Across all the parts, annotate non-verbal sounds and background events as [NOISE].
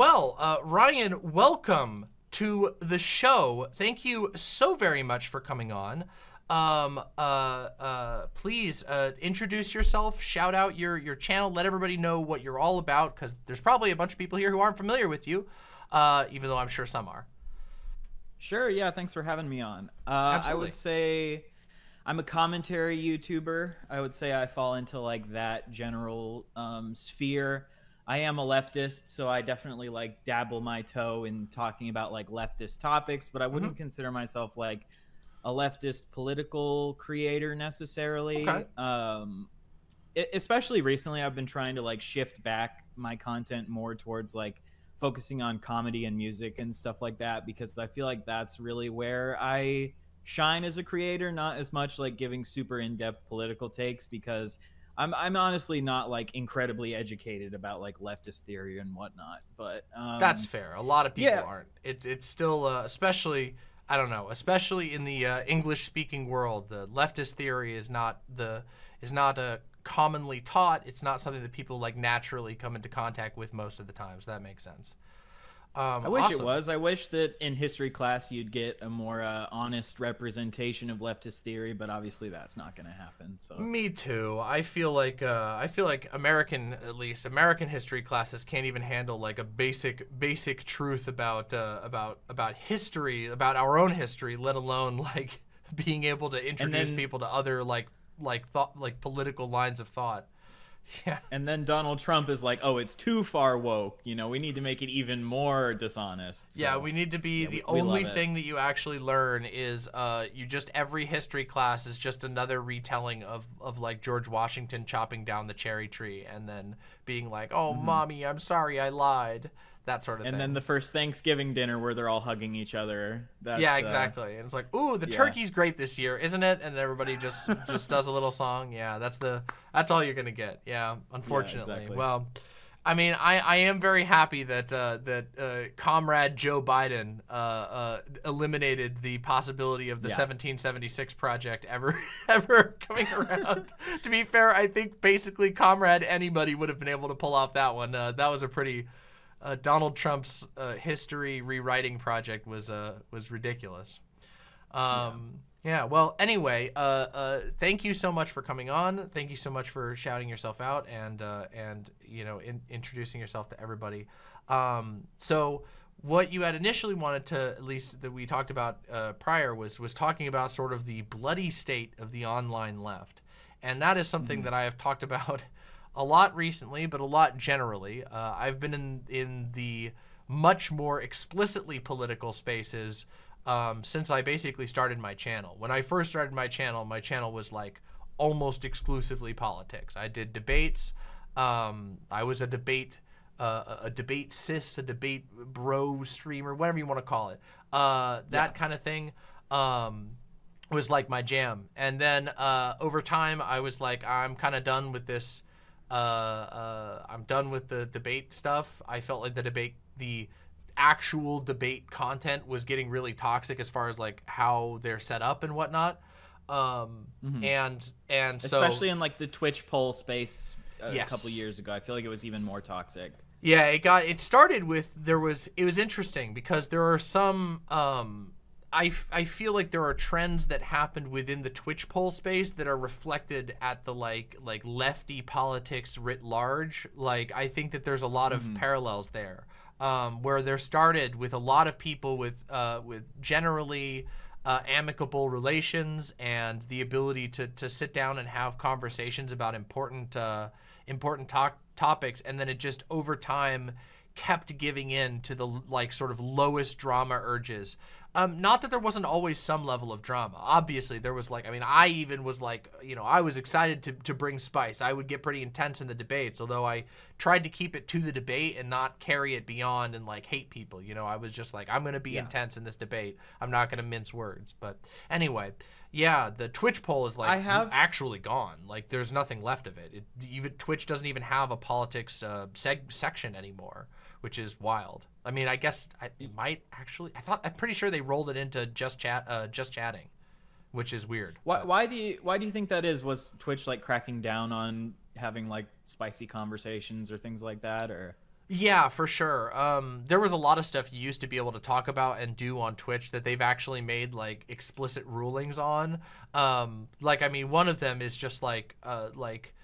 well, uh, Ryan, welcome to the show. Thank you so very much for coming on. Um, uh, uh, please uh, introduce yourself, shout out your your channel, let everybody know what you're all about, because there's probably a bunch of people here who aren't familiar with you, uh, even though I'm sure some are. Sure. Yeah. Thanks for having me on. Uh. I would say I'm a commentary YouTuber. I would say I fall into like that general um, sphere. I am a leftist, so I definitely like dabble my toe in talking about like leftist topics, but I wouldn't consider myself like a leftist political creator necessarily. Okay. Um, especially recently, I've been trying to like shift back my content more towards like focusing on comedy and music and stuff like that because I feel like that's really where I shine as a creator, not as much like giving super in-depth political takes because I'm I'm honestly not like incredibly educated about like leftist theory and whatnot. But um, That's fair. A lot of people yeah. aren't. It's it's still, uh, especially I don't know, especially in the uh, English-speaking world, the leftist theory is not the is not uh, commonly taught. It's not something that people like naturally come into contact with most of the time. So that makes sense. Um, I wish awesome. it was. I wish that in history class you'd get a more uh, honest representation of leftist theory, but obviously that's not going to happen. So Me too. I feel like uh, I feel like American, at least American history classes, can't even handle like a basic basic truth about uh, about about history, about our own history, let alone [LAUGHS] like being able to introduce then- people to other like like thought like political lines of thought. [LAUGHS] Yeah. And then Donald Trump is like, "Oh, it's too far woke. You know, we need to make it even more dishonest." Yeah, we need to be yeah, the we- we only it. thing that you actually learn is uh you just every history class is just another retelling of of like George Washington chopping down the cherry tree and then being like, "Oh, mommy, I'm sorry I lied." That sort of. And thing. then the first Thanksgiving dinner where they're all hugging each other. That's, yeah, uh, exactly. And it's like, "Ooh, the yeah. turkey's great this year, isn't it?" And everybody just just does a little song. Yeah, that's the that's all you're going to get. Yeah, unfortunately. exactly. Well, I mean, I, I am very happy that uh, that uh, comrade Joe Biden uh, uh, eliminated the possibility of the Yeah. 1776 project ever [LAUGHS] ever coming around. to be fair, I think basically comrade anybody would have been able to pull off that one. Uh, that was a pretty uh, Donald Trump's uh, history rewriting project was uh, was ridiculous. Um, yeah. Well, anyway, uh, uh, thank you so much for coming on. Thank you so much for shouting yourself out and uh, and you know in, introducing yourself to everybody. Um, so what you had initially wanted to at least that we talked about uh, prior was was talking about sort of the bloody state of the online left, and that is something that I have talked about a lot recently, but a lot generally. Uh, I've been in in the much more explicitly political spaces um, since I basically started my channel. When I first started my channel, my channel was like almost exclusively politics. I did debates. Um, I was a debate, uh, a- debate cis, a debate bro streamer, whatever you want to call it. Uh, that kind of thing. Um, was like my jam. And then uh, over time, I was like, I'm kind of done with this. Uh, uh, I'm done with the debate stuff. I felt like the debate, the actual debate content was getting really toxic as far as like how they're set up and whatnot. Um, and and so especially in like the Twitch pol space a Yes. couple years ago. I feel like it was even more toxic. Yeah, it got it started with there was it was interesting because there are some um I, I feel like there are trends that happened within the Twitch pol space that are reflected at the like like lefty politics writ large. Like I think that there's a lot of parallels there. Um, where there started with a lot of people with uh, with generally uh, amicable relations and the ability to to sit down and have conversations about important uh, important to- topics, and then it just over time kept giving in to the like sort of lowest drama urges. Um, not that there wasn't always some level of drama. Obviously, there was like, I mean, I even was like, you know, I was excited to, to bring spice. I would get pretty intense in the debates, although I tried to keep it to the debate and not carry it beyond and like hate people. You know, I was just like, I'm going to be intense in this debate. I'm not going to mince words. But anyway, yeah, the Twitch pol is like I have- actually gone. Like, there's nothing left of it. it even Twitch doesn't even have a politics uh, seg- section anymore, which is wild. I mean, I guess I, it might actually. I thought I'm pretty sure they rolled it into just chat, uh, just chatting, which is weird. Why, why do you why do you think that is? Was Twitch like cracking down on having like spicy conversations or things like that, or Yeah, for sure. Um, there was a lot of stuff you used to be able to talk about and do on Twitch that they've actually made like explicit rulings on. Um, like, I mean, one of them is just like, uh, like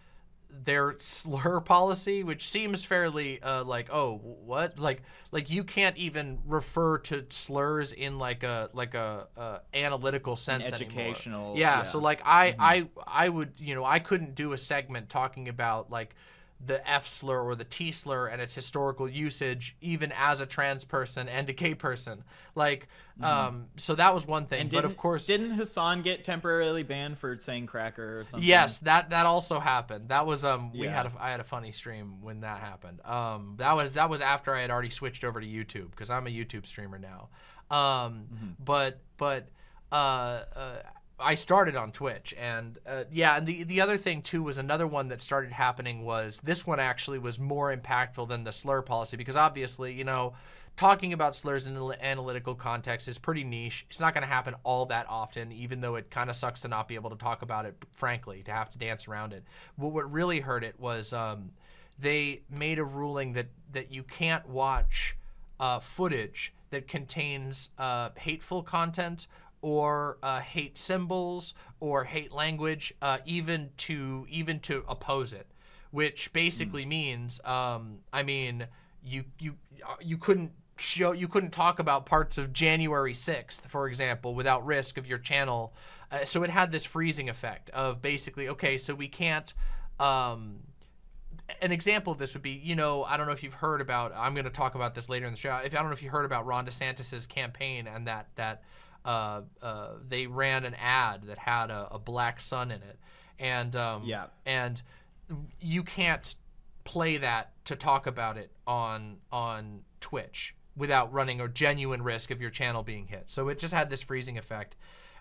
their slur [LAUGHS] policy, which seems fairly uh, like, oh, what? Like, like you can't even refer to slurs in like a like a, a analytical sense An educational. anymore. Yeah, yeah. So like, I I I would you know I couldn't do a segment talking about like the F slur or the T slur and its historical usage, even as a trans person and a gay person. Like, um, so that was one thing. And but of course, didn't Hassan get temporarily banned for saying cracker or something? Yes, that that also happened. That was um we Yeah. had a I had a funny stream when that happened. Um that was that was after I had already switched over to YouTube because I'm a YouTube streamer now. Um Mm-hmm. but but uh, uh I started on Twitch and uh, yeah, and the the other thing too was another one that started happening was this one actually was more impactful than the slur policy because obviously, you know, talking about slurs in an analytical context is pretty niche. It's not going to happen all that often, even though it kind of sucks to not be able to talk about it, frankly, to have to dance around it. But what really hurt it was um, they made a ruling that, that you can't watch uh, footage that contains uh, hateful content or uh, hate symbols or hate language, uh, even to even to oppose it, which basically means, um, I mean, you you you couldn't show you couldn't talk about parts of January 6th, for example, without risk of your channel. Uh, so it had this freezing effect of basically, okay, so we can't. Um, an example of this would be, you know, I don't know if you've heard about. I'm going to talk about this later in the show. If I don't know if you heard about Ron DeSantis's campaign and that that uh, uh, they ran an ad that had a, a black sun in it, and um, Yeah. and you can't play that to talk about it on on Twitch without running a genuine risk of your channel being hit. So it just had this freezing effect.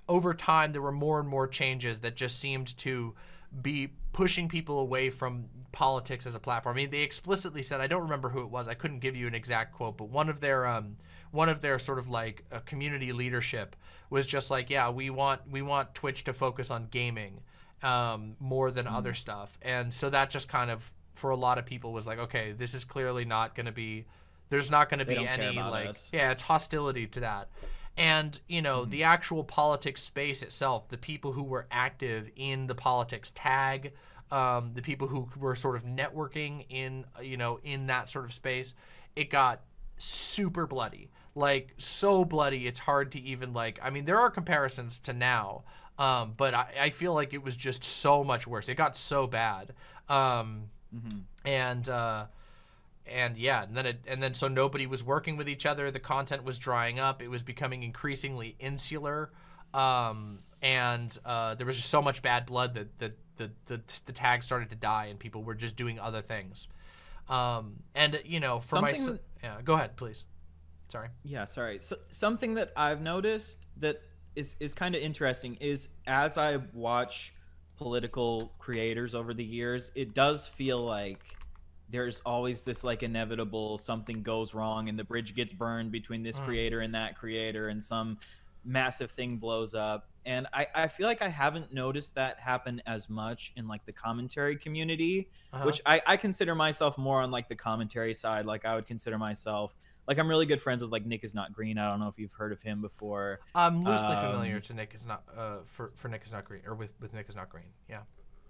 Over time, there were more and more changes that just seemed to be pushing people away from politics as a platform. I mean, they explicitly said, I don't remember who it was. I couldn't give you an exact quote, but one of their um, one of their sort of like uh, community leadership was just like, yeah, we want we want Twitch to focus on gaming um, more than other stuff, and so that just kind of for a lot of people was like, okay, this is clearly not going to be. There's not going to be any like us. yeah, it's hostility to that. And, you know, the actual politics space itself, the people who were active in the politics tag, um, the people who were sort of networking in, you know, in that sort of space, it got super bloody. Like, so bloody, it's hard to even, like, I mean, there are comparisons to now, um, but I, I feel like it was just so much worse. It got so bad. Um, and, uh, and yeah and then it and then so nobody was working with each other. The content was drying up. It was becoming increasingly insular. Um, and uh, there was just so much bad blood that the, the, the, the tag started to die and people were just doing other things. Um, and you know for my yeah go ahead please sorry Yeah, sorry. So, something that I've noticed that is is kind of interesting is as I watch political creators over the years, it does feel like there's always this like inevitable something goes wrong and the bridge gets burned between this Mm. creator and that creator and some massive thing blows up. And I, I feel like I haven't noticed that happen as much in like the commentary community Uh-huh. which I, I consider myself more on like the commentary side. Like I would consider myself like I'm really good friends with like Nick is not green. I don't know if you've heard of him before. i'm loosely um, familiar to nick is not uh, for, for nick is not green or with, with nick is not green yeah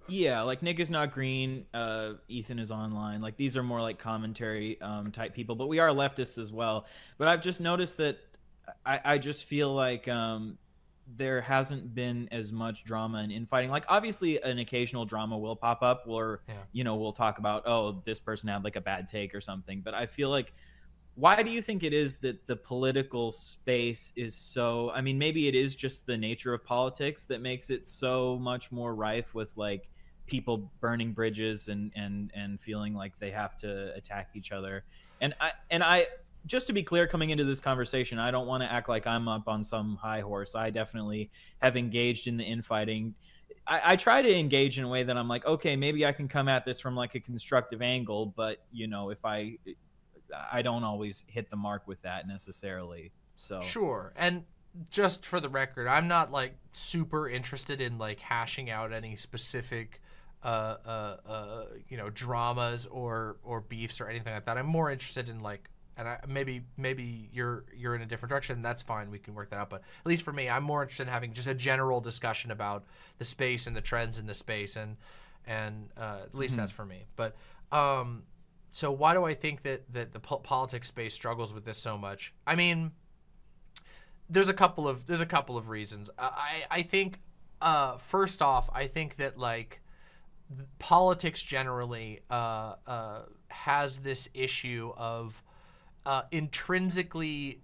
Yeah, like Nick is not green. Uh, Ethan is online. Like these are more like commentary um, type people, but we are leftists as well. But I've just noticed that I, I just feel like um, there hasn't been as much drama and infighting. Like obviously, an occasional drama will pop up, where Yeah. you know we'll talk about oh this person had like a bad take or something. But I feel like why do you think it is that the political space is so i mean maybe it is just the nature of politics that makes it so much more rife with like people burning bridges and and and feeling like they have to attack each other. And i and i just to be clear coming into this conversation i don't want to act like i'm up on some high horse. I definitely have engaged in the infighting. I, I try to engage in a way that i'm like okay maybe i can come at this from like a constructive angle but you know if i I don't always hit the mark with that necessarily. So Sure. And just for the record, I'm not like super interested in like hashing out any specific uh, uh, uh, you know dramas or or beefs or anything like that. I'm more interested in like and I, maybe maybe you're you're in a different direction. That's fine. We can work that out. But at least for me, I'm more interested in having just a general discussion about the space and the trends in the space, and and uh, at least mm-hmm. that's for me. But um, so why do I think that that the politics space struggles with this so much? I mean, there's a couple of there's a couple of reasons. I I think uh, first off, I think that like politics generally uh, uh, has this issue of uh, intrinsically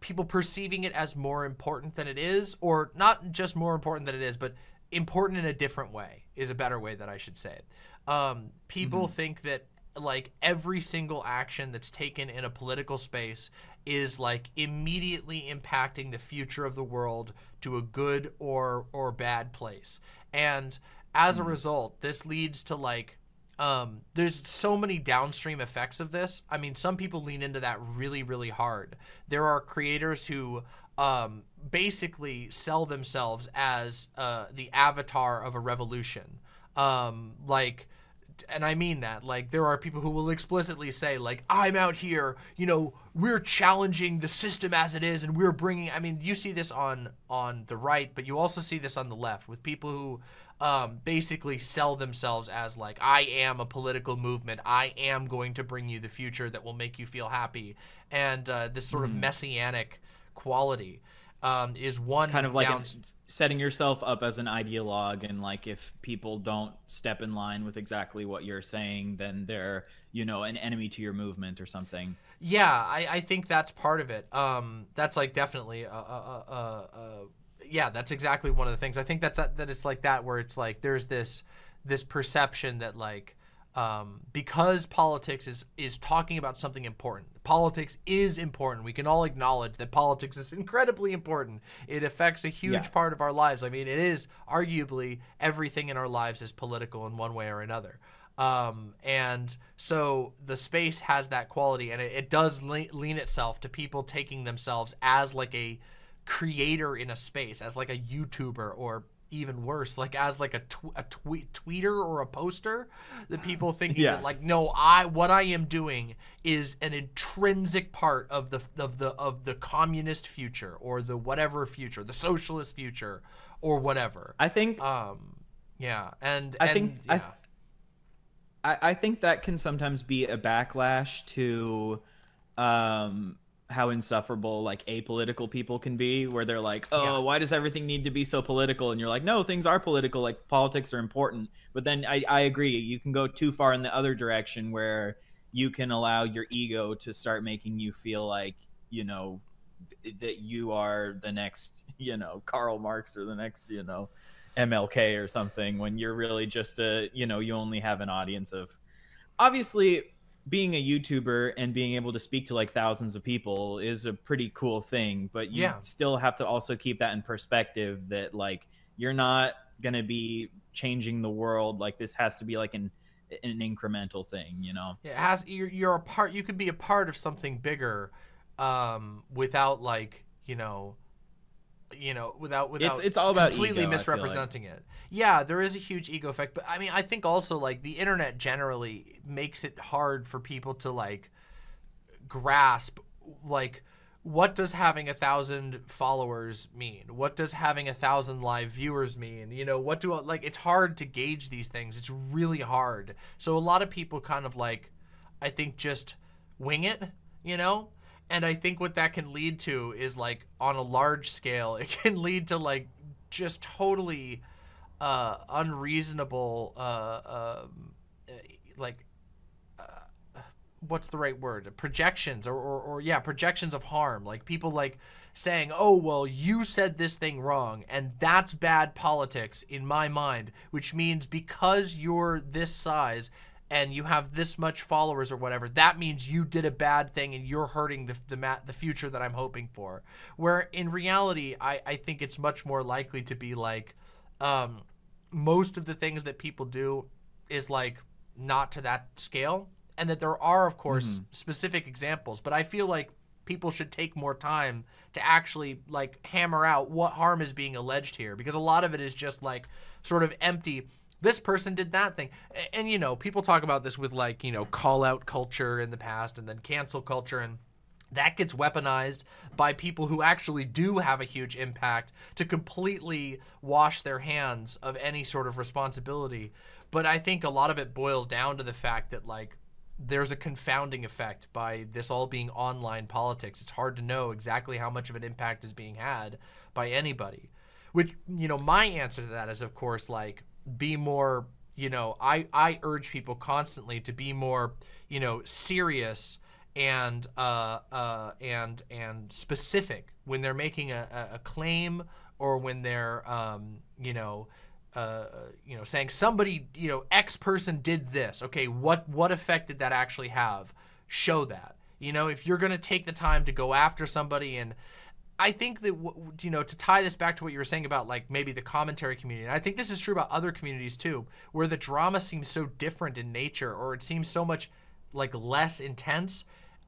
people perceiving it as more important than it is, or not just more important than it is, but important in a different way is a better way that I should say it. Um, people mm-hmm. think that like every single action that's taken in a political space is like immediately impacting the future of the world to a good or or bad place. And as mm-hmm. a result, this leads to like um, there's so many downstream effects of this. I mean, some people lean into that really, really hard. There are creators who um, basically sell themselves as uh, the avatar of a revolution. Um, like, and I mean that. Like, there are people who will explicitly say, like, I'm out here, you know, we're challenging the system as it is, and we're bringing. I mean, you see this on on the right, but you also see this on the left with people who um, basically sell themselves as like I am a political movement. I am going to bring you the future that will make you feel happy, and uh, this sort mm. of messianic quality um, is one kind of like down... setting yourself up as an ideologue, and like if people don't step in line with exactly what you're saying, then they're you know an enemy to your movement or something. Yeah, I, I think that's part of it. Um, that's like definitely a, a, a, a yeah, that's exactly one of the things. I think that's that it's like that where it's like there's this this perception that like um, because politics is is talking about something important. Politics is important. We can all acknowledge that politics is [LAUGHS] incredibly important. It affects a huge yeah. part of our lives. I mean, it is arguably everything in our lives is political in one way or another. Um, and so the space has that quality, and it, it does lean, lean itself to people taking themselves as like a creator in a space as like a YouTuber or even worse, like as like a tw- a tweet tweeter or a poster, the people thinking yeah. that like no, I what I am doing is an intrinsic part of the of the of the communist future or the whatever future, the socialist future or whatever. I think um yeah, and I and, think yeah. I, th- I I think that can sometimes be a backlash to um how insufferable like apolitical people can be where they're like oh yeah. why does everything need to be so political and you're like no things are political like politics are important but then I, I agree you can go too far in the other direction where you can allow your ego to start making you feel like you know that you are the next you know karl marx or the next you know mlk or something when you're really just a you know you only have an audience of obviously being a YouTuber and being able to speak to like thousands of people is a pretty cool thing, but you yeah. still have to also keep that in perspective that like you're not going to be changing the world like this has to be like an an incremental thing, you know. It has you're, you're a part you could be a part of something bigger um without like, you know, you know, without without it's, it's all about completely ego, misrepresenting like. it. Yeah, there is a huge ego effect, but I mean, I think also like the internet generally makes it hard for people to like grasp like what does having a thousand followers mean? What does having a thousand live viewers mean? You know, what do I, like? It's hard to gauge these things. It's really hard. So a lot of people kind of like, I think, just wing it. You know, and I think what that can lead to is like on a large scale, [LAUGHS] it can lead to like just totally uh, unreasonable, uh, um, like uh, what's the right word? Projections or, or, or yeah, projections of harm. Like people like saying, "Oh, well, you said this thing wrong, and that's bad politics in my mind," which means because you're this size, and you have this much followers or whatever, that means you did a bad thing and you're hurting the the, the future that I'm hoping for. Where in reality, I, I think it's much more likely to be like um, most of the things that people do is like not to that scale. And that there are, of course, mm-hmm. specific examples, but I feel like people should take more time to actually like hammer out what harm is being alleged here because a lot of it is just like sort of empty this person did that thing. And, and, you know, people talk about this with like, you know, call out culture in the past and then cancel culture and that gets weaponized by people who actually do have a huge impact to completely wash their hands of any sort of responsibility. But I think a lot of it boils down to the fact that like there's a confounding effect by this all being online politics. It's hard to know exactly how much of an impact is being had by anybody. Which, you know, my answer to that is of course like be more, you know, I I urge people constantly to be more, you know, serious and uh, uh, and and specific when they're making a, a claim or when they're um, you know uh, you know saying somebody you know X person did this. Okay, what what effect did that actually have? Show that. You know, if you're gonna take the time to go after somebody and I think that you know to tie this back to what you were saying about like maybe the commentary community. And I think this is true about other communities too, where the drama seems so different in nature, or it seems so much like less intense.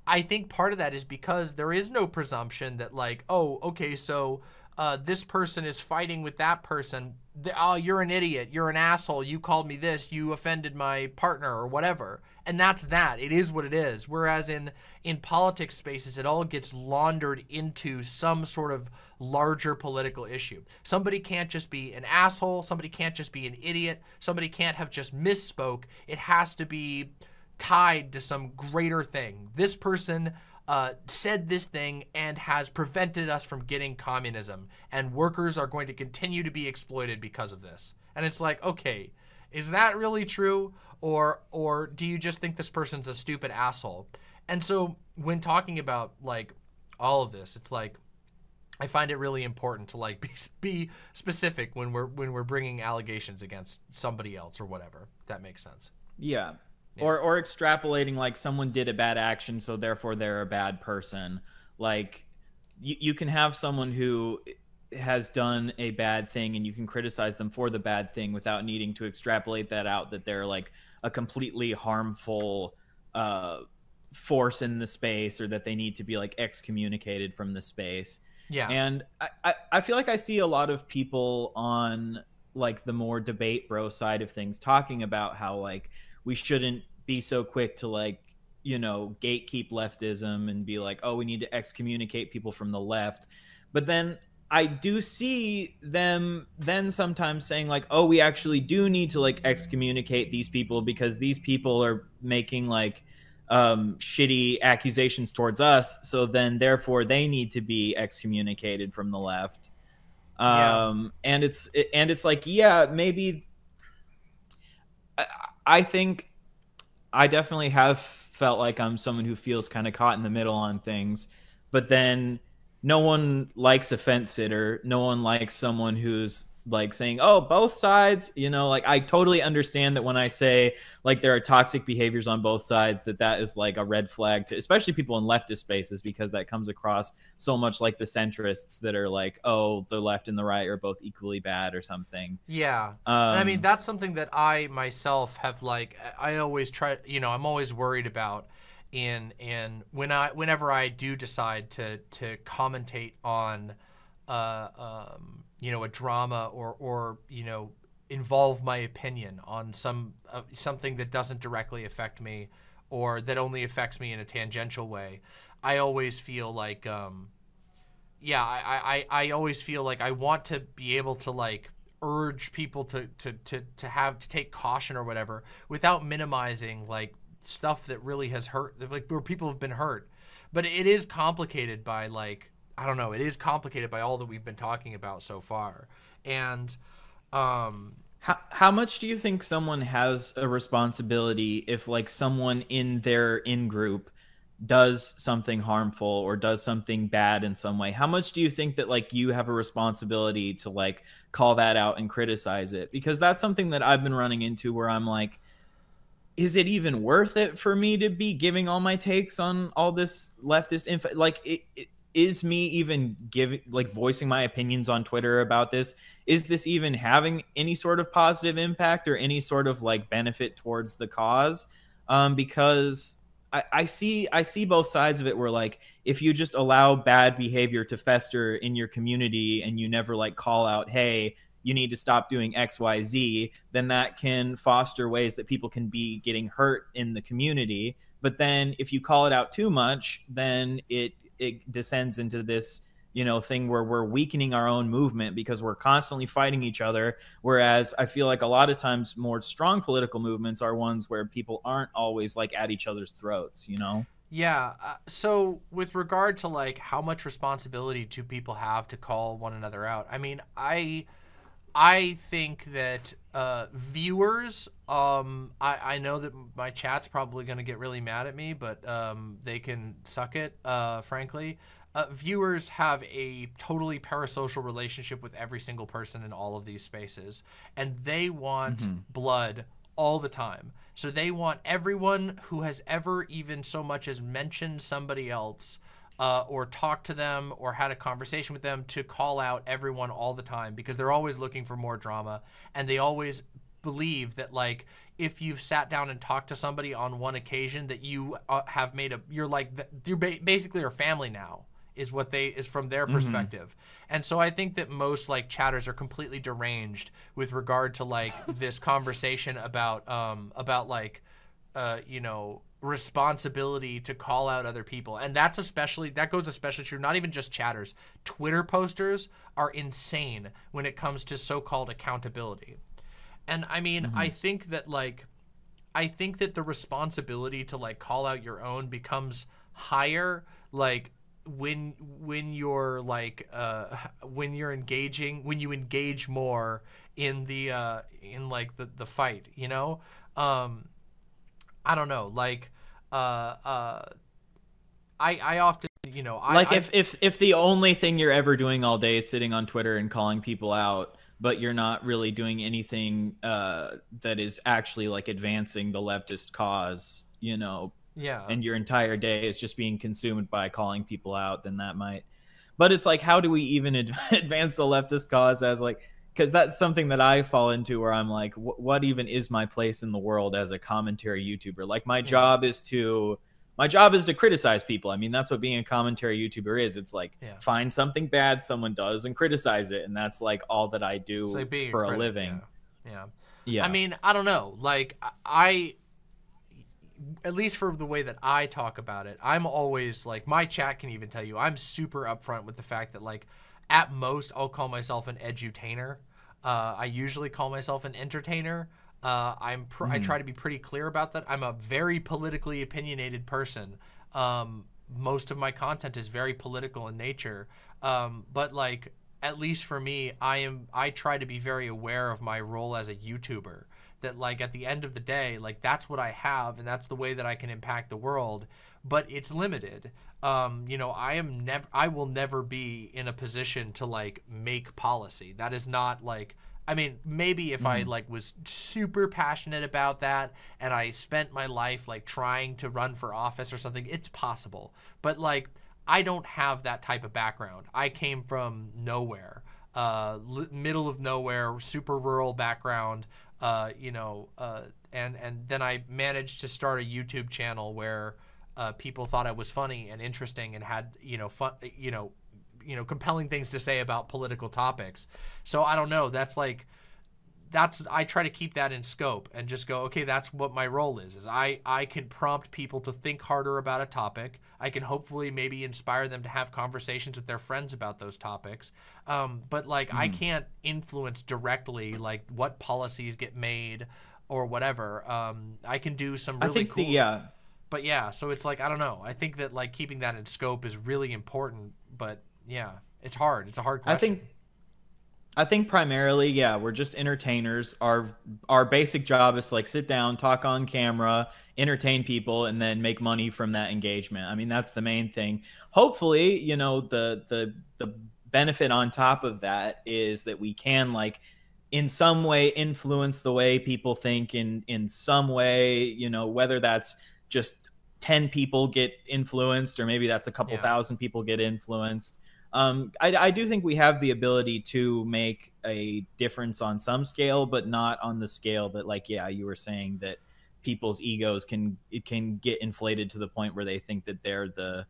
I think part of that is because there is no presumption that like, oh, okay, so uh, this person is fighting with that person. The, oh, you're an idiot. You're an asshole. You called me this. You offended my partner or whatever. And that's that. It is what it is. Whereas in in politics spaces, it all gets laundered into some sort of larger political issue. Somebody can't just be an asshole. Somebody can't just be an idiot. Somebody can't have just misspoke. It has to be tied to some greater thing. This person uh, said this thing and has prevented us from getting communism, and workers are going to continue to be exploited because of this. And it's like, okay, is that really true, or or do you just think this person's a stupid asshole? And so when talking about like all of this, it's like I find it really important to like [LAUGHS] be, be specific when we're when we're bringing allegations against somebody else or whatever. That makes sense. Yeah, yeah. Or or extrapolating like someone did a bad action, so therefore they're a bad person. Like you, you can have someone who has done a bad thing and you can criticize them for the bad thing without needing to extrapolate that out that they're like a completely harmful uh, force in the space or that they need to be like excommunicated from the space. Yeah. And I, I, I feel like I see a lot of people on like the more debate bro side of things talking about how like we shouldn't be so quick to like you know gatekeep leftism and be like oh we need to excommunicate people from the left but then i do see them then sometimes saying like oh we actually do need to like excommunicate these people because these people are making like um, shitty accusations towards us so then therefore they need to be excommunicated from the left um, yeah. and it's and it's like yeah maybe I think I definitely have felt like I'm someone who feels kind of caught in the middle on things, but then no one likes a fence sitter. No one likes someone who's like saying, "Oh, both sides." You know, like I totally understand that when I say like there are toxic behaviors on both sides, that that is like a red flag to especially people in leftist spaces because that comes across so much like the centrists that are like, "Oh, the left and the right are both equally bad" or something. Yeah, um, I mean that's something that I myself have like. I always try. You know, I'm always worried about in in when I whenever I do decide to to commentate on. Uh, um, you know a drama or or you know involve my opinion on some uh, something that doesn't directly affect me or that only affects me in a tangential way i always feel like um yeah i i i always feel like i want to be able to like urge people to to to to have to take caution or whatever without minimizing like stuff that really has hurt like where people have been hurt. But it is complicated by like I don't know. It is complicated by all that we've been talking about so far, and um, how how much do you think someone has a responsibility if like someone in their in group does something harmful or does something bad in some way? How much do you think that like you have a responsibility to like call that out and criticize it? Because that's something that i've been running into where i'm like is it even worth it for me to be giving all my takes on all this leftist info like it, it is me even giving like voicing my opinions on Twitter about this? Is this even having any sort of positive impact or any sort of like benefit towards the cause? Um, because I, I see I see both sides of it where like if you just allow bad behavior to fester in your community and you never like call out, hey, you need to stop doing xyz then that can foster ways that people can be getting hurt in the community. But then if you call it out too much then it it descends into this you know thing where we're weakening our own movement because we're constantly fighting each other. Whereas i feel like a lot of times more strong political movements are ones where people aren't always like at each other's throats you know? Yeah uh, so with regard to like how much responsibility do people have to call one another out? I mean i I think that uh, viewers, um, I, I know that my chat's probably going to get really mad at me, but um, they can suck it, uh, frankly uh, viewers have a totally parasocial relationship with every single person in all of these spaces, and they want mm-hmm. blood all the time. So they want everyone who has ever even so much as mentioned somebody else uh, or talked to them or had a conversation with them to call out everyone all the time because they're always looking for more drama and they always believe that like if you've sat down and talked to somebody on one occasion that you uh, have made a you're like you're basically are family now is what they is from their mm-hmm. perspective. Mm-hmm. And so I think that most like chatters are completely deranged with regard to like this conversation about um about like uh you know responsibility to call out other people. And that's especially that goes especially true not even just chatters. Twitter posters are insane when it comes to so-called accountability. And I mean, mm-hmm. I think that like I think that the responsibility to like call out your own becomes higher like when when you're like uh when you're engaging when you engage more in the uh in like the the fight you know um i don't know like uh uh i i often you know I, like I, if if if the only thing you're ever doing all day is sitting on twitter and calling people out but you're not really doing anything uh that is actually like advancing the leftist cause you know yeah. and your entire day is just being consumed by calling people out then that might but it's like how do we even [LAUGHS] advance the leftist cause as like because that's something that i fall into where i'm like what even is my place in the world as a commentary youtuber? Like my job is to my job is to criticize people. I mean that's what being a commentary youtuber is. It's like yeah. find something bad someone does and criticize it and that's like all that i do like for a, a living. yeah. yeah. Yeah. I mean i don't know. Like i at least for the way that I talk about it, I'm always like my chat can even tell you I'm super upfront with the fact that like at most I'll call myself an edutainer. Uh, I usually call myself an entertainer. Uh, I'm pr- mm. I try to be pretty clear about that. I'm a very politically opinionated person. Um, most of my content is very political in nature. Um, but like at least for me, I am I try to be very aware of my role as a YouTuber that like at the end of the day like that's what i have and that's the way that i can impact the world but it's limited um, you know i am never i will never be in a position to like make policy. That is not like i mean maybe if mm-hmm. i like was super passionate about that and i spent my life like trying to run for office or something it's possible. But like i don't have that type of background. I came from nowhere uh, middle of nowhere super rural background uh, you know, uh, and and then I managed to start a YouTube channel where uh, people thought I was funny and interesting and had you know fun, you know, you know, compelling things to say about political topics. So I don't know. That's like that's I try to keep that in scope and just go, okay, that's what my role is. Is I I can prompt people to think harder about a topic. I can hopefully maybe inspire them to have conversations with their friends about those topics. Um, but like mm. I hmm. can't influence directly like what policies get made or whatever. Um, I can do some really I think cool. The, yeah. But yeah, so it's like I don't know. I think that like keeping that in scope is really important. But yeah, it's hard. It's a hard question. I think I think primarily, yeah, we're just entertainers. Our our basic job is to like sit down, talk on camera, entertain people, and then make money from that engagement. I mean, that's the main thing. Hopefully, you know, the the the benefit on top of that is that we can like in some way influence the way people think in in some way, you know, whether that's just 10 people get influenced or maybe that's a couple yeah. thousand people get influenced um, I, I, do think we have the ability to make a difference on some scale, but not on the scale that, like, yeah, you were saying that people's egos can it can get inflated to the point where they think that they're the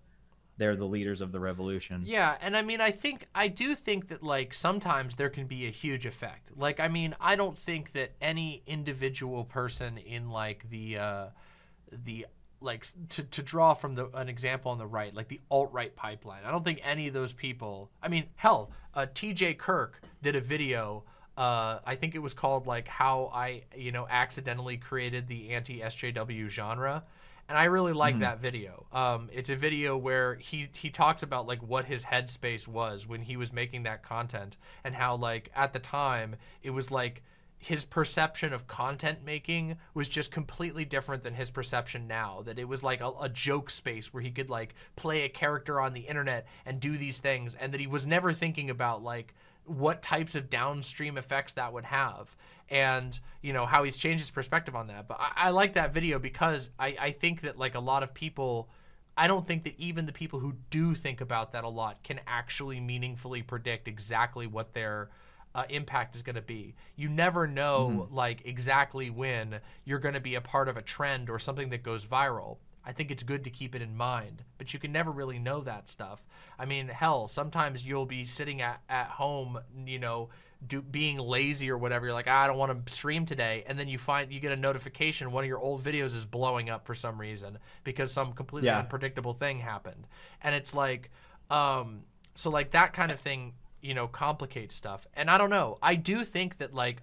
they're the leaders of the revolution. Yeah, and I mean, I think I do think that like sometimes there can be a huge effect. Like, I mean, I don't think that any individual person in like the uh, the like to, to draw from the an example on the right, like the alt right pipeline. I don't think any of those people. I mean, hell, uh, T.J. Kirk did a video. Uh, I think it was called like how I you know accidentally created the anti SJW genre and I really like mm-hmm. that video. Um, it's a video where he he talks about like what his headspace was when he was making that content, and how like at the time it was like his perception of content making was just completely different than his perception now. That it was like a, a, joke space where he could like play a character on the internet and do these things, and that he was never thinking about like what types of downstream effects that would have and you know how he's changed his perspective on that but i, I like that video because I, I think that like a lot of people i don't think that even the people who do think about that a lot can actually meaningfully predict exactly what their uh, impact is going to be you never know mm-hmm. like exactly when you're going to be a part of a trend or something that goes viral I think it's good to keep it in mind, but you can never really know that stuff. I mean, hell, sometimes you'll be sitting at, at home, you know, do, being lazy or whatever. You're like, ah, I don't want to stream today, and then you find you get a notification one of your old videos is blowing up for some reason because some completely yeah. unpredictable thing happened, and it's like, um, so like that kind of thing, you know, complicate stuff. And I don't know. I do think that like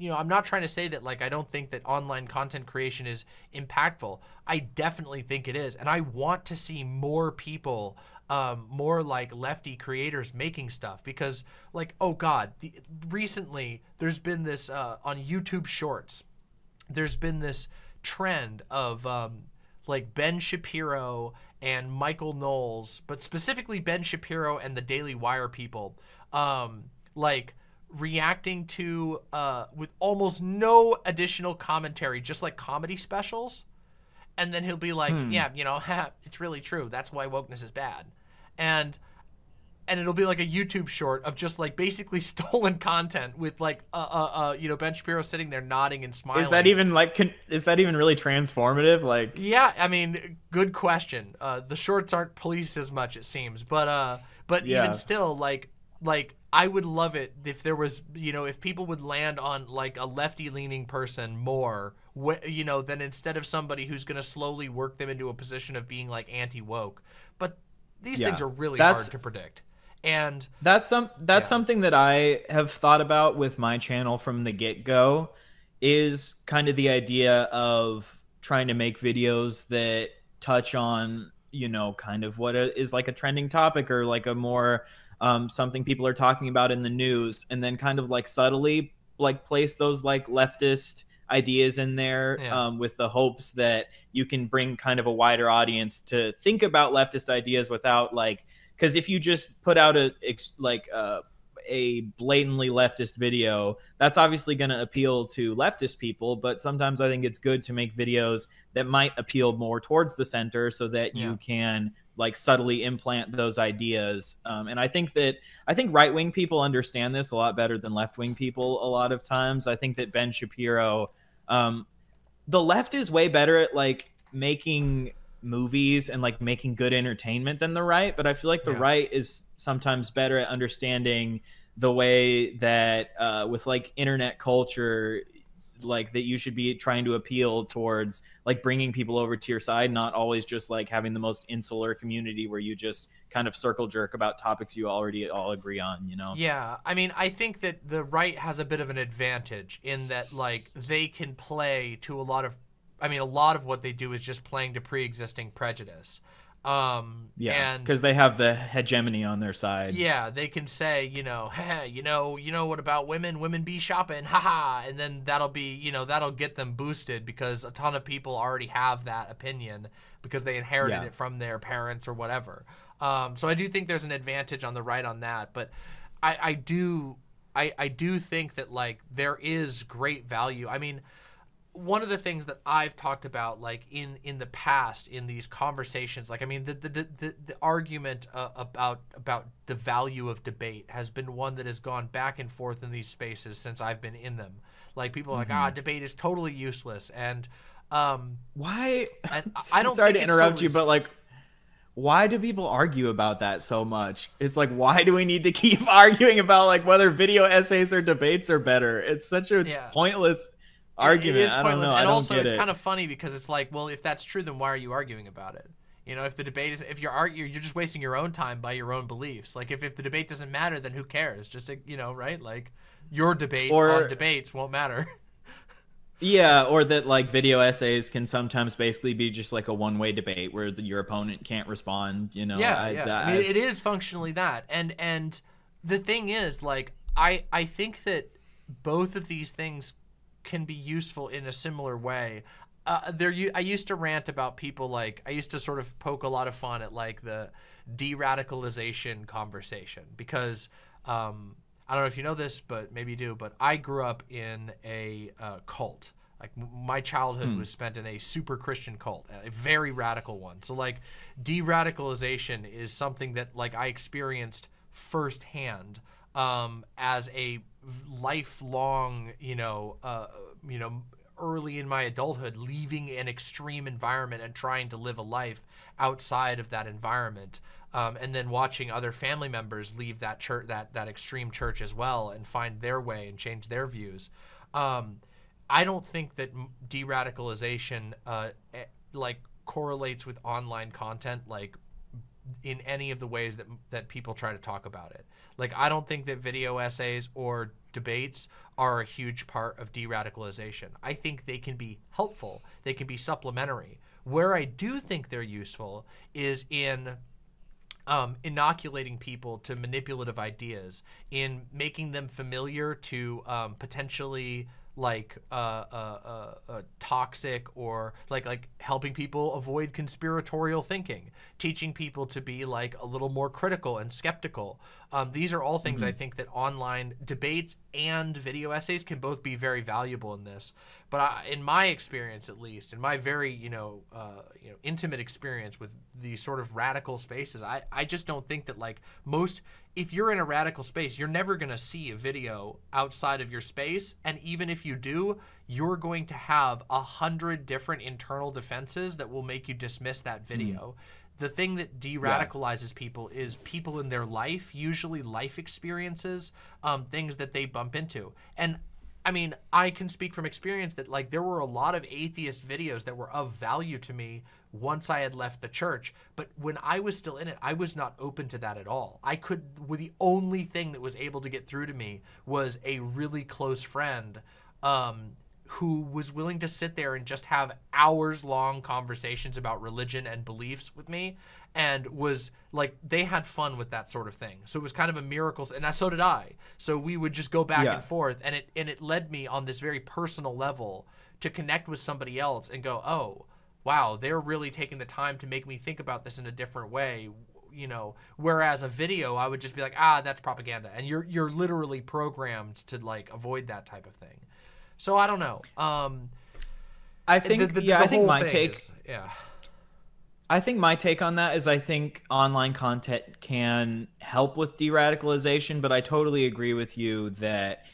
you know, I'm not trying to say that like I don't think that online content creation is impactful. I definitely think it is, and I want to see more people, um, more like lefty creators making stuff because, like, oh god, the, recently there's been this uh, on YouTube Shorts. There's been this trend of um, like Ben Shapiro and Michael Knowles, but specifically Ben Shapiro and the Daily Wire people, um, like reacting to uh, with almost no additional commentary, just like comedy specials. And then he'll be like, hmm. "Yeah, you know, [LAUGHS] it's really true. That's why wokeness is bad." And and it'll be like a YouTube short of just like basically [LAUGHS] stolen content with like uh uh, uh you know Ben Shapiro sitting there nodding and smiling. Is that even like can, is that even really transformative? Like Yeah, I mean, good question. Uh the shorts aren't policed as much it seems, but uh but yeah. even still like like I would love it if there was, you know, if people would land on like a lefty leaning person more, you know, than instead of somebody who's going to slowly work them into a position of being like anti woke. But these yeah, things are really hard to predict. And that's some that's yeah. something that I have thought about with my channel from the get go is kind of the idea of trying to make videos that touch on, you know, kind of what is like a trending topic or like a more um, something people are talking about in the news, and then kind of like subtly like place those like leftist ideas in there yeah. um, with the hopes that you can bring kind of a wider audience to think about leftist ideas without like because if you just put out a like uh, a blatantly leftist video, that's obviously going to appeal to leftist people. But sometimes I think it's good to make videos that might appeal more towards the center so that yeah. you can like subtly implant those ideas. Um, and I think that I think right wing people understand this a lot better than left wing people a lot of times. I think that Ben Shapiro, um, the left is way better at like making movies and like making good entertainment than the right, but I feel like the yeah. right is sometimes better at understanding the way that uh, with like internet culture like that you should be trying to appeal towards like bringing people over to your side not always just like having the most insular community where you just kind of circle jerk about topics you already all agree on you know yeah i mean i think that the right has a bit of an advantage in that like they can play to a lot of i mean a lot of what they do is just playing to pre-existing prejudice um, yeah, because they have the hegemony on their side. Yeah, they can say, you know, [LAUGHS] hey, you know, you know what about women? Women be shopping, haha, and then that'll be, you know, that'll get them boosted because a ton of people already have that opinion because they inherited yeah. it from their parents or whatever. Um, so I do think there's an advantage on the right on that, but I, I do, I, I do think that like there is great value. I mean one of the things that I've talked about, like in in the past, in these conversations, like I mean, the the the, the argument uh, about about the value of debate has been one that has gone back and forth in these spaces since I've been in them. Like people mm-hmm. like, ah, debate is totally useless, and um, why? And I [LAUGHS] don't. Sorry to interrupt totally you, but like, why do people argue about that so much? It's like, why do we need to [LAUGHS] keep arguing about like whether video essays or debates are better? It's such a Yeah. pointless argument. It is I pointless, don't know. I and also it's it. kind of funny because it's like, well, if that's true, then why are you arguing about it? You know, if the debate is, if you're arguing, you're just wasting your own time by your own beliefs. Like, if, if the debate doesn't matter, then who cares? Just, you know, right? Like, your debate Or- on debates won't matter. [LAUGHS] Yeah, or that like video essays can sometimes basically be just like a one-way debate where the, your opponent can't respond. You know, yeah, I, yeah. that- I mean, it is functionally that, and and the thing is, like, I I think that both of these things can be useful in a similar way. Uh, there, you, I used to rant about people like I used to sort of poke a lot of fun at like the de-radicalization conversation because um, I don't know if you know this, but maybe you do. But I grew up in a uh, cult. Like my childhood was spent in a super Christian cult, a very radical one. So like de-radicalization is something that like I experienced firsthand um, as a lifelong, you know, uh, you know, early in my adulthood, leaving an extreme environment and trying to live a life outside of that environment, um, and then watching other family members leave that church, that that extreme church as well, and find their way and change their views. Um, I don't think that de-radicalization uh, eh, like correlates with online content like in any of the ways that that people try to talk about it. Like I don't think that video essays or debates are a huge part of de-radicalization. I think they can be helpful. They can be supplementary. Where I do think they're useful is in um, inoculating people to manipulative ideas, in making them familiar to um, potentially like uh, uh, uh, uh, toxic or like like helping people avoid conspiratorial thinking, teaching people to be like a little more critical and skeptical. Um, these are all things I think that online debates and video essays can both be very valuable in this. But I, in my experience, at least, in my very you know uh, you know intimate experience with these sort of radical spaces, I I just don't think that like most if you're in a radical space, you're never going to see a video outside of your space. And even if you do, you're going to have a hundred different internal defenses that will make you dismiss that video. The thing that de radicalizes people is people in their life, usually life experiences, um, things that they bump into. And I mean, I can speak from experience that like there were a lot of atheist videos that were of value to me once I had left the church, but when I was still in it, I was not open to that at all. I could well, the only thing that was able to get through to me was a really close friend um who was willing to sit there and just have hours long conversations about religion and beliefs with me and was like they had fun with that sort of thing. So it was kind of a miracle and so did i. So we would just go back Yeah. and forth and it and it led me on this very personal level to connect with somebody else and go oh wow they're really taking the time to make me think about this in a different way you know. Whereas a video i would just be like ah that's propaganda and you're you're literally programmed to like avoid that type of thing so i don't know. Um I think the- the- yeah, the I think my take is- yeah. I think my take on that is I think online content can help with de-radicalization, but I totally agree with you that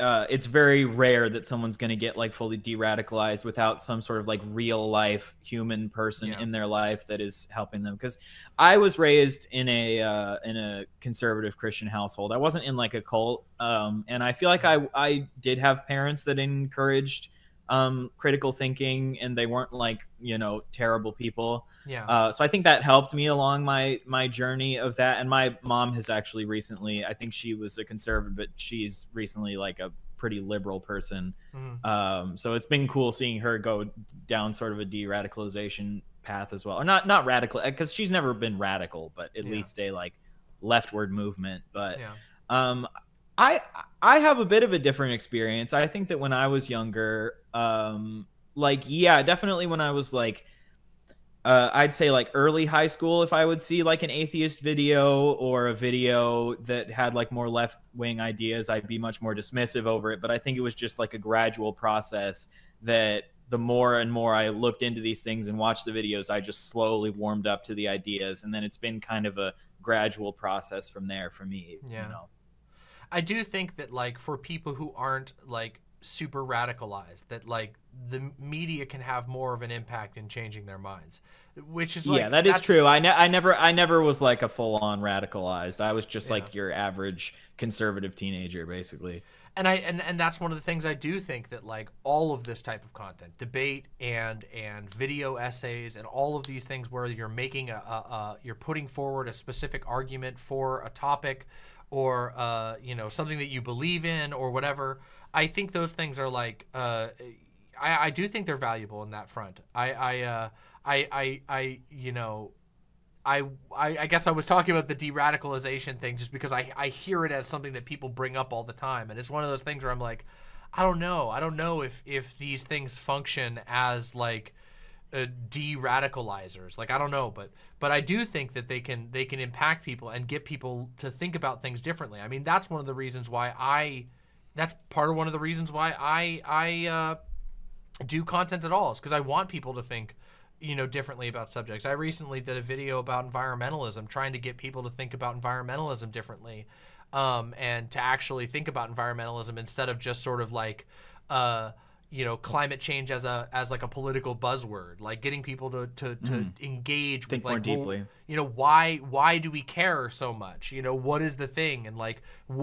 uh, it's very rare that someone's going to get like fully de-radicalized without some sort of like real life human person Yeah. in their life that is helping them. Because I was raised in a uh, in a conservative Christian household. I wasn't in like a cult, um, and I feel like I I did have parents that encouraged um, critical thinking, and they weren't like you know terrible people. yeah Uh, so I think that helped me along my my journey of that. And my mom has actually recently, I think she was a conservative, but she's recently like a pretty liberal person. Mhm. Um, so it's been cool seeing her go down sort of a de-radicalization path as well, or not not radical because she's never been radical, but at Yeah. least a like leftward movement. But yeah um, I I have a bit of a different experience. I think that when I was younger, um, like yeah, definitely when I was like, uh, I'd say like early high school, if I would see like an atheist video or a video that had like more left wing ideas, I'd be much more dismissive over it. But I think it was just like a gradual process that the more and more I looked into these things and watched the videos, I just slowly warmed up to the ideas, and then it's been kind of a gradual process from there for me. Yeah. You know? I do think that like for people who aren't like super radicalized, that like the media can have more of an impact in changing their minds which is like, yeah, that is true. I, ne- I never I never was like a full on radicalized. I was just Yeah. like your average conservative teenager, basically. and I and, and that's one of the things I do think that like all of this type of content, debate and and video essays and all of these things where you're making a, a, a you're putting forward a specific argument for a topic or uh, you know something that you believe in or whatever. I think those things are like uh, I, I do think they're valuable in that front. I I uh, I, I I you know I, I I guess I was talking about the de-radicalization thing just because I, I hear it as something that people bring up all the time and it's one of those things where I'm like I don't know I don't know if if these things function as like uh, de-radicalizers like I don't know but but I do think that they can they can impact people and get people to think about things differently I mean that's one of the reasons why I that's part of one of the reasons why I I uh, do content at all is because I want people to think you know differently about subjects. I recently did a video about environmentalism, trying to get people to think about environmentalism differently, um, and to actually think about environmentalism instead of just sort of like, uh, you know, climate change as a as like a political buzzword, like getting people to to, to engage Think with like more well, deeply. you know why why do we care so much? You know what is the thing? And like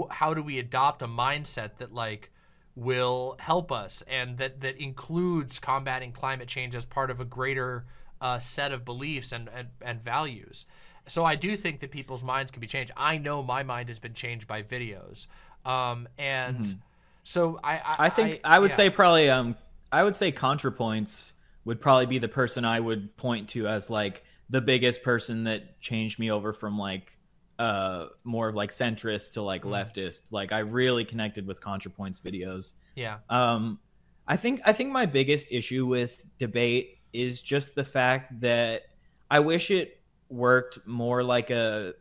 how do we adopt a mindset that like will help us and that that includes combating climate change as part of a greater uh, set of beliefs and, and and values? So i do think that people's minds can be changed. I know my mind has been changed by videos. Um and so i i. I think I, would yeah. say probably um I would say ContraPoints would probably be the person I would point to as like the biggest person that changed me over from like uh more of like centrist to like Mhm. leftist. Like I really connected with ContraPoints videos. yeah Um, I think I think my biggest issue with debate is just the fact that I wish it worked more like a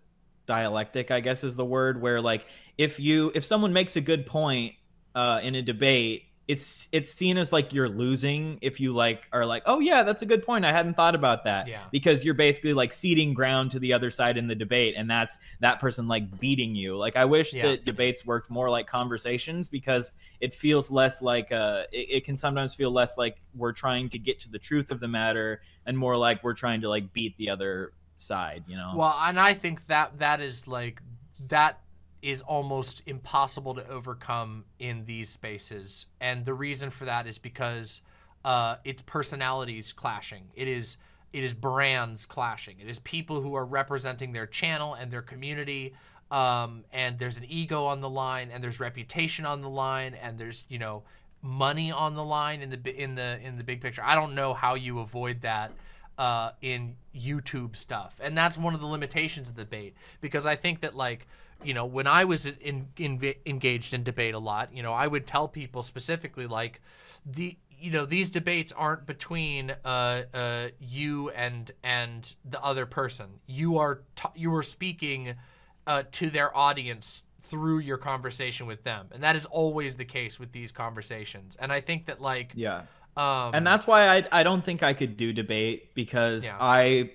dialectic. I guess is the word where like if you if someone makes a good point uh, in a debate. It's it's seen as like you're losing if you like are like oh yeah that's a good point I hadn't thought about that Yeah. because you're basically like ceding ground to the other side in the debate and that's that person like beating you like I wish Yeah. that debates worked more like conversations because it feels less like uh it, it can sometimes feel less like we're trying to get to the truth of the matter and more like we're trying to like beat the other side you know Well, and I think that that is like that is almost impossible to overcome in these spaces, and the reason for that is because uh, it's personalities clashing. It is it is brands clashing. It is people who are representing their channel and their community. Um, and there's an ego on the line, and there's reputation on the line, and there's you know money on the line in the in the in the big picture. I don't know how you avoid that uh, in YouTube stuff, and that's one of the limitations of the debate because I think that like you know when I was in, in engaged in debate a lot, you know I would tell people specifically like the you know these debates aren't between uh, uh, you and and the other person. You are t- you are speaking uh, to their audience through your conversation with them, and that is always the case with these conversations. And I think that like yeah um, and that's why I I don't think I could do debate because Yeah. I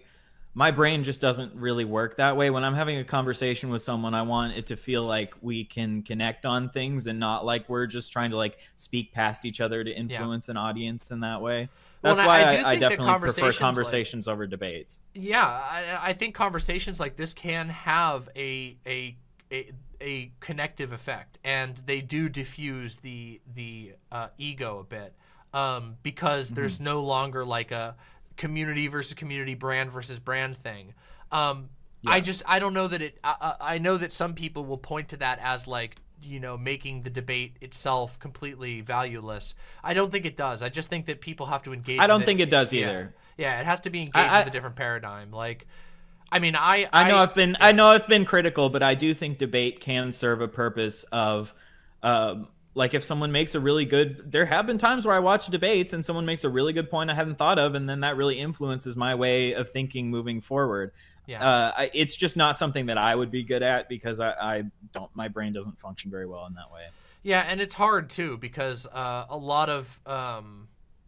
my brain just doesn't really work that way. When I'm having a conversation with someone, I want it to feel like we can connect on things and not like we're just trying to like speak past each other to influence an audience in that way. That's and why I- I I, definitely prefer conversations, like- over debates. yeah I, I think conversations like this can have a a a, a connective effect and they do diffuse the the uh, ego a bit um, because there's no longer like a community versus community brand versus brand thing. Um, i just i don't know that it I, I know that some people will point to that as like you know making the debate itself completely valueless. I don't think it does. I just think that people have to engage I don't think it. does either. Yeah, it has to be engaged I- with a different paradigm. Like, I mean, I I know I, have been I know I've been critical, but I do think debate can serve a purpose of um like if someone makes a really good there have been times where I watch debates and someone makes a really good point I hadn't thought of and then that really influences my way of thinking moving forward. yeah, Uh I, it's just not something that I would be good at because I, I don't my brain doesn't function very well in that way. yeah, and it's hard too because uh, a lot of um,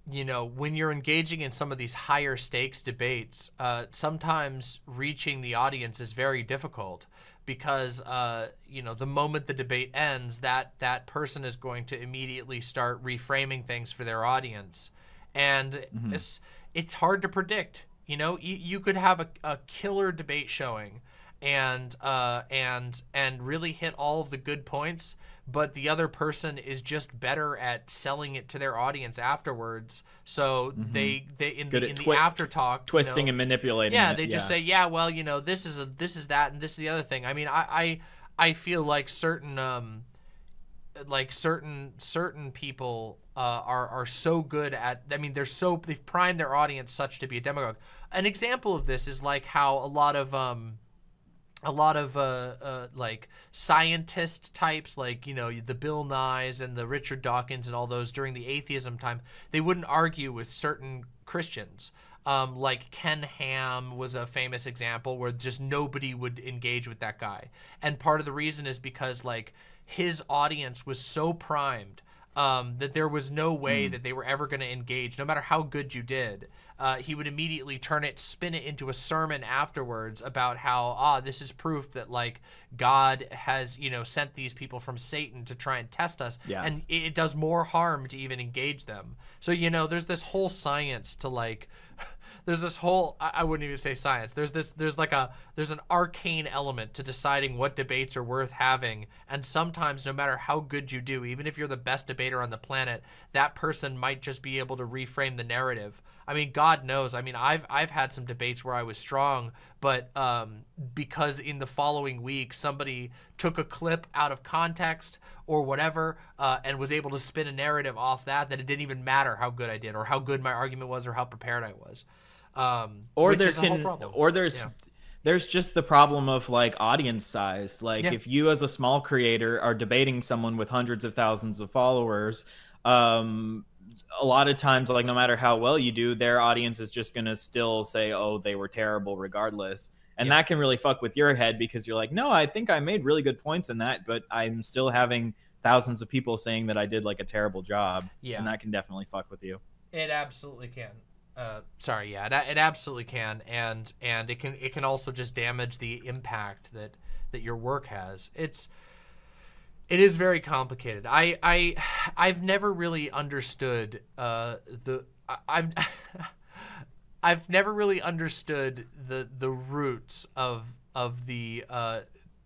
you know when you're engaging in some of these higher stakes debates, uh, sometimes reaching the audience is very difficult because uh, you know the moment the debate ends, that that person is going to immediately start reframing things for their audience. and mm-hmm. it's it's hard to predict. You know, you, you could have a, a killer debate showing and uh, and and really hit all of the good points but the other person is just better at selling it to their audience afterwards. So mm-hmm. they they in Good the in twi- the after talk twisting you know, and manipulating. Yeah, it. they just say, yeah, well, you know, this is a this is that and this is the other thing. I mean, I I, I feel like certain um like certain certain people uh, are are so good at. I mean, they're so they've primed their audience such to be a demagogue. An example of this is like how a lot of um a lot of uh, uh, like scientist types, like you know the Bill Nyes and the Richard Dawkins and all those during the atheism time, they wouldn't argue with certain Christians. Um, like Ken Ham was a famous example where just nobody would engage with that guy, and part of the reason is because like his audience was so primed um, that there was no way mm. that they were ever going to engage, no matter how good you did. Uh, he would immediately turn it, spin it into a sermon afterwards about how ah, this is proof that like God has you know sent these people from Satan to try and test us, yeah. and it, it does more harm to even engage them. So you know, there's this whole science to like there's this whole I, wouldn't even say science. There's this there's like a there's an arcane element to deciding what debates are worth having. And sometimes no matter how good you do, even if you're the best debater on the planet, that person might just be able to reframe the narrative. I mean, God knows. I mean, I've I've had some debates where I was strong, but um, because in the following week somebody took a clip out of context or whatever uh, and was able to spin a narrative off that, that it didn't even matter how good I did or how good my argument was or how prepared I was. Um, or there can, or there's yeah. there's just the problem of like audience size. Like yeah. if you as a small creator are debating someone with hundreds of thousands of followers, um, a lot of times, like no matter how well you do, their audience is just gonna still say, "Oh, they were terrible," regardless. And yeah. that can really fuck with your head because you're like, no, I think I made really good points in that, but I'm still having thousands of people saying that I did like a terrible job. Yeah. And that can definitely fuck with you. It absolutely can. Uh, sorry, yeah, it, it absolutely can, and and it can it can also just damage the impact that that your work has. It's it is very complicated. I I I've never really understood uh, the I, I've [LAUGHS] I've never really understood the the roots of of the uh,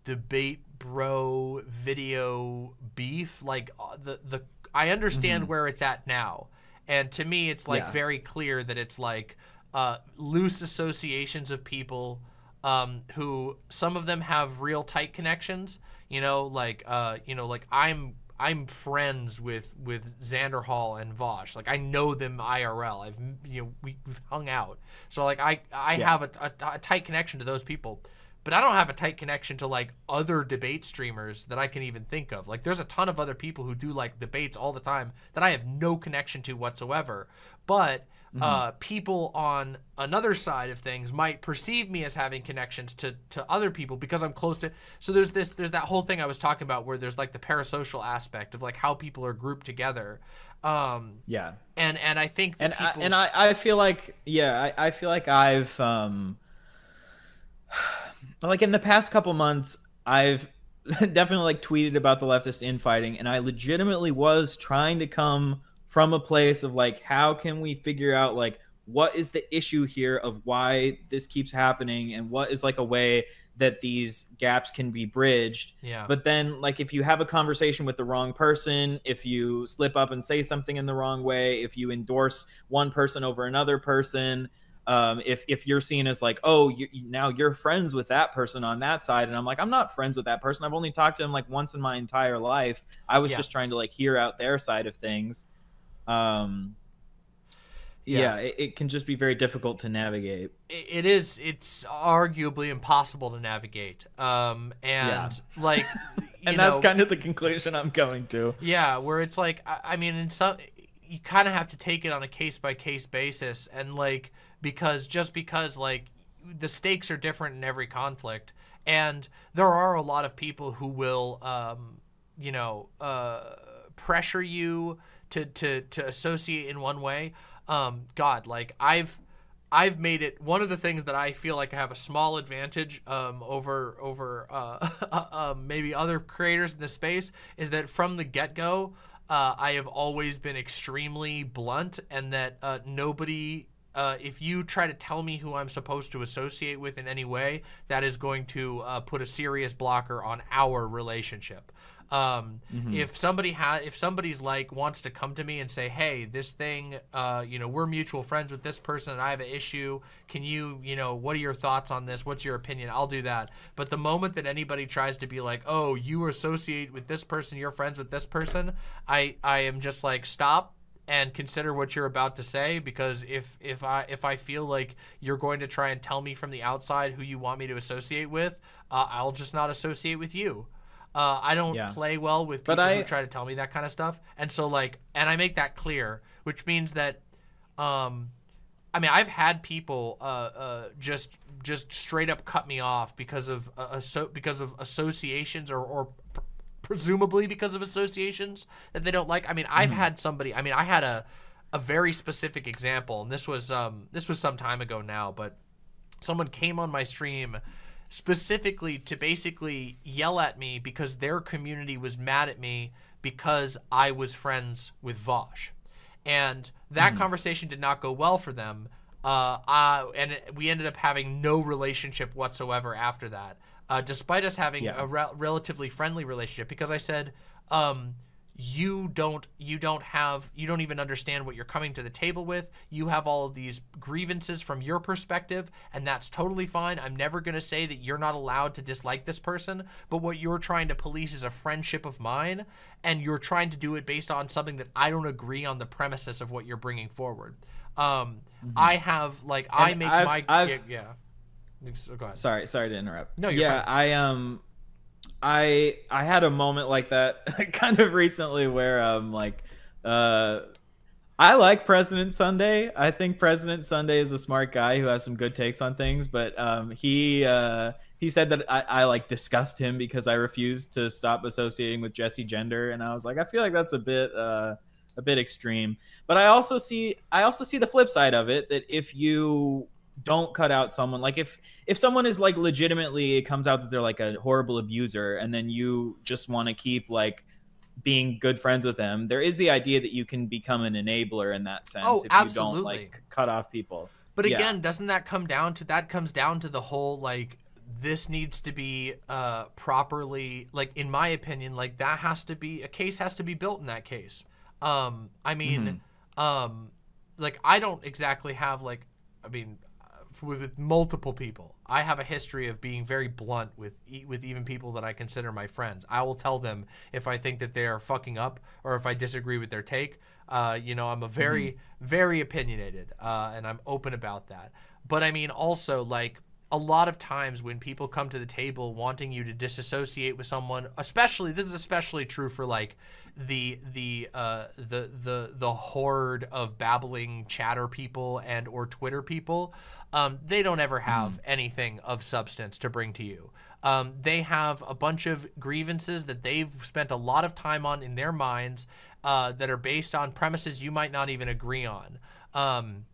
debate bro video beef. Like uh, the the I understand mm-hmm. where it's at now and to me, it's like yeah. very clear that it's like uh, loose associations of people um, who some of them have real tight connections. You know, like uh, you know, like I'm I'm friends with with Xander Hall and Vaush. Like I know them IRL. I've you know we, have hung out. So like I I yeah. have a, a, a, tight connection to those people but I don't have a tight connection to like other debate streamers that I can even think of. Like there's a ton of other people who do like debates all the time that I have no connection to whatsoever. But mm-hmm. uh, people on another side of things might perceive me as having connections to to other people because I'm close to. So there's this there's that whole thing I was talking about where there's like the parasocial aspect of like how people are grouped together. Um, yeah. And and I think and people... I, and I I feel like yeah I I feel like I've um like in the past couple months, I've [LAUGHS] definitely like tweeted about the leftist infighting, and I legitimately was trying to come from a place of like, how can we figure out like what is the issue here of why this keeps happening, and what is like a way that these gaps can be bridged. Yeah. But then like if you have a conversation with the wrong person, if you slip up and say something in the wrong way, if you endorse one person over another person, um, if if you're seen as like oh you, now you're friends with that person on that side. And i'm like i'm not friends with that person. I've only talked to him like once in my entire life. I was yeah. just trying to like hear out their side of things. Um yeah, yeah it, it, can just be very difficult to navigate. It is it's arguably impossible to navigate. Um and yeah. [LAUGHS] like [LAUGHS] and that's know, kind of the conclusion i'm coming to. Yeah where it's like i, I mean in some you kind of have to take it on a case by case basis. And like because just because like the stakes are different in every conflict and there are a lot of people who will um, you know uh, pressure you to to to associate in one way um, god like i've I've made it one of the things that I feel like I have a small advantage um, over over uh, [LAUGHS] uh, maybe other creators in the space is that from the get go, uh, I have always been extremely blunt, and that uh, nobody. Uh, if you try to tell me who I'm supposed to associate with in any way, that is going to uh, put a serious blocker on our relationship. Um, Mm-hmm. If somebody ha- if somebody's like wants to come to me and say, "Hey, this thing, uh, you know, we're mutual friends with this person, and I have an issue. Can you, you know, what are your thoughts on this? What's your opinion?" I'll do that. But the moment that anybody tries to be like, "Oh, you associate with this person, you're friends with this person," I I am just like, stop and consider what you're about to say because if if I if I feel like you're going to try and tell me from the outside who you want me to associate with, uh, I'll just not associate with you. Uh, I don't Yeah. play well with people I- who try to tell me that kind of stuff, and so like, and I make that clear, which means that, um, I mean, I've had people uh, uh, just just straight up cut me off because of uh, asso- because of associations or or presumably because of associations that they don't like. I mean, I've had somebody. I mean, I had a a very specific example, and this was um this was some time ago now, but someone came on my stream specifically to basically yell at me because their community was mad at me because I was friends with Vaush. And that conversation did not go well for them. Uh, uh, and it, we ended up having no relationship whatsoever after that, uh, despite us having Yeah. a rel relatively friendly relationship. Because I said, um, you don't you don't have you don't even understand what you're coming to the table with you have all of these grievances from your perspective and that's totally fine i'm never going to say that you're not allowed to dislike this person but what you're trying to police is a friendship of mine and you're trying to do it based on something that i don't agree on the premises of what you're bringing forward um i have like i make I've- my I've- yeah, yeah. So go ahead. Sorry sorry to interrupt. No, you're yeah fine. i um i i had a moment like that [LAUGHS] kind of recently where um like uh i like president sunday. I think president sunday is a smart guy who has some good takes on things but um he uh he said that I, I like disgust him because i refused to stop associating with Jessie Gender and i was like i feel like that's a bit uh a bit extreme. But i also see i also see the flip side of it that if you don't cut out someone like if if someone is like legitimately it comes out that they're like a horrible abuser and then you just want to keep like being good friends with them there is the idea that you can become an enabler in that sense Oh, if you absolutely. don't like cut off people But Yeah. again, doesn't that come down to that comes down to the whole like this needs to be uh properly like in my opinion like that has to be a case has to be built in that case. Um I mean um like I don't exactly have like I mean with, with multiple people. I have a history of being very blunt with with even people that I consider my friends. I will tell them if I think that they are fucking up or if I disagree with their take. Uh, you know, I'm a very very opinionated uh, and I'm open about that. But I mean also like a lot of times when people come to the table wanting you to disassociate with someone, especially this is especially true for like the the uh, the the the horde of babbling chatter people and or Twitter people, um, they don't ever have anything of substance to bring to you. Um, they have a bunch of grievances that they've spent a lot of time on in their minds uh, that are based on premises you might not even agree on. Um,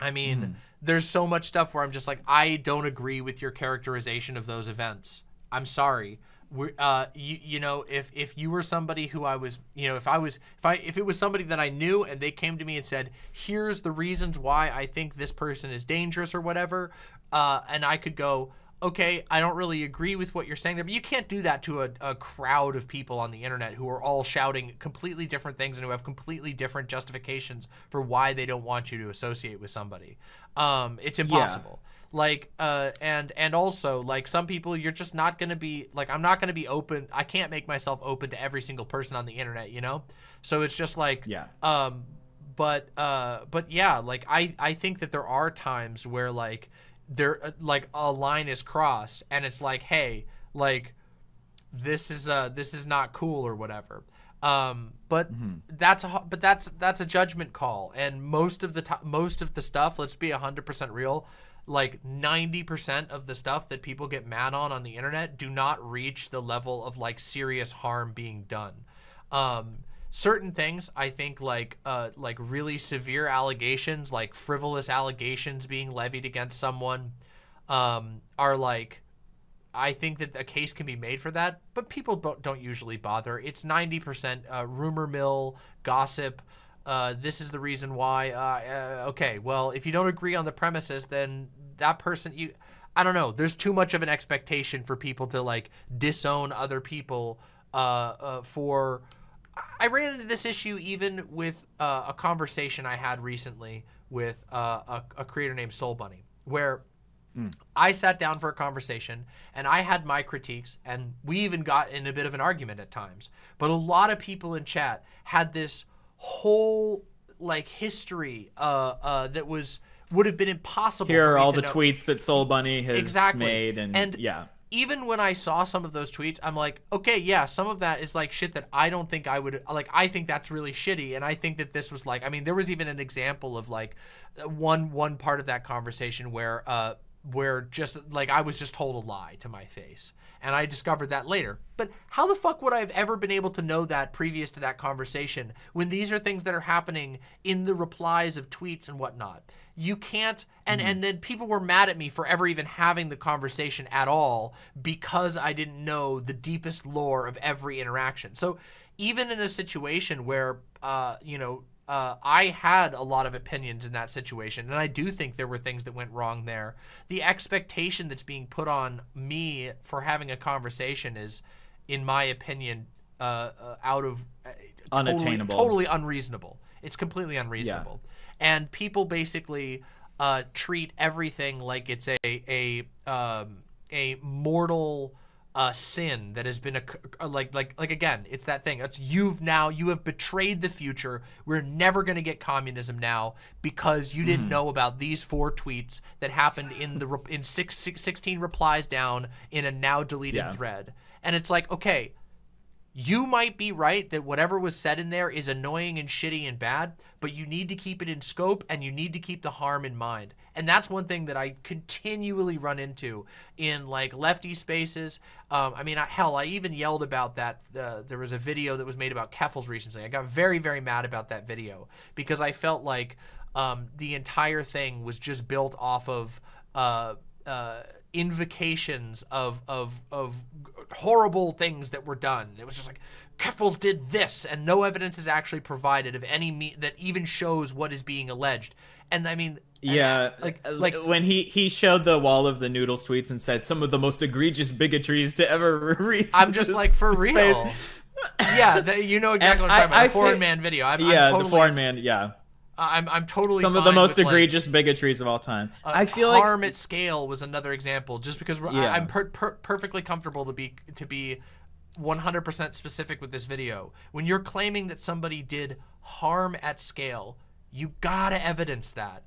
I mean, there's so much stuff where I'm just like, I don't agree with your characterization of those events. I'm sorry. We're, uh, you, you know, if if you were somebody who I was, you know, if I was, if I, if it was somebody that I knew and they came to me and said, "Here's the reasons why I think this person is dangerous" or whatever, uh, and I could go, okay, I don't really agree with what you're saying there, but you can't do that to a, a crowd of people on the internet who are all shouting completely different things and who have completely different justifications for why they don't want you to associate with somebody. Um, it's impossible. Like, uh, and and also like some people, you're just not gonna be like I'm not gonna be open. I can't make myself open to every single person on the internet, you know. So it's just like, Yeah. um, but uh, but yeah, like I I think that there are times where like there uh, like a line is crossed and it's like, hey, like this is uh this is not cool or whatever. Um, but that's a but that's that's a judgment call, and most of the most of the stuff. Let's be hundred percent real. Like ninety percent of the stuff that people get mad on on the internet do not reach the level of like serious harm being done. Um, certain things I think like uh like really severe allegations, like frivolous allegations being levied against someone, um, are like I think that a case can be made for that, but people don't, don't usually bother. It's 90% uh, rumor mill, gossip. Uh, this is the reason why. Uh, uh, okay, well, if you don't agree on the premises, then that person, you, I don't know. There's too much of an expectation for people to like disown other people uh, uh, for. I ran into this issue even with uh, a conversation I had recently with uh, a, a creator named Soul Bunny, where I sat down for a conversation and I had my critiques, and we even got in a bit of an argument at times. But a lot of people in chat had this whole like history uh, uh, that was would have been impossible. Here are all the know. tweets that Soul Bunny has Exactly. made, and, And- yeah, even when I saw some of those tweets, I'm like, okay, yeah, some of that is like shit that I don't think I would like. I think that's really shitty, and I think that this was like, I mean, there was even an example of like one one part of that conversation where uh where just like I was just told a lie to my face, and I discovered that later. But how the fuck would I have ever been able to know that previous to that conversation when these are things that are happening in the replies of tweets and whatnot? You can't, and and then people were mad at me for ever even having the conversation at all because I didn't know the deepest lore of every interaction. So even in a situation where, uh, you know, uh, I had a lot of opinions in that situation, and I do think there were things that went wrong there. The expectation that's being put on me for having a conversation is, in my opinion, uh, uh, out of uh, totally- Unattainable. totally unreasonable. It's completely unreasonable, and people basically uh, treat everything like it's a a um, a mortal uh, sin that has been a, like like like again it's that thing it's you've now you have betrayed the future we're never going to get communism now because you didn't know about these four tweets that happened in the in six, six, 16 replies down in a now deleted Yeah. thread and it's like okay you might be right that whatever was said in there is annoying and shitty and bad, but you need to keep it in scope and you need to keep the harm in mind. And that's one thing that I continually run into in like lefty spaces. Um, I mean, I, hell, I even yelled about that. Uh, there was a video that was made about Keffals recently. I got very, very mad about that video because I felt like um, the entire thing was just built off of. Uh, uh, invocations of of of horrible things that were done. It was just like Keffals did this, and no evidence is actually provided of any me- that even shows what is being alleged. And I mean, yeah. like uh, like when he he showed the wall of the noodles tweets and said some of the most egregious bigotries to ever [LAUGHS] reach. I'm just like for space. real. yeah, that, you know exactly And what I'm talking I- about. The I foreign fe- man video. I'm, I'm yeah, totally, the foreign man. Yeah, I'm I'm totally some of the most with, like, egregious bigotries of all time. Uh, I feel like harm at scale was another example. Just because we're, Yeah. I, am per, per, perfectly comfortable to be to be 100% specific with this video. When you're claiming that somebody did harm at scale, you gotta evidence that.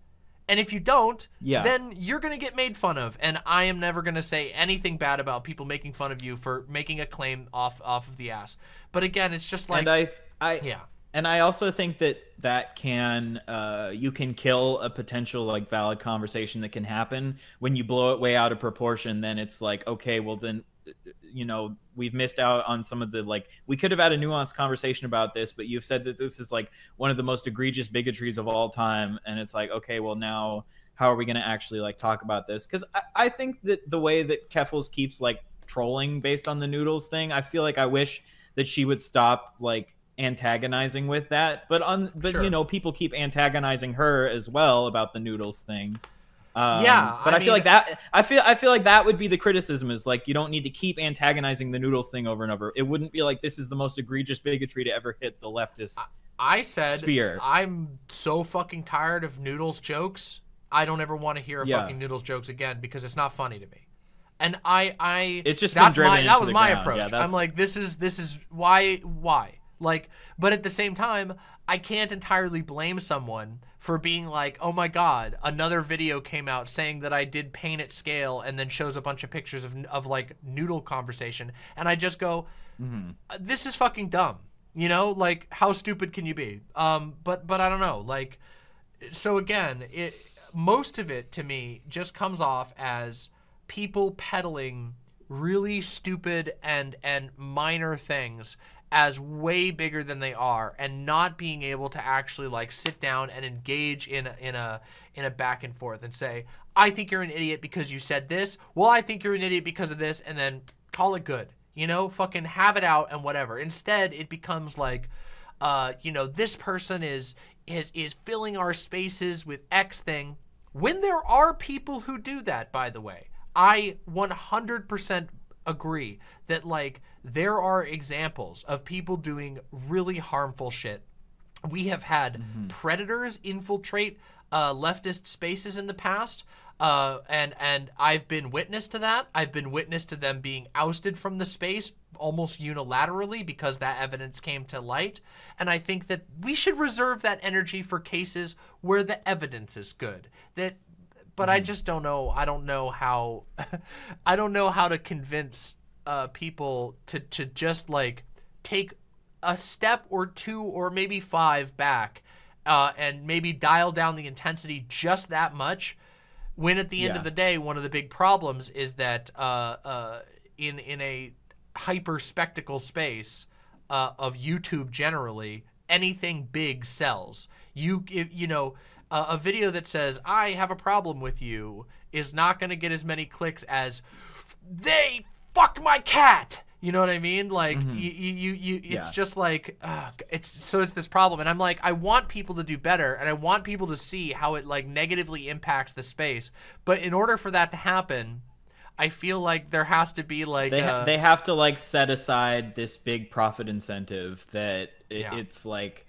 And if you don't, Yeah. then you're gonna get made fun of. And I am never gonna say anything bad about people making fun of you for making a claim off off of the ass. But again, it's just like and I I yeah. and I also think that that can uh, you can kill a potential like valid conversation that can happen when you blow it way out of proportion. Then it's like okay, well then you know we've missed out on some of the like we could have had a nuanced conversation about this, but you've said that this is like one of the most egregious bigotries of all time, and it's like okay, well now how are we going to actually like talk about this? Because I, I think that the way that Keffals keeps like trolling based on the noodles thing, I feel like I wish that she would stop like antagonizing with that. But on but Sure. you know people keep antagonizing her as well about the noodles thing. Um, Yeah, but I I, feel like that. I feel. I feel like that would be the criticism. Is like you don't need to keep antagonizing the noodles thing over and over. It wouldn't be like this is the most egregious bigotry to ever hit the leftist. I said Sphere. I'm so fucking tired of Noodles jokes. I don't ever want to hear Yeah. fucking Noodles jokes again because it's not funny to me. And I, I, It's just that's my, that was my ground. approach. Yeah, I'm like, this is, this is why, why, like, but at the same time, I can't entirely blame someone for being like, oh my god, another video came out saying that I did paint at scale, and then shows a bunch of pictures of, of like noodle conversation, and I just go, Mm-hmm. uh, this is fucking dumb. You know, like how stupid can you be? Um, but but I don't know. Like, so again, it most of it to me just comes off as people peddling really stupid and and minor things as way bigger than they are and not being able to actually like sit down and engage in a, in a in a back and forth and say I think you're an idiot because you said this. Well I think you're an idiot because of this and then call it good you know? Fucking have it out and whatever. Instead it becomes like uh you know this person is is is filling our spaces with X thing when there are people who do that by the way. I 100% agree that like there are examples of people doing really harmful shit. We have had mm-hmm. predators infiltrate uh, leftist spaces in the past. Uh, and and I've been witness to that. I've been witness to them being ousted from the space almost unilaterally because that evidence came to light. And I think that we should reserve that energy for cases where the evidence is good. That but mm-hmm. I just don't know. I don't know how. [LAUGHS] I don't know how to convince uh, people to to just like take a step or two or maybe five back, uh, and maybe dial down the intensity just that much. When at the end yeah. of the day, one of the big problems is that uh, uh in in a hyper spectacle space uh, of YouTube generally, anything big sells. You you know uh, a video that says I have a problem with you is not going to get as many clicks as they fucked my cat. You know what I mean? Like mm-hmm. you, you, you, it's yeah. just like uh, it's so it's this problem, and I'm like, I want people to do better, and I want people to see how it like negatively impacts the space. But in order for that to happen, I feel like there has to be like they ha- they have to like set aside this big profit incentive that it, yeah. it's like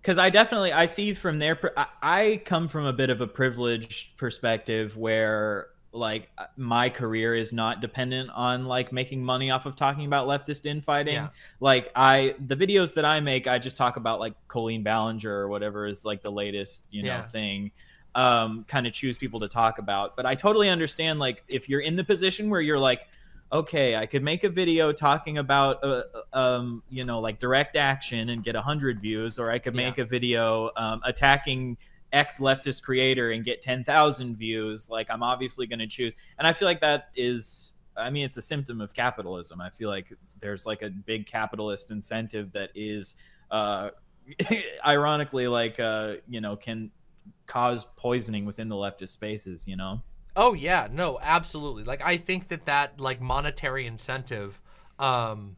because I definitely I see from their I, I come from a bit of a privileged perspective where like uh, my career is not dependent on like making money off of talking about leftist infighting. Yeah. Like I the videos that I make, I just talk about like Colleen Ballinger or whatever is like the latest, you know, yeah. thing. Um, kind of choose people to talk about. But I totally understand like if you're in the position where you're like, okay, I could make a video talking about, uh, uh um, you know, like direct action and get 100 views, or I could make yeah. a video um, attacking X leftist creator and get 10,000 views. Like, I'm obviously going to choose. And I feel like that is, I mean, it's a symptom of capitalism. I feel like there's like a big capitalist incentive that is, uh, [LAUGHS] ironically, like, uh, you know, can cause poisoning within the leftist spaces, you know? Oh yeah, no, absolutely. Like I think that that like monetary incentive um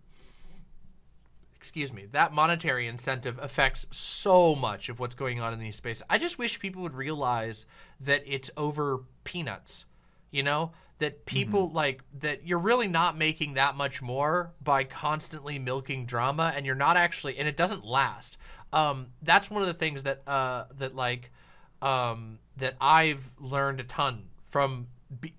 excuse me, that monetary incentive affects so much of what's going on in these spaces. I just wish people would realize that it's over peanuts. You know, that people mm-hmm. like that you're really not making that much more by constantly milking drama and you're not actually and it doesn't last. Um that's one of the things that uh that like um that I've learned a ton from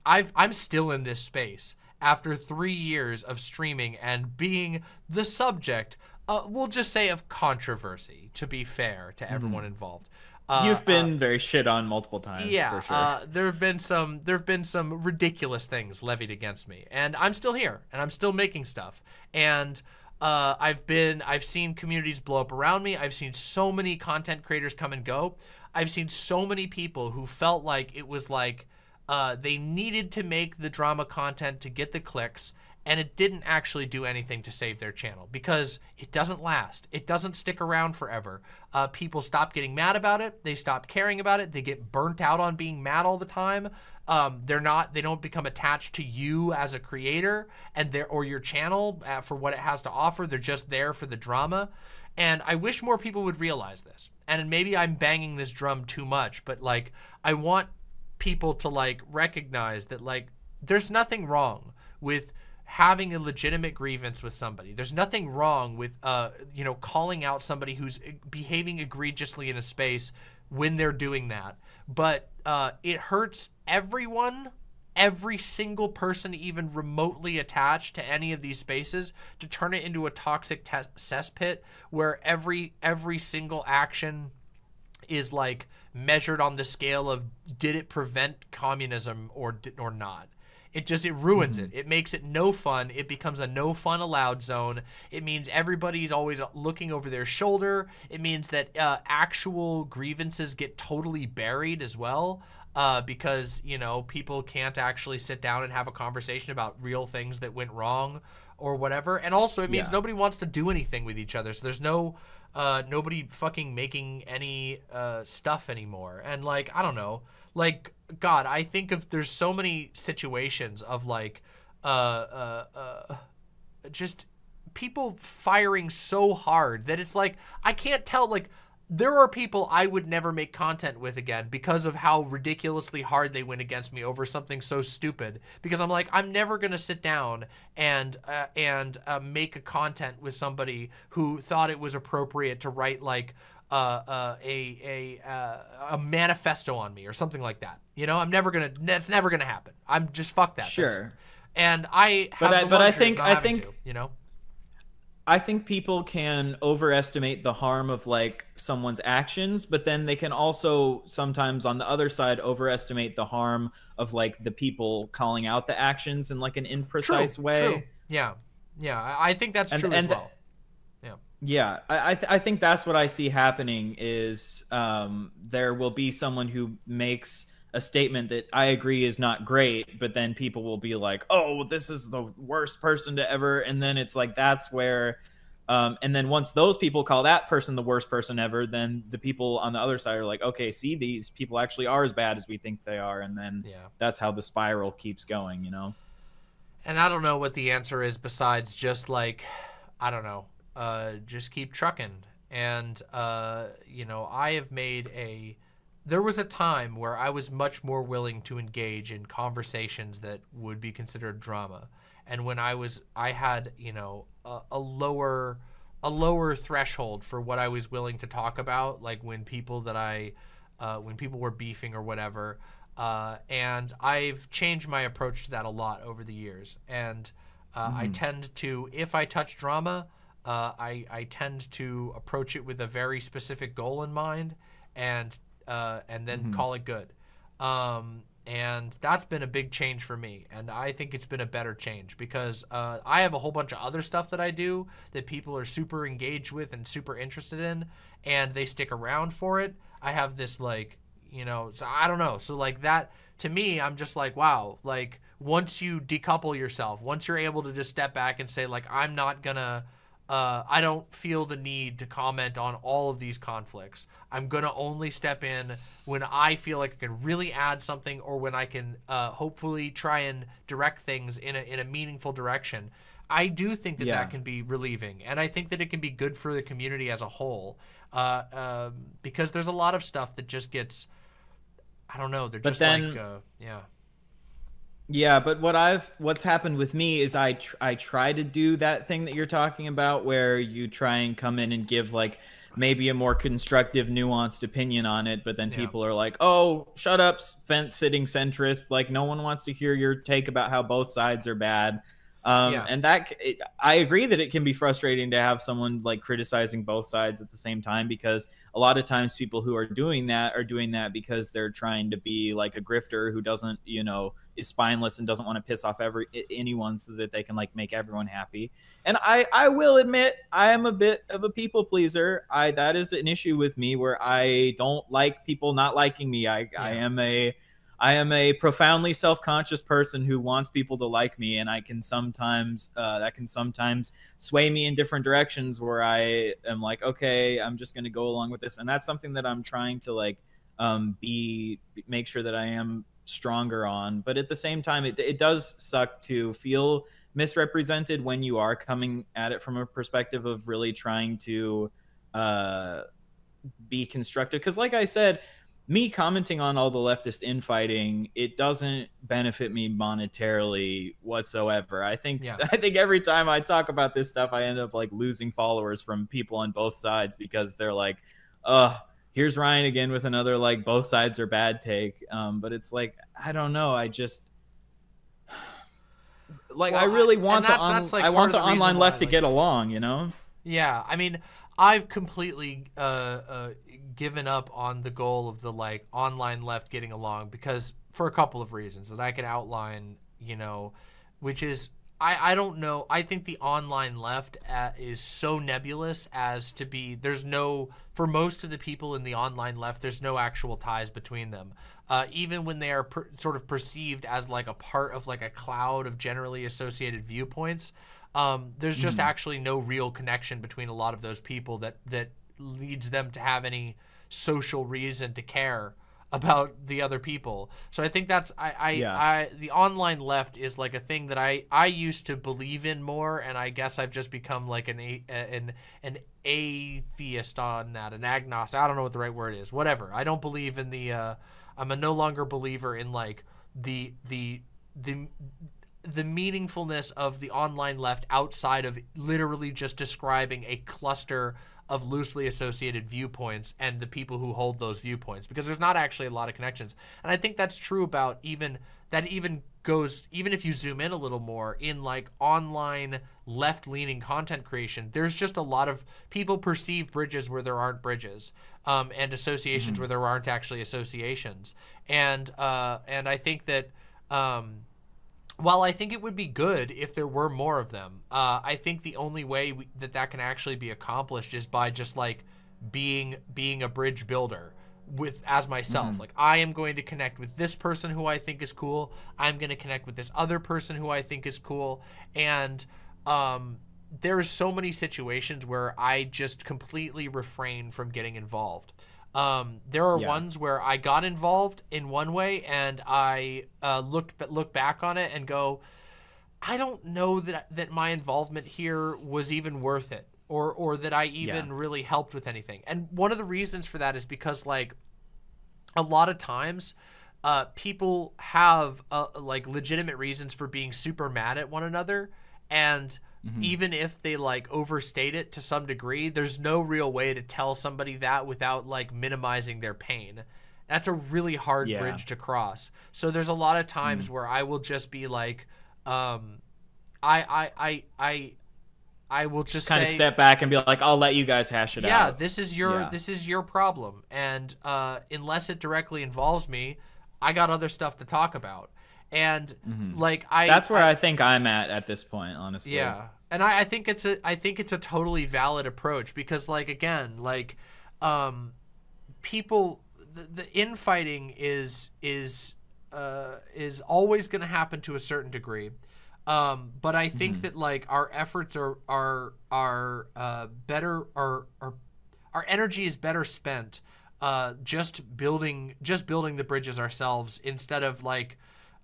I've I'm still in this space after three years of streaming and being the subject, uh, we'll just say of controversy. To be fair to mm-hmm. everyone involved, uh, you've been uh, very shit on multiple times. Yeah, for sure. Uh, there have been some there have been some ridiculous things levied against me, and I'm still here and I'm still making stuff. And uh, I've been I've seen communities blow up around me. I've seen so many content creators come and go. I've seen so many people who felt like it was like uh, they needed to make the drama content to get the clicks, and it didn't actually do anything to save their channel because it doesn't last. It doesn't stick around forever. Uh, people stop getting mad about it. They stop caring about it. They get burnt out on being mad all the time. Um, they're not. They don't become attached to you as a creator and their or your channel uh, for what it has to offer. They're just there for the drama. And I wish more people would realize this. And maybe I'm banging this drum too much, but like I want people to like recognize that like there's nothing wrong with having a legitimate grievance with somebody. There's nothing wrong with uh you know calling out somebody who's behaving egregiously in a space when they're doing that. But uh it hurts everyone every single person even remotely attached to any of these spaces to turn it into a toxic cesspit where every every single action is like measured on the scale of did it prevent communism or or not. It just it ruins mm-hmm. it. It makes it no fun. It becomes a no fun allowed zone. It means everybody's always looking over their shoulder. It means that uh, actual grievances get totally buried as well. Uh, because you know people can't actually sit down and have a conversation about real things that went wrong or whatever. And also, it means Yeah. nobody wants to do anything with each other. So there's no uh, nobody fucking making any uh, stuff anymore. And like, I don't know, like God, I think of there's so many situations of like, uh, uh, uh, just people firing so hard that it's like I can't tell like there are people I would never make content with again because of how ridiculously hard they went against me over something so stupid. Because I'm like I'm never to sit down and uh, and uh, make a content with somebody who thought it was appropriate to write like uh, uh, a a uh, a manifesto on me or something like that. You know, I'm never gonna. That's never gonna happen. I'm just fuck that. Sure. and I have But I- but I think- I think- to, you know. I think people can overestimate the harm of like someone's actions, but then they can also sometimes on the other side overestimate the harm of like the people calling out the actions in like an imprecise true, way. True. Yeah, yeah. I, think that's And- true as and- well. Yeah, I I, th- I think that's what I see happening is um, there will be someone who makes a statement that I agree is not great, but then people will be like, "Oh, this is the worst person to ever," and then it's like that's where. Um, and then once those people call that person the worst person ever, then the people on the other side are like, okay, see, these people actually are as bad as we think they are, and then Yeah. that's how the spiral keeps going, you know? And I don't know what the answer is besides just like, I don't know, uh, just keep trucking. And, uh, you know, I have made a. There was a time where I was much more willing to engage in conversations that would be considered drama. And when I was, I had, you know, a, a lower, a lower threshold for what I was willing to talk about. Like when people that I, uh, when people were beefing or whatever. Uh, and I've changed my approach to that a lot over the years. And uh, I tend to, if I touch drama, uh, I, I tend to approach it with a very specific goal in mind, and uh, and then call it good. Um, and that's been a big change for me, and I think it's been a better change because uh, I have a whole bunch of other stuff that I do that people are super engaged with and super interested in, and they stick around for it. I have this like you know so i don't know so like that to me i'm just like wow like once you decouple yourself once you're able to just step back and say like i'm not gonna uh, i don't feel the need to comment on all of these conflicts. I'm gonna only step in when i feel like i can really add something or when i can uh, hopefully try and direct things in a, in a meaningful direction. I do think that Yeah. that can be relieving, and I think that it can be good for the community as a whole, uh, um, because there's a lot of stuff that just gets, I don't know, they're But just then- like, uh, yeah, Yeah, but what I've what's happened with me is I tr- I try to do that thing that you're talking about where you try and come in and give like maybe a more constructive nuanced opinion on it but then Yeah. people are like, "Oh, shut up, fence sitting centrist. Like no one wants to hear your take about how both sides are bad." Um, Yeah. and that it, I agree that it can be frustrating to have someone like criticizing both sides at the same time because a lot of times people who are doing that are doing that because they're trying to be like a grifter who doesn't, you know, is spineless and doesn't want to piss off every anyone so that they can like make everyone happy. And I I will admit I am a bit of a people pleaser. I that is an issue with me where I don't like people not liking me. I I am a I am a profoundly self-conscious person who wants people to like me, and I can sometimes uh, that can sometimes sway me in different directions where I am like, okay, I'm just going to go along with this, and that's something that I'm trying to like um, be make sure that I am stronger on. But at the same time, it it does suck to feel misrepresented when you are coming at it from a perspective of really trying to uh, be constructive. Because, like I said, me commenting on all the leftist infighting, it doesn't benefit me monetarily whatsoever. I think Yeah. [LAUGHS] I think every time I talk about this stuff, I end up like losing followers from people on both sides because they're like, "Uh, here's Ryan again with another like both sides are bad take." Um, but it's like I don't know. I just [SIGHS] like I really want the that's- on, that's, like, I want the the online left why, to like- get along. You know? Yeah, I mean, I've completely uh, uh, given up on the goal of the like online left getting along because for a couple of reasons that I can outline, you know, which is I, I don't know. I think the online left uh, is so nebulous as to be there's no for most of the people in the online left there's no actual ties between them. Uh, even when they are per, sort of perceived as like a part of like a cloud of generally associated viewpoints, um, there's just actually no real connection between a lot of those people that that leads them to have any social reason to care about the other people. So I think that's I I, Yeah. I the online left is like a thing that I I used to believe in more, and I guess I've just become like an a, an an atheist on that, an agnostic. I don't know what the right word is. Whatever. I don't believe in the. Uh, I'm a no longer believer in like the the the the meaningfulness of the online left outside of literally just describing a cluster of loosely associated viewpoints and the people who hold those viewpoints because there's not actually a lot of connections. And i think that's true about even that even goes even if you zoom in a little more in like online left-leaning content creation there's just a lot of people perceive bridges where there aren't bridges um, and associations where there aren't actually associations. And uh, and i think that um, while I think it would be good if there were more of them, uh, I think the only way we, that that can actually be accomplished is by just like being being a bridge builder with as myself. Like I am going to connect with this person who I think is cool. I'm going to connect with this other person who I think is cool, and um, there's so many situations where I just completely refrain from getting involved. Um, there are Yeah. ones where I got involved in one way and I uh, looked look back on it and go, I don't know that that my involvement here was even worth it, or or that I even Yeah. really helped with anything. And one of the reasons for that is because like a lot of times uh, people have uh, like legitimate reasons for being super mad at one another and even if they like overstate it to some degree there's no real way to tell somebody that without like minimizing their pain that's a really hard Yeah. bridge to cross so there's a lot of times where i will just be like um i i i i, I will just, Just kind of step back and be like, I'll let you guys hash it yeah out. Yeah, this is your Yeah. this is your problem and uh, unless it directly involves me i got other stuff to talk about and like i Mm-hmm. That's where I, think I'm at at this point, honestly. yeah and I, I think it's a i think it's a totally valid approach because like again like um people the, the infighting is is uh is always going to happen to a certain degree um but i think that like our efforts are are are uh better are are our energy is better spent uh just building just building the bridges ourselves instead of like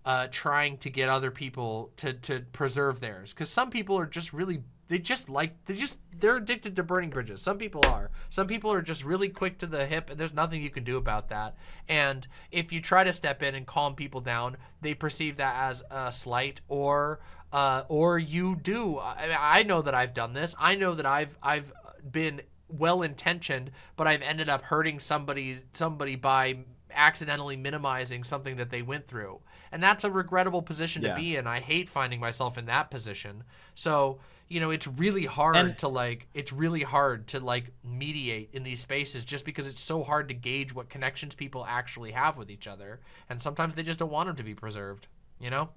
uh, trying to get other people to to preserve theirs. Because some people are just really they just like they just they're addicted to burning bridges. Some people are. Some people are just really quick to the hip and there's nothing you can do about that. And if you try to step in and calm people down they perceive that as a slight or uh, or you do. I, I know that i've done this. I know that i've i've been well intentioned but i've ended up hurting somebody somebody by accidentally minimizing something that they went through and that's a regrettable position Yeah. to be in. I hate finding myself in that position. So you know it's really hard And- to like it's really hard to like mediate in these spaces just because it's so hard to gauge what connections people actually have with each other. And sometimes they just don't want them to be preserved you know?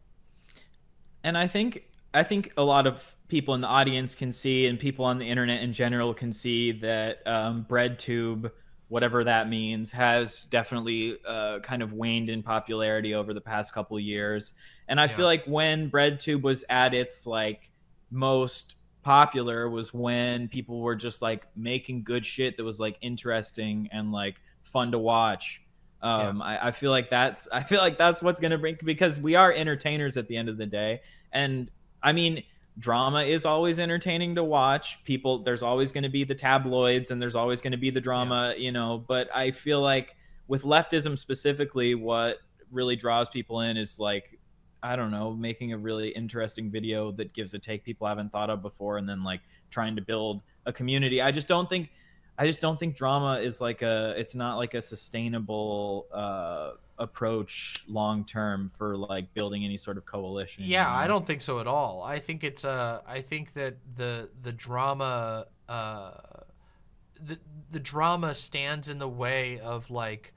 And I think I think a lot of people in the audience can see, and people on the internet in general can see that um, BreadTube, whatever that means, has definitely uh, kind of waned in popularity over the past couple of years. And I Yeah. feel like when BreadTube was at its like most popular was when people were just like making good shit that was like interesting and like fun to watch. Um, I, I feel like that's I feel like that's what's gonna bring because we are entertainers at the end of the day, and I mean drama is always entertaining to watch. People there's always going to be the tabloids and there's always going to be the drama, you know. But I feel like with leftism specifically, what really draws people in is like I don't know, making a really interesting video that gives a take people haven't thought of before, and then like trying to build a community. I just don't think, I just don't think drama is like a, it's not like a sustainable uh, approach long term for like building any sort of coalition. you Yeah, know? I don't think so at all. I think it's uh I think that the the drama uh the the drama stands in the way of like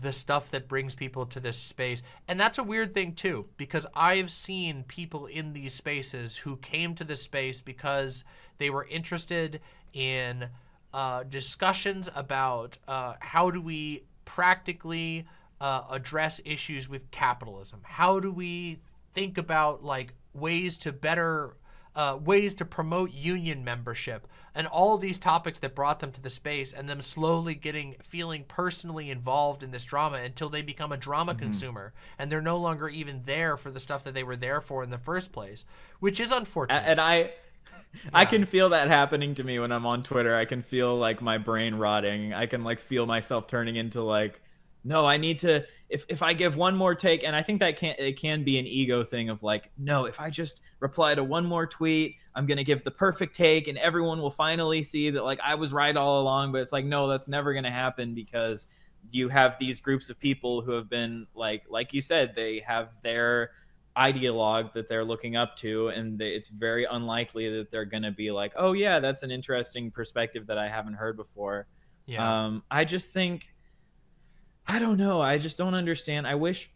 the stuff that brings people to this space. And that's a weird thing too because I've seen people in these spaces who came to this space because they were interested in uh, discussions about uh, how do we practically uh, address issues with capitalism? How do we think about like ways to better uh, ways to promote union membership and all these topics that brought them to the space and them slowly getting feeling personally involved in this drama until they become a drama Mm-hmm. consumer and they're no longer even there for the stuff that they were there for in the first place which is unfortunate and I [LAUGHS] I can feel that happening to me when I'm on Twitter. I can feel like my brain rotting. I can like feel myself turning into like no, I need to if if I give one more take and I think that can it can be an ego thing of like no, if I just reply to one more tweet, I'm going to give the perfect take and everyone will finally see that like I was right all along, but it's like no, that's never going to happen because you have these groups of people who have been like like you said, they have their ideologue that they're looking up to and they, it's very unlikely that they're going to be like oh yeah that's an interesting perspective that i haven't heard before. Yeah. Um i just think i don't know. I just don't understand. I wish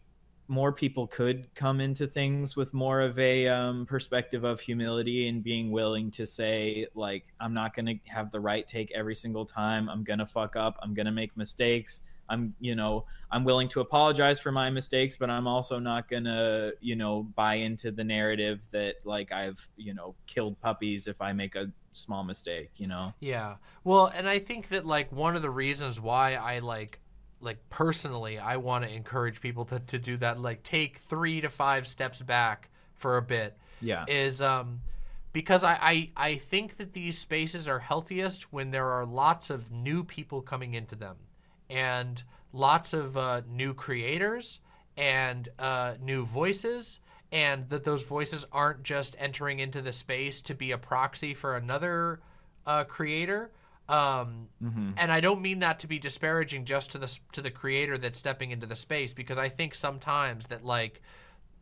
more people could come into things with more of a um, perspective of humility and being willing to say like i'm not going to have the right take every single time. I'm going to fuck up. I'm going to make mistakes. I'm you know i'm willing to apologize for my mistakes but i'm also not going to you know buy into the narrative that like i've you know killed puppies if i make a small mistake you know? Yeah. Well, and I think that like one of the reasons why I like like personally I want to encourage people to, to do that like take 3 to 5 steps back for a bit yeah. is um because I, I I think that these spaces are healthiest when there are lots of new people coming into them and lots of uh, new creators and uh, new voices and that those voices aren't just entering into the space to be a proxy for another uh, creator um, mm-hmm. and I don't mean that to be disparaging just to the to the creator that's stepping into the space because I think sometimes that like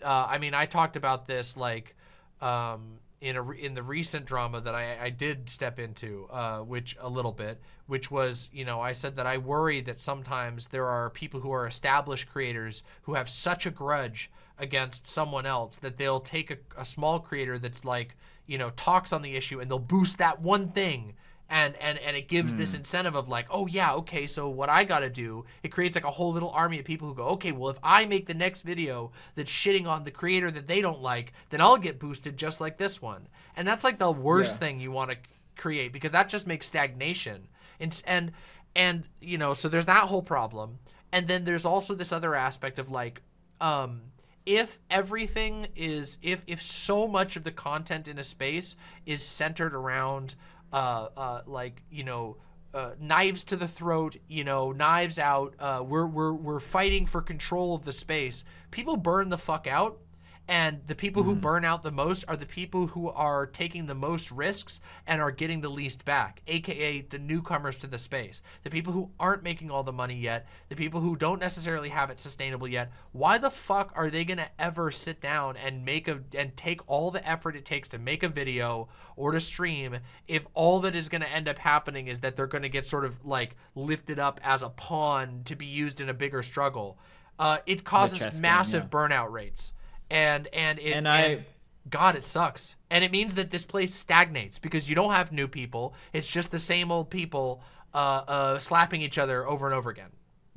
uh, I mean I talked about this like um, in a in the recent drama that I, I did step into uh, which a little bit which was you know I said that I worry that sometimes there are people who are established creators who have such a grudge against someone else that they'll take a, a small creator that's like you know talks on the issue and they'll boost that one thing and and and it gives this incentive of like oh yeah okay so what i gotta do it creates like a whole little army of people who go okay well if i make the next video that's shitting on the creator that they don't like then i'll get boosted just like this one. And that's like the worst Yeah. thing you want to create because that just makes stagnation. And and and you know so there's that whole problem. And then there's also this other aspect of like um if everything is if if so much of the content in a space is centered around uh uh like you know uh, knives to the throat, you know, knives out. Uh, we're we're we're fighting for control of the space. People burn the fuck out, and the people who burn out the most are the people who are taking the most risks and are getting the least back, aka the newcomers to the space. The people who aren't making all the money yet, the people who don't necessarily have it sustainable yet. Why the fuck are they gonna ever sit down and make a and take all the effort it takes to make a video or to stream if all that is gonna end up happening is that they're gonna get sort of like lifted up as a pawn to be used in a bigger struggle? Uh, it causes chess game, massive yeah. burnout rates and and it And I- God, it sucks. And it means that this place stagnates because you don't have new people. It's just the same old people uh, uh, slapping each other over and over again.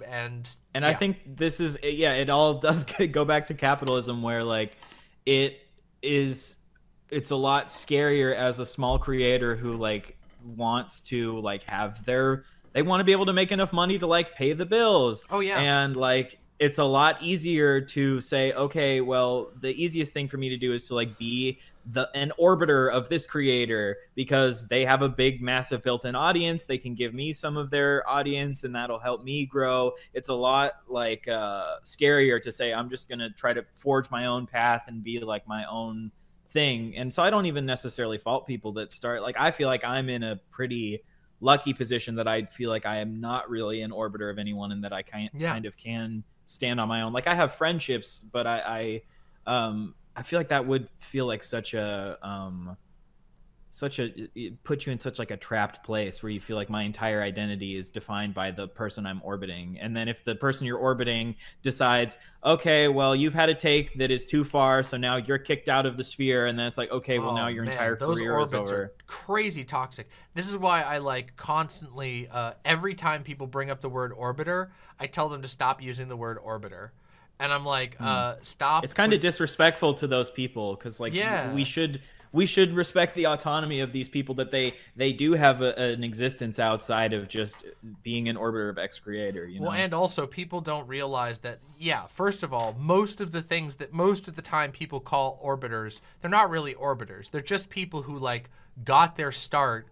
And And I think this is yeah, it all [LAUGHS] does go back to capitalism where like it is it's a lot scarier as a small creator who like wants to like have their they want to be able to make enough money to like pay the bills. Oh, yeah. And like it's a lot easier to say okay, well, the easiest thing for me to do is to like be the an orbiter of this creator because they have a big massive built-in audience. They can give me some of their audience and that'll help me grow. It's a lot like uh scarier to say i'm just gonna try to forge my own path and be like my own thing. And so i don't even necessarily fault people that start like i feel like i'm in a pretty lucky position that i feel like i am not really an orbiter of anyone and that i kind, Yeah. kind of can stand on my own. Like i have friendships but i i um I feel like that would feel like such a um such a it put you in such like a trapped place where you feel like my entire identity is defined by the person I'm orbiting. And then if the person you're orbiting decides, okay, well you've had a take that is too far, so now you're kicked out of the sphere, and then it's like, okay, well Oh, now your man, entire those career is over. Are crazy toxic. This is why I like constantly. Uh, every time people bring up the word orbiter, I tell them to stop using the word orbiter, and I'm like, uh, stop. Hmm. It's kind of disrespectful to those people because like Yeah. we should we should respect the autonomy of these people that they they do have a, an existence outside of just being an orbiter of X creator. You know? Well, and also people don't realize that. Yeah, first of all, most of the things that most of the time people call orbiters, they're not really orbiters. They're just people who like got their start,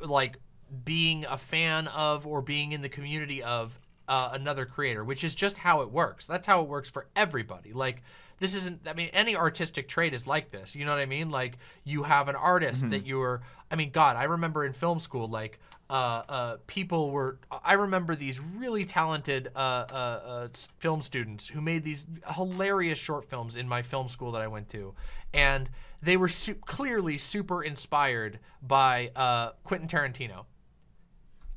like being a fan of or being in the community of uh, another creator, which is just how it works. That's how it works for everybody. Like this isn't i mean any artistic trait is like this you know what i mean? Like you have an artist mm-hmm. that you're i mean god i remember in film school like uh, uh, people were i remember these really talented uh, uh, uh film students who made these hilarious short films in my film school that i went to. And they were su- clearly super inspired by uh, quentin tarantino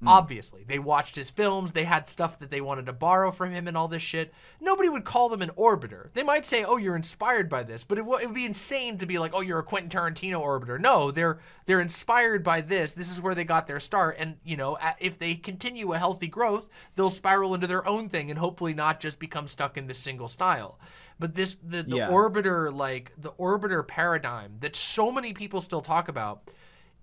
Mm. Obviously, they watched his films, they had stuff that they wanted to borrow from him and all this shit. Nobody would call them an orbiter. They might say, "Oh, you're inspired by this," but it, w- it would be insane to be like, "Oh, you're a Quentin Tarantino orbiter." No, they're they're inspired by this. This is where they got their start, and you know, if they continue a healthy growth, they'll spiral into their own thing and hopefully not just become stuck in this single style. But this the, the yeah. orbiter like the orbiter paradigm that so many people still talk about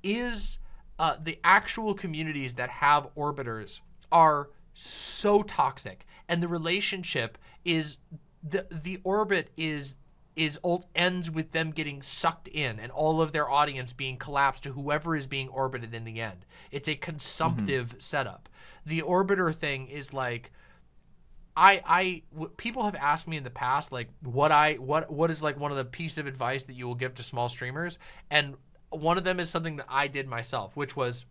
is uh, the actual communities that have orbiters are so toxic, and the relationship is the the orbit is is ends with them getting sucked in and all of their audience being collapsed to whoever is being orbited in the end. It's a consumptive mm-hmm. setup. The orbiter thing is like I I w- people have asked me in the past like what I what what is like one of the piece of advice that you will give to small streamers and one of them is something that I did myself, which was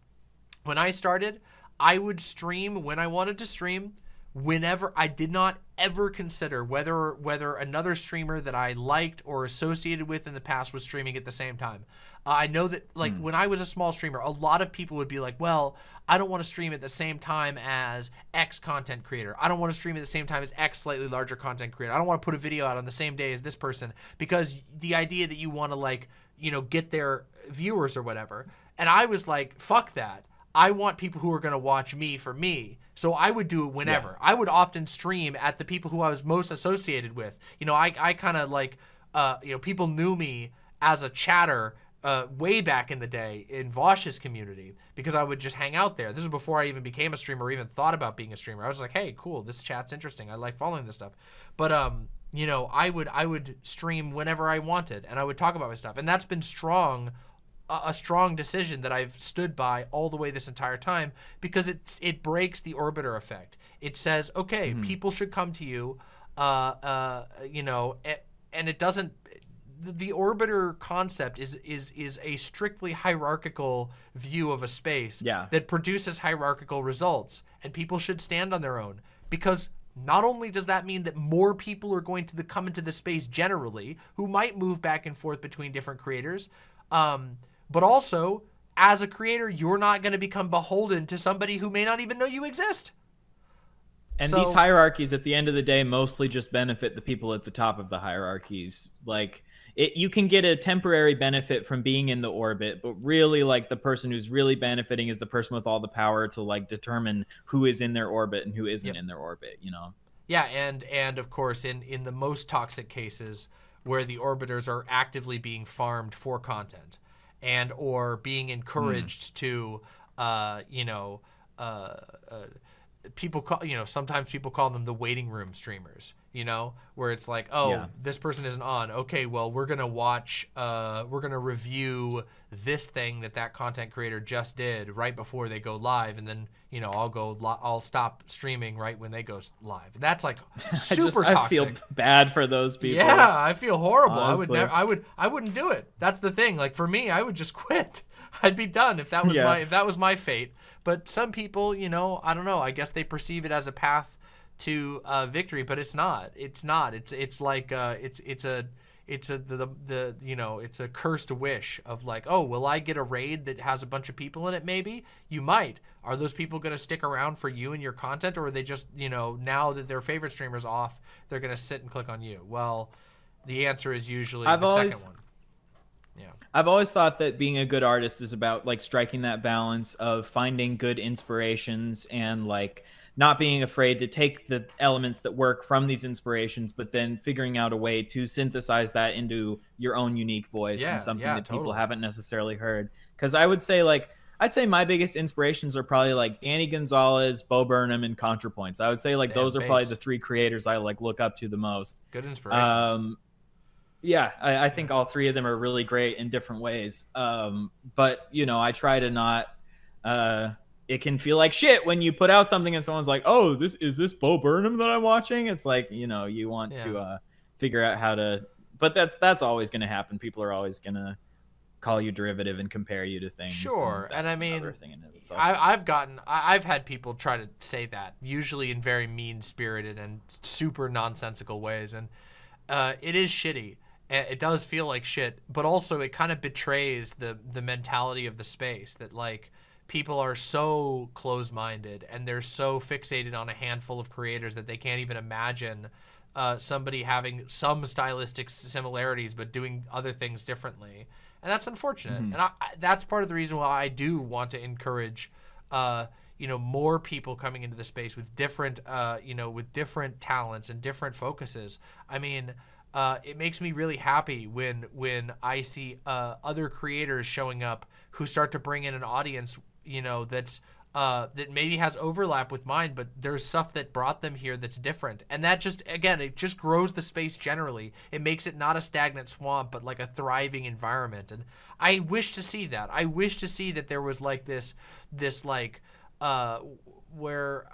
when I started, I would stream when I wanted to stream whenever I did not ever consider whether whether another streamer that I liked or associated with in the past was streaming at the same time. Uh, I know that like mm. when I was a small streamer, a lot of people would be like, "Well, I don't want to stream at the same time as X content creator. I don't want to stream at the same time as X slightly larger content creator. I don't want to put a video out on the same day as this person because the idea that you want to like you know, get their viewers or whatever. And I was like, fuck that. I want people who are going to watch me for me. So I would do it whenever. Yeah. I would often stream at the people who I was most associated with. You know, I, I kind of like, uh, you know, people knew me as a chatter uh, way back in the day in Vaush's community because I would just hang out there. This was before I even became a streamer or even thought about being a streamer. I was like, hey, cool, this chat's interesting. I like following this stuff. But um, you know, I would I would stream whenever I wanted and I would talk about my stuff. And that's been strong a, a strong decision that I've stood by all the way this entire time because it it breaks the orbiter effect. It says, okay, mm-hmm. people should come to you uh uh you know, and it doesn't the orbiter concept is is is a strictly hierarchical view of a space yeah. that produces hierarchical results and people should stand on their own because not only does that mean that more people are going to the, come into the space generally, who might move back and forth between different creators, um, but also as a creator, you're not going to become beholden to somebody who may not even know you exist. And so, these hierarchies, at the end of the day, mostly just benefit the people at the top of the hierarchies. Like it, you can get a temporary benefit from being in the orbit, but really, like the person who's really benefiting is the person with all the power to like determine who is in their orbit and who isn't yep. in their orbit. You know. Yeah, and and of course, in in the most toxic cases where the orbiters are actively being farmed for content and or being encouraged mm. to, uh, you know. Uh, uh, people call you know sometimes people call them the waiting room streamers you know where it's like oh yeah. this person isn't on. Okay well we're gonna watch uh we're gonna review this thing that that content creator just did right before they go live and then you know i'll go li- i'll stop streaming right when they go live. And that's like [LAUGHS] super I, just, I feel bad for those people. Yeah i feel horrible. Honestly. i would never i would i wouldn't do it. That's the thing. Like for me i would just [LAUGHS] quit. I'd be done if that was yeah. my if that was my fate but some people, you know, I don't know. I guess they perceive it as a path to uh, victory, but it's not. It's not. It's it's like uh, it's it's a it's a the, the you know it's a cursed wish of like oh will I get a raid that has a bunch of people in it maybe you might are those people going to stick around for you and your content or are they just you know now that their favorite streamers off they're going to sit and click on you well the answer is usually I've the always, second one Yeah. I've always thought that being a good artist is about like striking that balance of finding good inspirations and like not being afraid to take the elements that work from these inspirations, but then figuring out a way to synthesize that into your own unique voice Yeah, and something yeah, that people haven't necessarily heard. Because I would say like I'd say my biggest inspirations are probably like Danny Gonzalez, Bo Burnham, and ContraPoints. I would say like Damn, those are probably the three creators I like look up to the most. Good inspirations. Um, yeah, I, I think all three of them are really great in different ways. Um, but you know, I try to not. Uh, it can feel like shit when you put out something and someone's like, "Oh, this is this Bo Burnham that I'm watching." It's like you know, you want to uh, figure out how to. But that's that's always going to happen. People are always going to call you derivative and compare you to things. Sure, and I mean, thing in it itself. I, I've gotten, I, I've had people try to say that, usually in very mean spirited and super nonsensical ways, and uh, it is shitty. It does feel like shit, but also it kind of betrays the the mentality of the space that like people are so close minded and they're so fixated on a handful of creators that they can't even imagine uh, somebody having some stylistic similarities but doing other things differently, and that's unfortunate. And I, I, that's part of the reason why I do want to encourage, uh, you know, more people coming into the space with different, uh, you know, with different talents and different focuses. I mean. Uh, it makes me really happy when when I see uh, other creators showing up who start to bring in an audience, you know, that's uh, that maybe has overlap with mine, but there's stuff that brought them here that's different. And that just, again, it just grows the space generally. It makes it not a stagnant swamp, but like a thriving environment. And I wish to see that. I wish to see that there was like this, this like, uh, where,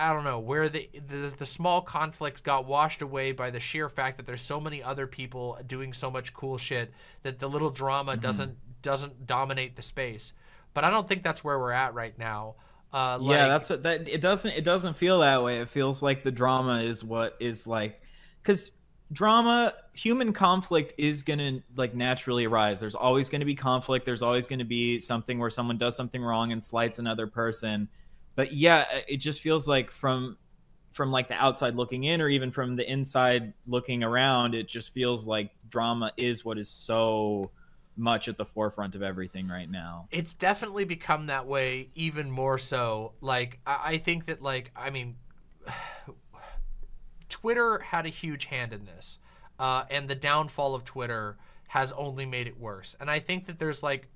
I don't know, where the, the, the small conflicts got washed away by the sheer fact that there's so many other people doing so much cool shit that the little drama doesn't, doesn't dominate the space. But I don't think that's where we're at right now. Uh, like, yeah, that's what that it doesn't it doesn't feel that way. It feels like the drama is what is like cuz drama human conflict is going to like naturally arise. There's always going to be conflict. There's always going to be something where someone does something wrong and slights another person. But yeah, it just feels like from from like the outside looking in or even from the inside looking around, it just feels like drama is what is so much at the forefront of everything right now. it's definitely become that way even more so like i, I think that like i mean [SIGHS] twitter had a huge hand in this uh, and the downfall of twitter has only made it worse and i think that there's like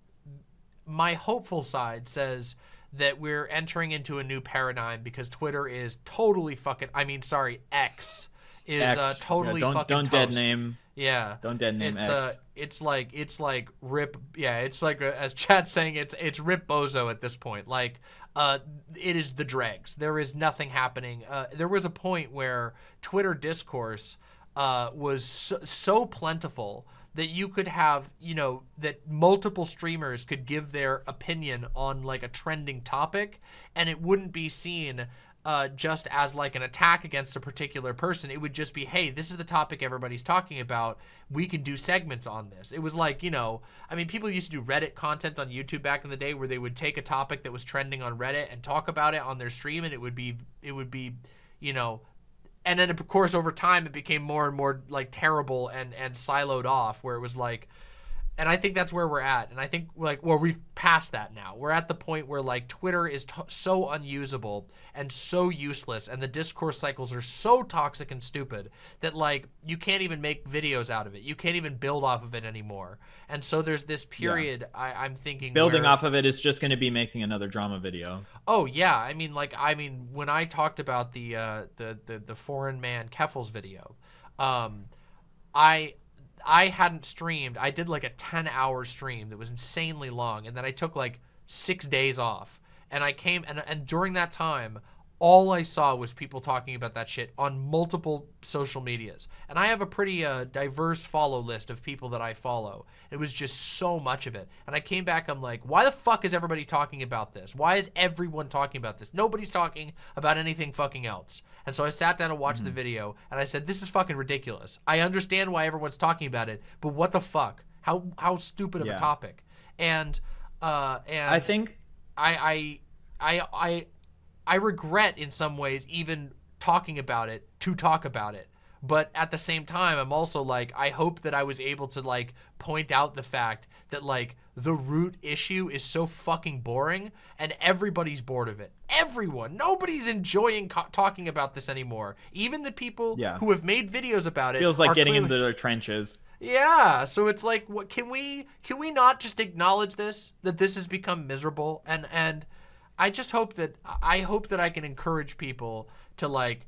my hopeful side says that we're entering into a new paradigm because twitter is totally fucking i mean sorry x is X, uh, yeah, totally don't fucking don't dead name. Yeah. Don't dead name it's X. uh it's like it's like rip yeah it's like uh as chad's saying it's it's rip bozo at this point. Like uh it is the dregs. There is nothing happening. Uh there was a point where twitter discourse uh was so, so plentiful that you could have you know that multiple streamers could give their opinion on like a trending topic and it wouldn't be seen uh, just as like an attack against a particular person. It would just be, hey, this is the topic everybody's talking about. We can do segments on this. It was like, you know, I mean, people used to do Reddit content on YouTube back in the day where they would take a topic that was trending on Reddit and talk about it on their stream, and it would be, it would be, you know, and then of course over time it became more and more like terrible and and siloed off where it was like and I think that's where we're at. And I think like well we've passed that now. We're at the point where like Twitter is t- so unusable and so useless and the discourse cycles are so toxic and stupid that like you can't even make videos out of it. You can't even build off of it anymore. And so there's this period I, I'm thinking building where- off of it is just going to be making another drama video. Oh yeah, I mean like I mean when I talked about the uh, the, the the foreign man Keffals video, um, I I hadn't streamed. I did like a ten hour stream that was insanely long, and then I took like six days off, and I came and and during that time. All I saw was people talking about that shit on multiple social medias. And I have a pretty uh, diverse follow list of people that I follow. It was just so much of it. And I came back, I'm like, why the fuck is everybody talking about this? Why is everyone talking about this? Nobody's talking about anything fucking else. And so I sat down and watched the video and I said, this is fucking ridiculous. I understand why everyone's talking about it, but what the fuck? How how stupid of Yeah. a topic. And uh and I think I I I I I regret in some ways even talking about it to talk about it. But at the same time i'm also like i hope that i was able to like point out the fact that like the root issue is so fucking boring and everybody's bored of it. Everyone. Nobody's enjoying talking about this anymore. Even the people Yeah. who have made videos about it Feels like getting clearly- into their trenches. yeah, so it's like, what can we can we not just acknowledge this that this has become miserable? And and I just hope that I hope that I can encourage people to like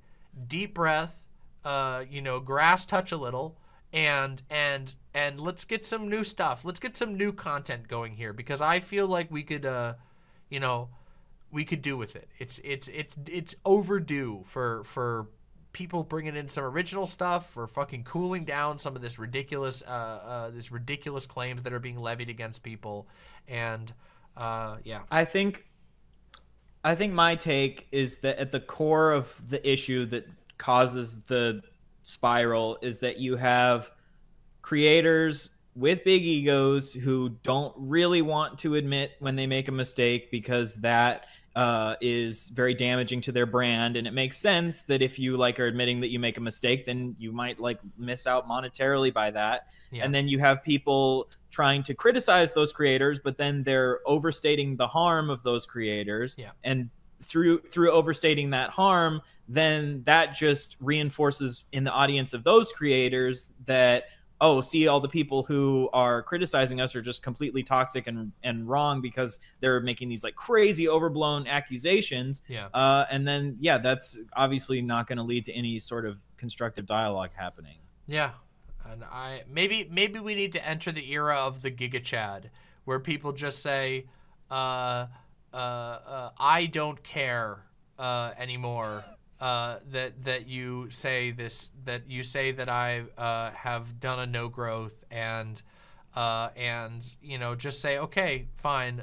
deep breath, uh, you know, grass touch a little, and and and let's get some new stuff. Let's get some new content going here because I feel like we could, uh, you know, we could do with it. It's it's it's it's overdue for for people bringing in some original stuff for fucking cooling down some of this ridiculous uh, uh this ridiculous claims that are being levied against people and uh yeah I think I think my take is that at the core of the issue that causes the spiral is that you have creators with big egos who don't really want to admit when they make a mistake because that uh, is very damaging to their brand and it makes sense that if you like are admitting that you make a mistake then you might like miss out monetarily by that Yeah. and then you have people trying to criticize those creators but then they're overstating the harm of those creators. Yeah. and through through overstating that harm then that just reinforces in the audience of those creators that oh see all the people who are criticizing us are just completely toxic and and wrong because they're making these like crazy overblown accusations. Yeah. Uh, and then yeah that's obviously not going to lead to any sort of constructive dialogue happening. Yeah, and I maybe maybe we need to enter the era of the Giga Chad, where people just say, uh, uh, uh, "I don't care uh, anymore." Uh, that that you say this that you say that I uh, have done a no growth and and you know just say okay fine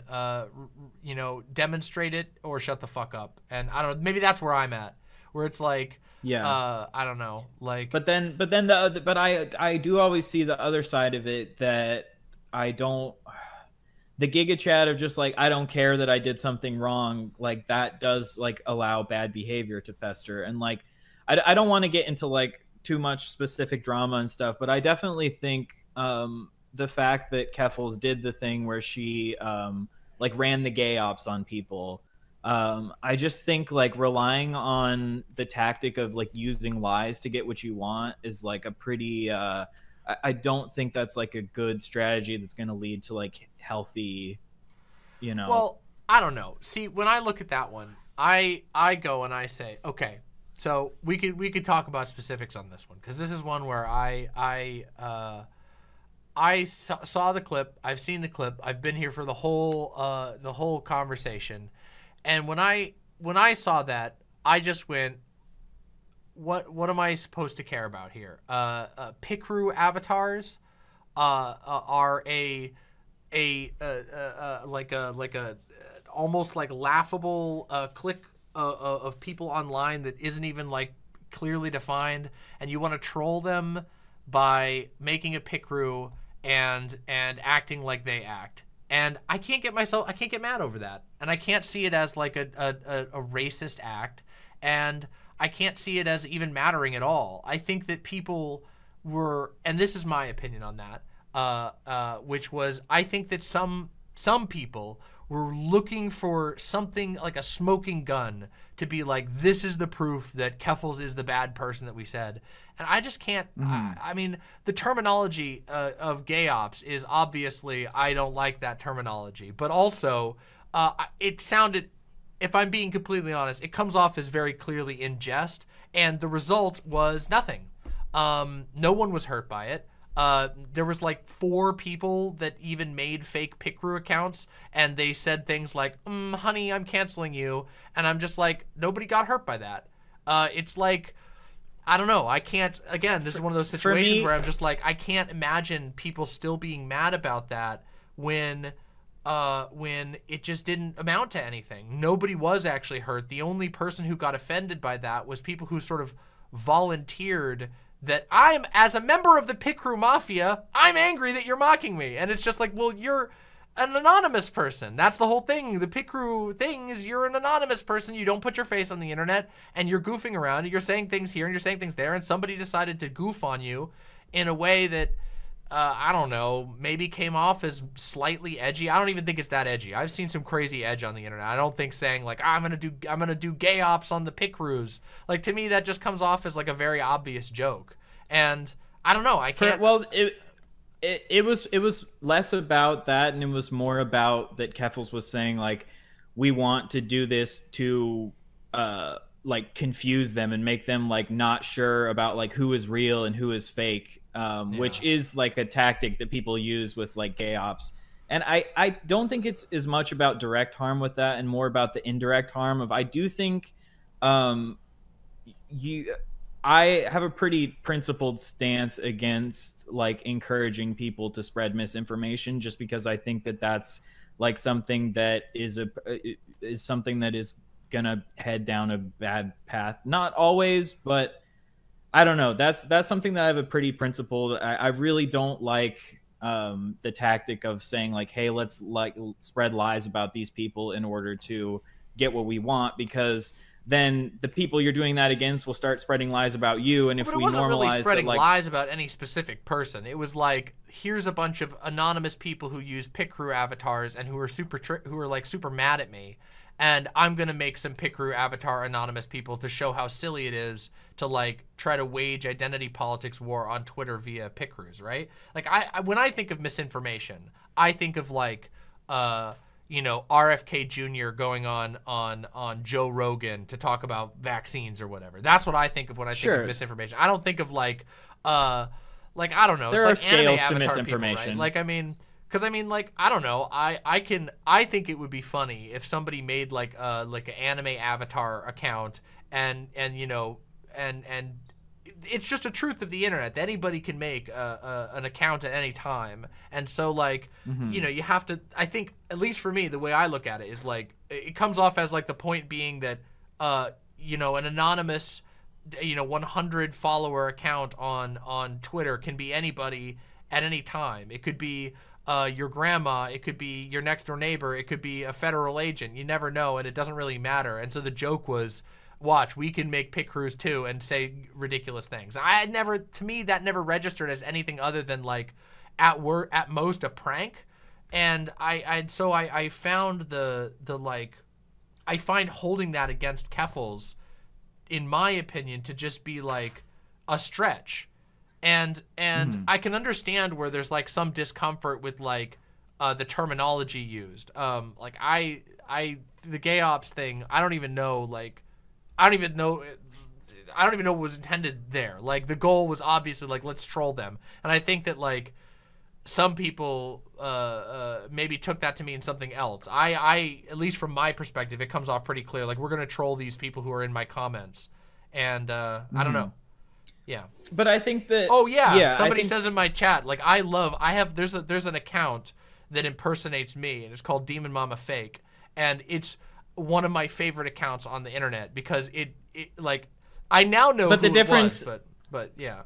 you know demonstrate it or shut the fuck up and I don't know maybe that's where I'm at where it's like yeah. Uh, I don't know like but then but then the other but i i do always see the other side of it that i don't the giga chad of just like i don't care that i did something wrong like that does like allow bad behavior to fester. And like i, I don't want to get into like too much specific drama and stuff but i definitely think um the fact that keffals did the thing where she um like ran the gay ops on people um, I just think like relying on the tactic of like using lies to get what you want is like a pretty. Uh, I, I don't think that's like a good strategy that's going to lead to like healthy, you know. Well, I don't know. See, when I look at that one, I I go and I say, okay, so we could we could talk about specifics on this one because this is one where I I uh, I saw, saw the clip. I've seen the clip. I've been here for the whole uh, the whole conversation, and when I when I saw that, I just went, what what am I supposed to care about here? Uh, uh Picrew avatars uh, uh, are a a uh, uh, like a like a almost like laughable uh, of people online that isn't even like clearly defined, and you want to troll them by making a Picrew and and acting like they act. And I can't get myself, I can't get mad over that, and I can't see it as like a a, a, racist act, and I can't see it as even mattering at all. I think that people were, and this is my opinion on that, uh, uh, which was I think that some some people were looking for something like a smoking gun to be like, this is the proof that Keffals is the bad person that we said. And I just can't. I, I mean, the terminology uh, of gay ops is obviously I don't like that terminology, but also uh, it sounded if I'm being completely honest, it comes off as very clearly in jest, and the result was nothing. Um, no one was hurt by it. Uh, there was like four people that even made fake Picrew accounts, and they said things like, mm, "Honey, I'm canceling you," and I'm just like, nobody got hurt by that. Uh, it's like. I don't know. I can't. Again, this is one of those situations me- where I'm just like, I can't imagine people still being mad about that when uh, when it just didn't amount to anything. Nobody was actually hurt. The only person who got offended by that was people who sort of volunteered that I'm, as a member of the Picrew Mafia, I'm angry that you're mocking me. And it's just like, well, you're, an anonymous person. That's the whole thing. The Picrew thing is you're an anonymous person. You don't put your face on the internet and you're goofing around and you're saying things here and you're saying things there and somebody decided to goof on you in a way that uh, I don't know, maybe came off as slightly edgy. I don't even think it's that edgy. I've seen some crazy edge on the internet. I don't think saying like I'm gonna do I'm gonna do gay ops on the Picrews. Like to me that just comes off as like a very obvious joke. And I don't know. I can't. For, well, it, it it was it was less about that, and it was more about that Keffals was saying like we want to do this to uh like confuse them and make them like not sure about like who is real and who is fake um, yeah. which is like a tactic that people use with like gay ops and i i don't think it's as much about direct harm with that and more about the indirect harm of i do think um you i have a pretty principled stance against like encouraging people to spread misinformation just because i think that that's like something that is a is something that is gonna head down a bad path. Not always, but I don't know. That's that's something that I have a pretty principled. I, I really don't like um, the tactic of saying like, "Hey, let's like spread lies about these people in order to get what we want," because then the people you're doing that against will start spreading lies about you. And if but it we wasn't normalize really spreading that, like, lies about any specific person, it was like here's a bunch of anonymous people who use Picrew avatars and who are super who are like super mad at me, and I'm gonna make some Picrew avatar anonymous people to show how silly it is to like try to wage identity politics war on Twitter via Picrews, right? Like I, I when I think of misinformation, I think of like uh you know RFK Jr. going on on on Joe Rogan to talk about vaccines or whatever. That's what I think of when I Sure. think of misinformation. I don't think of like uh like I don't know. There it's are like anime scales to avatar people, right? Like I mean, because I mean, like I don't know. I I can I think it would be funny if somebody made like a like an anime avatar account and and you know and and it's just a truth of the internet that anybody can make a, a, an account at any time. And so like mm-hmm. you know you have to i think at least for me the way i look at it is like it comes off as like the point being that uh you know an anonymous you know 100 follower account on on twitter can be anybody at any time. It could be uh, your grandma, it could be your next door neighbor, it could be a federal agent. You never know, and it doesn't really matter. And so the joke was, watch, we can make Picrews too and say ridiculous things. I had never, to me, that never registered as anything other than like, at wor- at most a prank. And I, I, so I, I found the, the like, I find holding that against Keffals, in my opinion, to just be like a stretch and and I can understand where there's like some discomfort with like uh, the terminology used. Um, like I I the gay ops thing. I don't even know like I don't even know. I don't even know what was intended there. Like the goal was obviously like let's troll them, and I think that like some people uh, uh, maybe took that to mean something else. I, I, at least from my perspective, it comes off pretty clear. Like we're gonna troll these people who are in my comments, and uh, I don't know. Yeah. But I think that. Oh yeah. yeah. Somebody think- says in my chat, like I love. I have there's a there's an account that impersonates me, and it's called Demon Mama Fake, and it's one of my favorite accounts on the internet because it it like I now know. But the it was, difference- but but yeah.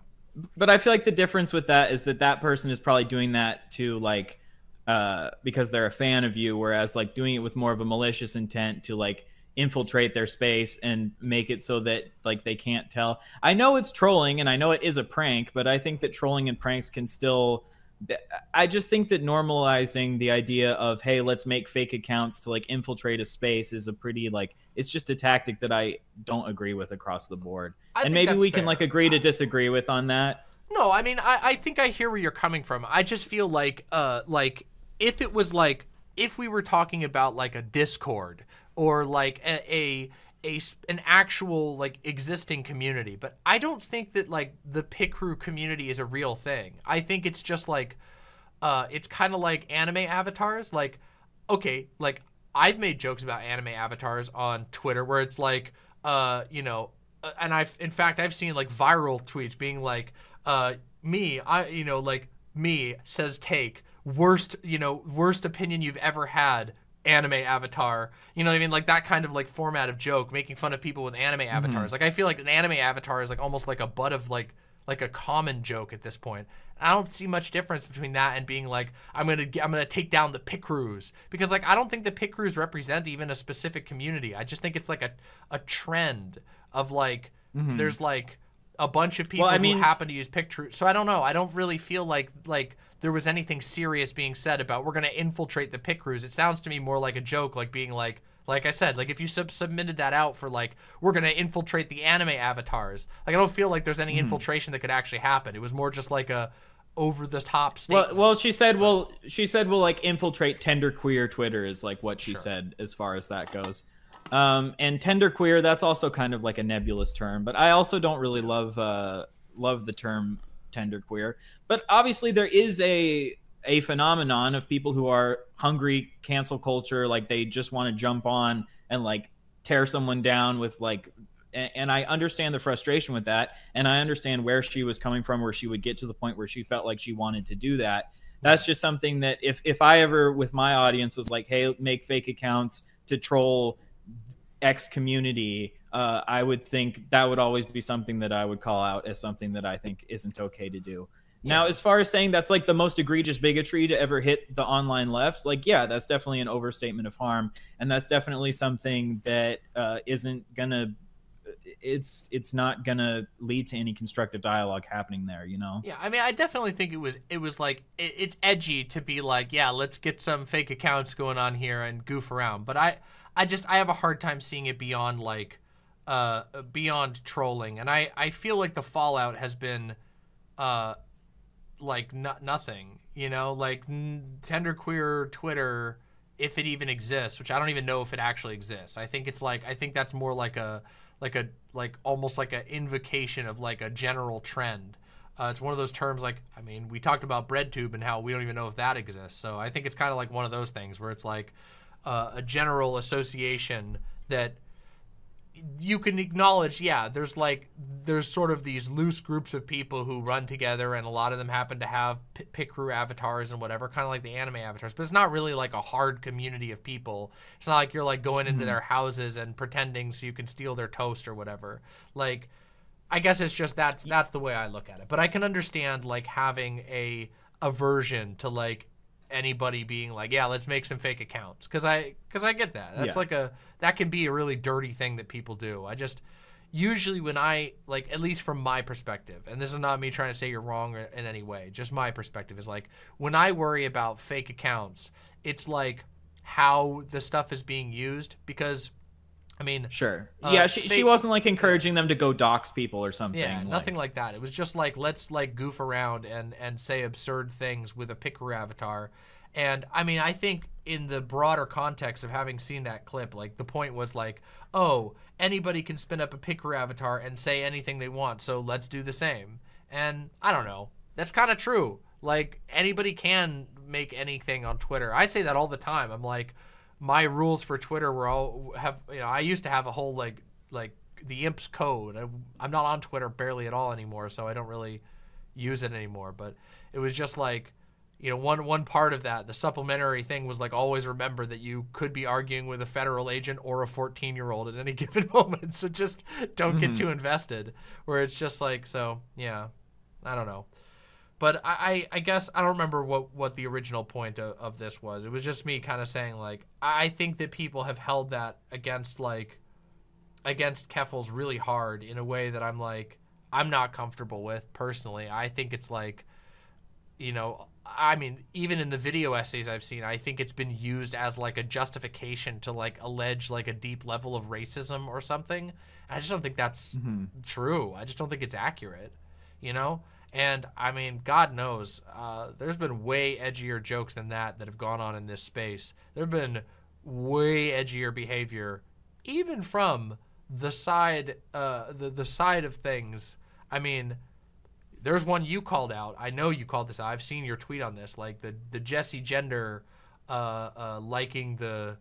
but I feel like the difference with that is that that person is probably doing that to like uh because they're a fan of you whereas like doing it with more of a malicious intent to like infiltrate their space and make it so that like they can't tell. I know it's trolling and I know it is a prank, but I think that trolling and pranks can still I just think that normalizing the idea of hey, let's make fake accounts to like infiltrate a space is a pretty like it's just a tactic that I don't agree with across the board. I and maybe we can like agree to disagree with on that. No, I mean, I, I think I hear where you're coming from. I just feel like, uh, like if it was like if we were talking about like a Discord or like a, a a an actual like existing community, but I don't think that like the Picrew community is a real thing. I think it's just like, uh, it's kind of like anime avatars. Like, okay, like I've made jokes about anime avatars on Twitter where it's like, uh, you know, uh, and I've in fact I've seen like viral tweets being like, uh, me, I, you know, like me says take worst, you know, worst opinion you've ever had. Anime avatar, you know what I mean? Like that kind of like format of joke, making fun of people with anime avatars. Like I feel like an anime avatar is like almost like a butt of like like a common joke at this point. I don't see much difference between that and being like I'm gonna I'm gonna take down the Picrews because like I don't think the Picrews represent even a specific community. I just think it's like a a trend of like mm-hmm. there's like a bunch of people well, I mean, who happen to use Picrews. So I don't know. I don't really feel like like there was anything serious being said about we're gonna infiltrate the Picrews. It sounds to me more like a joke, like being like like I said, like if you sub- submitted that out for like we're gonna infiltrate the anime avatars, like I don't feel like there's any mm. infiltration that could actually happen. It was more just like a over the top statement. Well, well, she said, well, she said we'll like infiltrate tender queer Twitter is like what she sure. said as far as that goes. Um, and tender queer, that's also kind of like a nebulous term, but I also don't really love uh, love the term tender queer. But obviously, there is a a phenomenon of people who are hungry cancel culture like they just want to jump on and like tear someone down with like and I understand the frustration with that and I understand where she was coming from where she would get to the point where she felt like she wanted to do that that's just something that if if I ever with my audience was like hey make fake accounts to troll X community uh, I would think that would always be something that I would call out as something that I think isn't okay to do now, as far as saying that's like the most egregious bigotry to ever hit the online left, like, yeah, that's definitely an overstatement of harm. And that's definitely something that uh, not gonna it's it's not gonna lead to any constructive dialogue happening there you know yeah i mean i definitely think it was it was like it, it's edgy to be like yeah let's get some fake accounts going on here and goof around but i i just i have a hard time seeing it beyond like uh beyond trolling. And i i feel like the fallout has been uh like not nothing you know? Like tender queer twitter if it even exists which i don't even know if it actually exists. I think it's like i think that's more like a like a like almost like an invocation of like a general trend. Uh, it's one of those terms like i mean we talked about breadtube and how we don't even know if that exists. So i think it's kind of like one of those things where it's like uh, a general association that you can acknowledge, yeah, there's like there's sort of these loose groups of people who run together, and a lot of them happen to have Picrew avatars and whatever, kind of like the anime avatars. But it's not really like a hard community of people. It's not like you're like going into mm-hmm. their houses and pretending so you can steal their toast or whatever. Like, I guess it's just that's that's the way I look at it. But I can understand like having a aversion to like anybody being like, yeah, let's make some fake accounts because I because I get that. That's yeah. like a that can be a really dirty thing that people do. I just usually when I like at least from my perspective, and this is not me trying to say you're wrong in any way, just my perspective is like when I worry about fake accounts, it's like how the stuff is being used because I mean, sure. Uh, yeah, she, she wasn't like encouraging them to go dox people or something. Yeah, nothing like that. It was just like let's like goof around and and say absurd things with a Picrew avatar. And I mean, I think in the broader context of having seen that clip, like the point was like, oh, anybody can spin up a Picrew avatar and say anything they want, so let's do the same. And I don't know. That's kind of true. Like anybody can make anything on Twitter. I say that all the time. I'm like, my rules for Twitter were all have you know I used to have a whole like like the imps code. I, I'm not on Twitter barely at all anymore, so I don't really use it anymore. But it was just like you know one one part of that the supplementary thing was like always remember that you could be arguing with a federal agent or a 14 year old at any [LAUGHS] given moment so just don't mm-hmm. get too invested where it's just like so yeah i don't know but I, I guess I don't remember what, what the original point of, of this was. It was just me kind of saying like I think that people have held that against like against Keffals really hard in a way that I'm like I'm not comfortable with personally. I think it's like you know I mean even in the video essays I've seen I think it's been used as like a justification to like allege like a deep level of racism or something. I just don't think that's mm-hmm. true. I just don't think it's accurate. You know? And I mean, God knows, uh, there's been way edgier jokes than that that have gone on in this space. There have been way edgier behavior, even from the side, uh, the the side of things. I mean, there's one you called out. I know you called this out. I've seen your tweet on this, like the the Jessie Gender uh, uh, liking the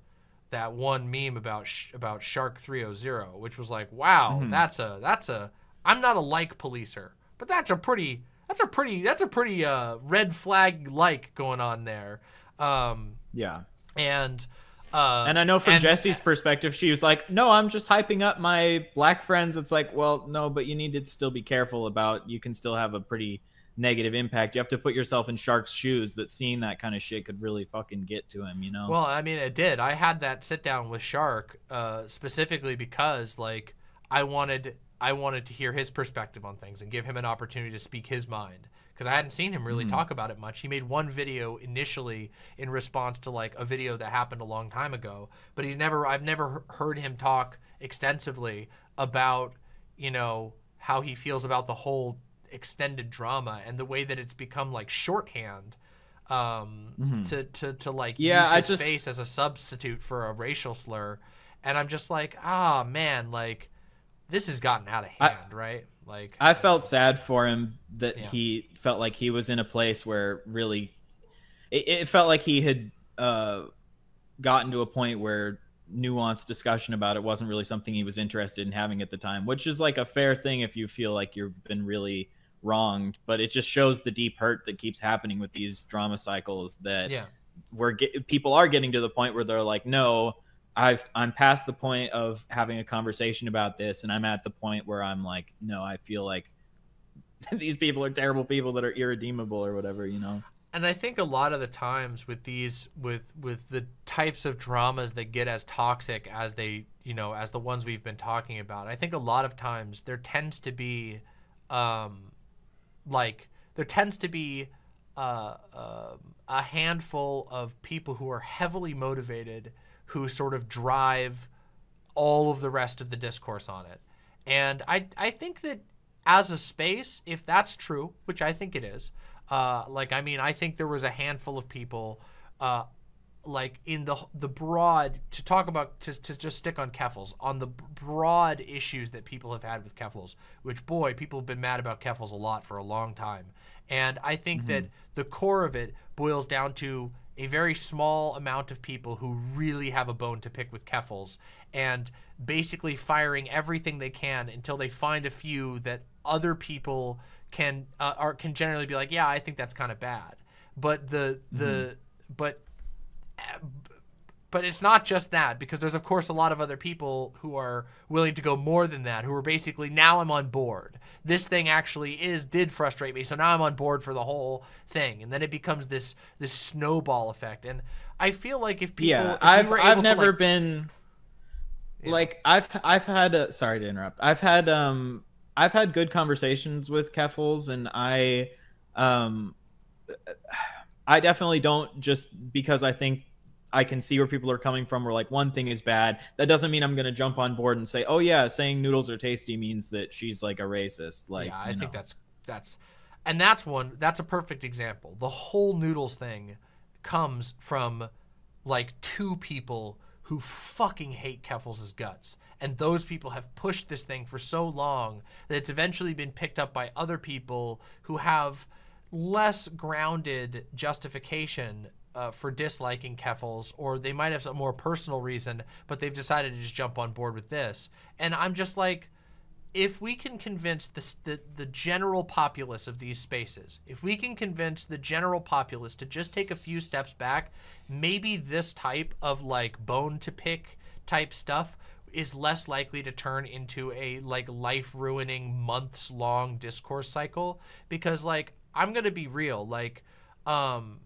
that one meme about sh- about Shark 300, which was like, wow, mm-hmm. that's a that's a. I'm not a like policer. But that's a pretty that's a pretty that's a pretty uh, red flag like going on there. Um, yeah. And Uh, and I know from and- Jessie's perspective, she was like, "No, I'm just hyping up my black friends." It's like, well, no, but you need to still be careful about. You can still have a pretty negative impact. You have to put yourself in Shark's shoes. That seeing that kind of shit could really fucking get to him. You know? Well, I mean, it did. I had that sit down with Shark uh, specifically because, like, I wanted I wanted to hear his perspective on things and give him an opportunity to speak his mind because I hadn't seen him really talk about it much. He made one video initially in response to like a video that happened a long time ago, but he's never I've never heard him talk extensively about you know how he feels about the whole extended drama and the way that it's become like shorthand um to to to like Yeah, use I his just- face as a substitute for a racial slur. And i'm just like ah man like this has gotten out of I- hand right like I felt sad for him that Yeah. he felt like he was in a place where really, it, it felt like he had uh, gotten to a point where nuanced discussion about it wasn't really something he was interested in having at the time, which is like a fair thing if you feel like you've been really wronged. But it just shows the deep hurt that keeps happening with these drama cycles that yeah we're get, people are getting to the point where they're like, no, I've I'm past the point of having a conversation about this, and I'm at the point where I'm like, no, I feel like [LAUGHS] these people are terrible people that are irredeemable or whatever, you know. and i think a lot of the times with these with with the types of dramas that get as toxic as they you know as the ones we've been talking about i think a lot of times there tends to be um like there tends to be uh, uh, a handful of people who are heavily motivated who sort of drive all of the rest of the discourse on it. And i i think that as a space if that's true which i think it is uh, like i mean i think there was a handful of people uh, like in the the broad to talk about to, to just stick on Keffals on the broad issues that people have had with Keffals, which boy people have been mad about Keffals a lot for a long time, and I think that the core of it boils down to a very small amount of people who really have a bone to pick with Keffals and basically firing everything they can until they find a few that other people can uh, are can generally be like, yeah, I think that's kind of bad. But the the but but it's not just that because there's of course a lot of other people who are willing to go more than that who are basically now I'm on board. This thing actually is did frustrate me, so now I'm on board for the whole thing, and then it becomes this this snowball effect. And I feel like if people, yeah, if we I've were I've never like- been Yeah. like I've I've had a, sorry to interrupt. I've had um I've had good conversations with Keffels and I um I definitely don't just because I think I can see where people are coming from where like one thing is bad. That doesn't mean I'm going to jump on board and say, "Oh yeah, saying noodles are tasty means that she's like a racist." Like yeah, I think know. that's that's, and that's one. That's a perfect example. The whole noodles thing comes from like two people who fucking hate Keffels' guts, and those people have pushed this thing for so long that it's eventually been picked up by other people who have less grounded justification. Uh, for disliking Keffels, or they might have some more personal reason, but they've decided to just jump on board with this. And I'm just like, if we can convince the, the the general populace of these spaces, if we can convince the general populace to just take a few steps back, maybe this type of like bone to pick type stuff is less likely to turn into a like life ruining months long discourse cycle because like I'm going to be real like um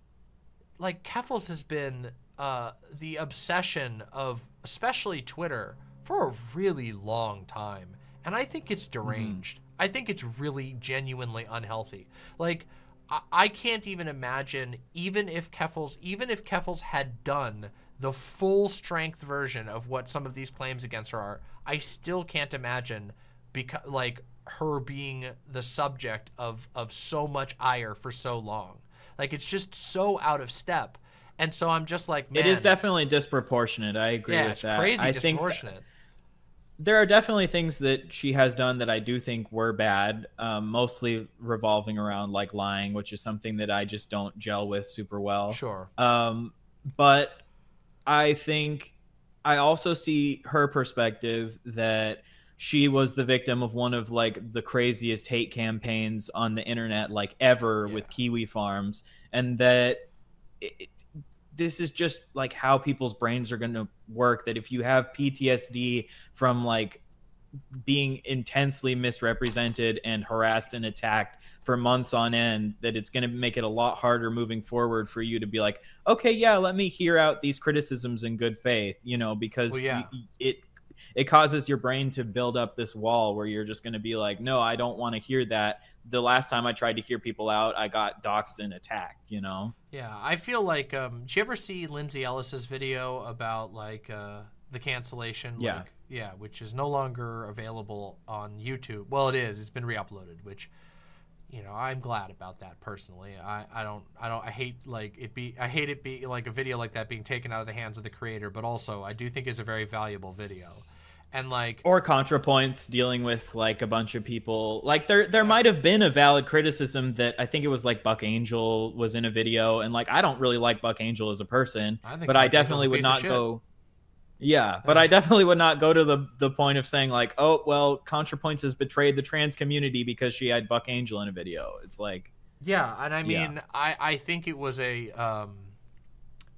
like Keffels has been uh, the obsession of especially Twitter for a really long time, and I think it's deranged. I think it's really genuinely unhealthy. Like I, I can't even imagine even if Keffels even if Keffels had done the full strength version of what some of these claims against her are, I still can't imagine because like her being the subject of of so much ire for so long. Like it's just so out of step. And so I'm just like, man, It is definitely disproportionate. I agree yeah, with it's that. crazy I think disproportionate. there are definitely things that she has done that I do think were bad, um, mostly revolving around like lying, which is something that I just don't gel with super well. Sure. Um, but I think I also see her perspective that she was the victim of one of like the craziest hate campaigns on the internet like ever Yeah. with Kiwi Farms, and that it, this is just like how people's brains are going to work that if you have PTSD from like being intensely misrepresented and harassed and attacked for months on end that it's going to make it a lot harder moving forward for you to be like okay yeah let me hear out these criticisms in good faith you know because Well, yeah. y- it it causes your brain to build up this wall where you're just going to be like no i don't want to hear that the last time i tried to hear people out i got doxxed and attacked you know Yeah, I feel like. Um, did you ever see Lindsay Ellis's video about like uh, the cancellation? Yeah. Like, yeah, which is no longer available on YouTube. Well, it is. It's been re-uploaded, which you know I'm glad about that personally. I, I don't I don't I hate like it be I hate it be like a video like that being taken out of the hands of the creator, but also I do think is a very valuable video, and like or contrapoints dealing with like a bunch of people. Like there there might have been a valid criticism that i think it was like buck angel was in a video and like i don't really like buck angel as a person I think but i Buck a definitely would not go yeah but i definitely would not go to the the point of saying like oh well contrapoints has betrayed the trans community because she had buck angel in a video it's like Yeah, and I Yeah. mean, I I think it was a um,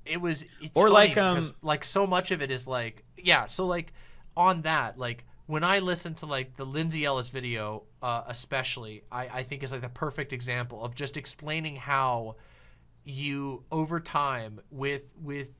it was it's Or like, um, like so much of it is like yeah, so like on that like when I listen to like the Lindsay Ellis video, uh, especially, I I think is like the perfect example of just explaining how you over time with with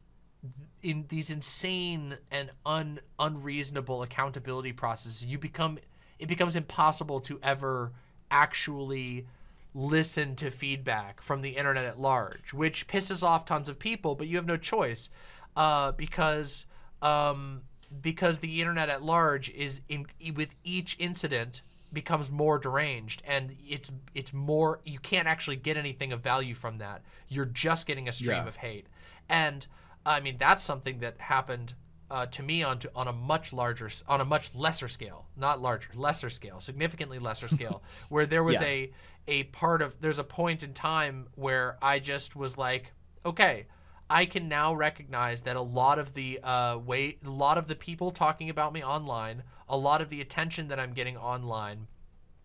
in these insane and un unreasonable accountability processes you become it becomes impossible to ever actually listen to feedback from the internet at large which pisses off tons of people but you have no choice uh, because um, because the internet at large is in with each incident becomes more deranged and it's it's more you can't actually get anything of value from that you're just getting a stream Yeah. of hate and i mean that's something that happened uh, to me on to, on a much larger on a much lesser scale not larger lesser scale significantly lesser [LAUGHS] scale where there was Yeah. a a part of there's a point in time where i just was like okay I can now recognize that a lot of the uh, way, a lot of the people talking about me online, a lot of the attention that I'm getting online,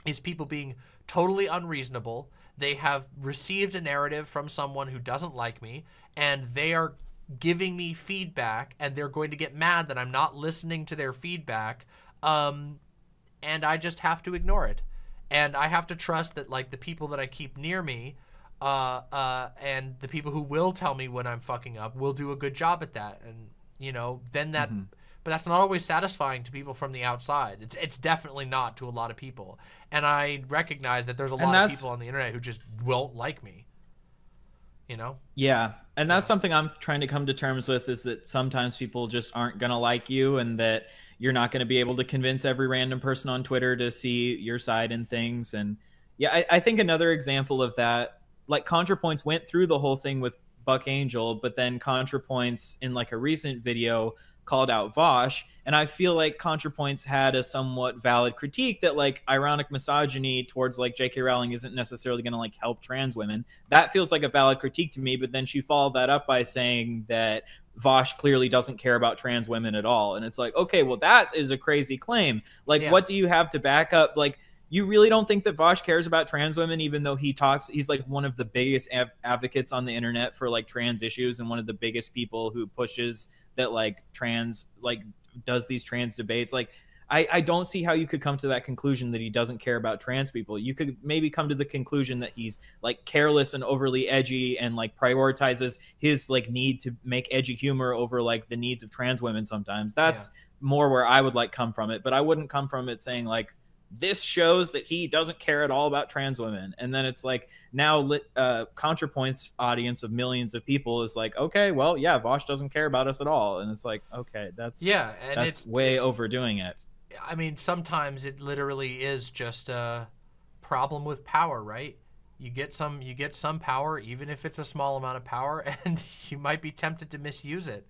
is people being totally unreasonable. They have received a narrative from someone who doesn't like me, and they are giving me feedback, and they're going to get mad that I'm not listening to their feedback. Um, and I just have to ignore it. And I have to trust that like the people that I keep near me, uh, uh, and the people who will tell me when I'm fucking up will do a good job at that. And you know, then that, but that's not always satisfying to people from the outside. It's it's definitely not to a lot of people. And I recognize that there's a lot of people on the internet who just won't like me. You know? Yeah, and that's something I'm trying to come to terms with is that sometimes people just aren't going to like you and that you're not going to be able to convince every random person on Twitter to see your side and things. And yeah, I, I think another example of that, like ContraPoints went through the whole thing with Buck Angel, but then ContraPoints in like a recent video called out Vaush. And I feel like ContraPoints had a somewhat valid critique that like ironic misogyny towards like J.K. Rowling isn't necessarily going to like help trans women. That feels like a valid critique to me. But then she followed that up by saying that Vaush clearly doesn't care about trans women at all. And it's like, okay, well, that is a crazy claim. Like, Yeah. what do you have to back up? Like, you really don't think that Vaush cares about trans women, even though he talks, he's like one of the biggest av- advocates on the internet for like trans issues and one of the biggest people who pushes that like trans, like does these trans debates. Like, I, I don't see how you could come to that conclusion that he doesn't care about trans people. You could maybe come to the conclusion that he's like careless and overly edgy and like prioritizes his like need to make edgy humor over like the needs of trans women sometimes. That's more where I would like come from it, but I wouldn't come from it saying like this shows that he doesn't care at all about trans women. And then it's like now lit uh ContraPoints audience of millions of people is like, okay, well, yeah, Vaush doesn't care about us at all. And it's like, okay, that's Yeah, and that's it's way it's, overdoing it. I mean, sometimes it literally is just a problem with power, right? You get some you get some power, even if it's a small amount of power, [LAUGHS] and you might be tempted to misuse it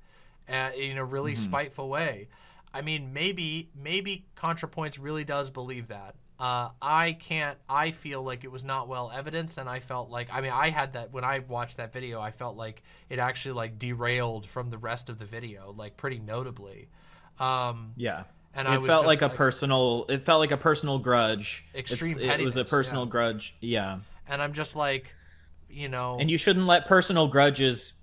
uh, in a really Mhm. spiteful way. I mean, maybe maybe ContraPoints really does believe that. Uh, I can't. I feel like it was not well evidenced, and I felt like I mean I had that when I watched that video. I felt like it actually like derailed from the rest of the video, like pretty notably. Um, Yeah. and it I felt like a personal it felt like a personal grudge Extreme it was a personal yeah. grudge yeah and I'm just like, you know, and you shouldn't let personal grudges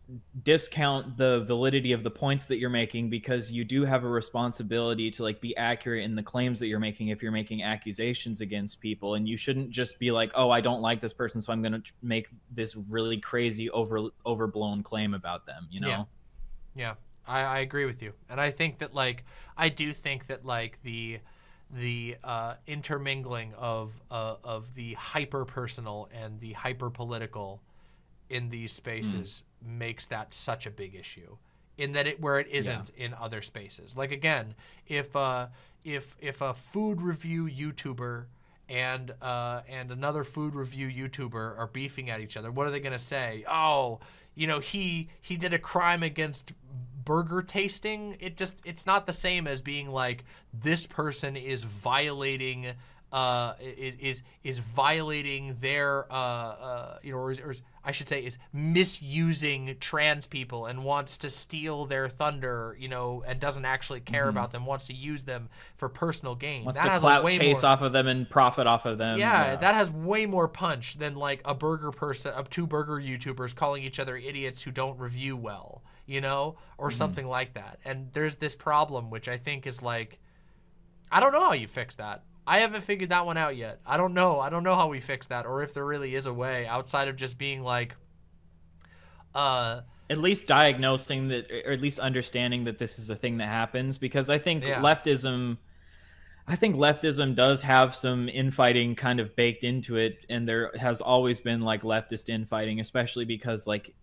discount the validity of the points that you're making because you do have a responsibility to like be accurate in the claims that you're making if you're making accusations against people and you shouldn't just be like oh i don't like this person so i'm going to make this really crazy over overblown claim about them you know yeah, yeah. I, I agree with you and i think that like i do think that like the the uh, intermingling of uh, of the hyper personal and the hyper political in these spaces mm. Makes that such a big issue in that it where it isn't yeah. in other spaces. Like again if uh if if a food review youtuber and uh and another food review youtuber are beefing at each other what are they going to say? Oh you know he he did a crime against burger tasting. It just it's not the same as being like this person is violating uh, is is is violating their uh, uh, you know or, or I should say is misusing trans people and wants to steal their thunder you know and doesn't actually care mm-hmm. about them wants to use them for personal gain. Wants that to clout like chase more, off of them and profit off of them. Yeah, yeah, that has way more punch than like a burger person of two burger YouTubers calling each other idiots who don't review well you know or mm-hmm. something like that. And there's this problem which I think is like I don't know how you fix that I haven't figured that one out yet. I don't know. I don't know how we fix that or if there really is a way outside of just being like uh at least diagnosing that or at least understanding that this is a thing that happens because I think yeah. leftism I think leftism does have some infighting kind of baked into it and there has always been like leftist infighting especially because like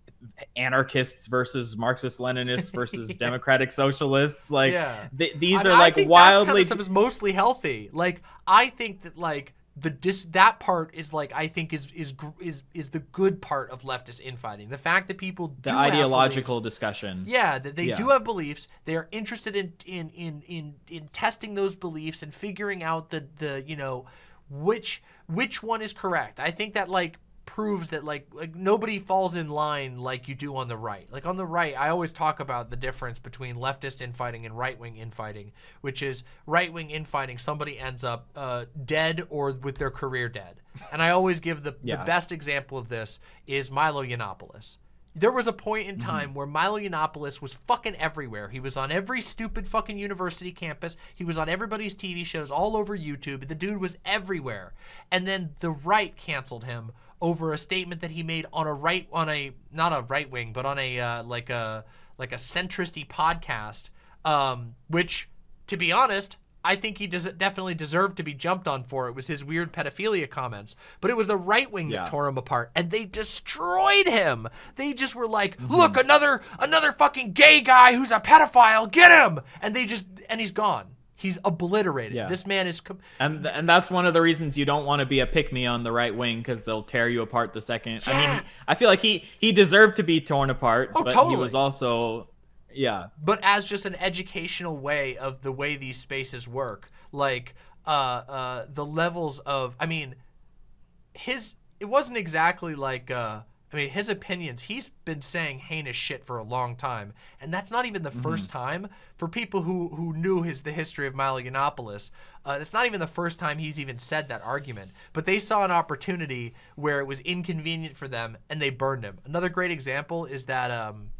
anarchists versus Marxist Leninists [LAUGHS] versus democratic socialists. Like yeah. th- these are like wildly kind of stuff is mostly healthy. Like I think that like the dis that part is like I think is is is is the good part of leftist infighting. The fact that people the ideological beliefs, discussion. Yeah, that they yeah. do have beliefs. They are interested in in in in in testing those beliefs and figuring out the the you know which which one is correct. I think that like proves that like like nobody falls in line like you do on the right. Like on the right, I always talk about the difference between leftist infighting and right wing infighting, which is right wing infighting. Somebody ends up uh, dead or with their career dead, and I always give the yeah. the best example of this is Milo Yiannopoulos. There was a point in mm-hmm. time mm-hmm. where Milo Yiannopoulos was fucking everywhere. He was on every stupid fucking university campus. He was on everybody's TV shows all over YouTube. The dude was everywhere. And then the right canceled him over a statement that he made on a right on a not a right wing but on a uh, like a like a centristy podcast um, which to be honest I think he does definitely deserved to be jumped on for. It was his weird pedophilia comments. But it was the right wing yeah. that tore him apart and they destroyed him. They just were like mm-hmm. look another another fucking gay guy who's a pedophile. Get him! And they just and he's gone He's obliterated. Yeah. This man is. Com- and and that's one of the reasons you don't want to be a pick me on the right wing because they'll tear you apart the second. Yeah. I mean, I feel like he he deserved to be torn apart, oh, but totally. he was also, yeah. But as just an educational way of the way these spaces work, like uh uh the levels of, I mean, his it wasn't exactly like uh I mean, his opinions, he's been saying heinous shit for a long time. And that's not even the mm-hmm. first time. For people who, who knew his the history of Milo Yiannopoulos, uh, it's not even the first time he's even said that argument. But they saw an opportunity where it was inconvenient for them and they burned him. Another great example is that um,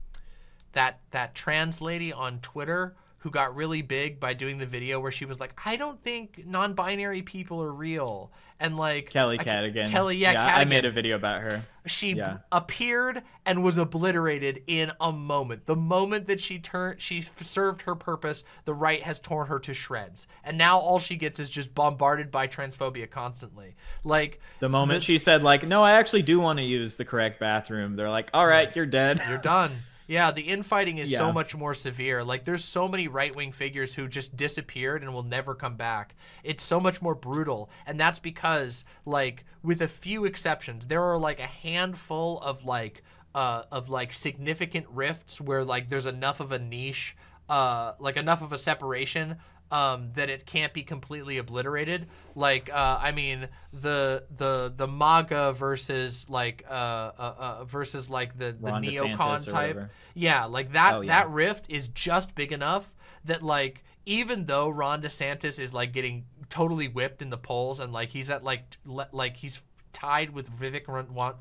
that that trans lady on Twitter who got really big by doing the video where she was like, I don't think non-binary people are real. And like Kelly Cadigan. Kelly, yeah, yeah I made a video about her. She yeah. appeared and was obliterated in a moment. The moment that she turned, she served her purpose. The right has torn her to shreds, and now all she gets is just bombarded by transphobia constantly. Like the moment she said, like, "No, I actually do want to use the correct bathroom," they're like, "All right, you're dead. You're done." [LAUGHS] Yeah, the infighting is yeah. so much more severe. Like there's so many right-wing figures who just disappeared and will never come back. It's so much more brutal. And that's because like with a few exceptions, there are like a handful of like uh of like significant rifts where like there's enough of a niche uh like enough of a separation um, that it can't be completely obliterated. Like, uh, I mean, the the the MAGA versus like uh, uh, uh versus like the the Ron neocon type. Yeah, like that oh, yeah. that rift is just big enough that like even though Ron DeSantis is like getting totally whipped in the polls and like he's at like le- like he's tied with Vivek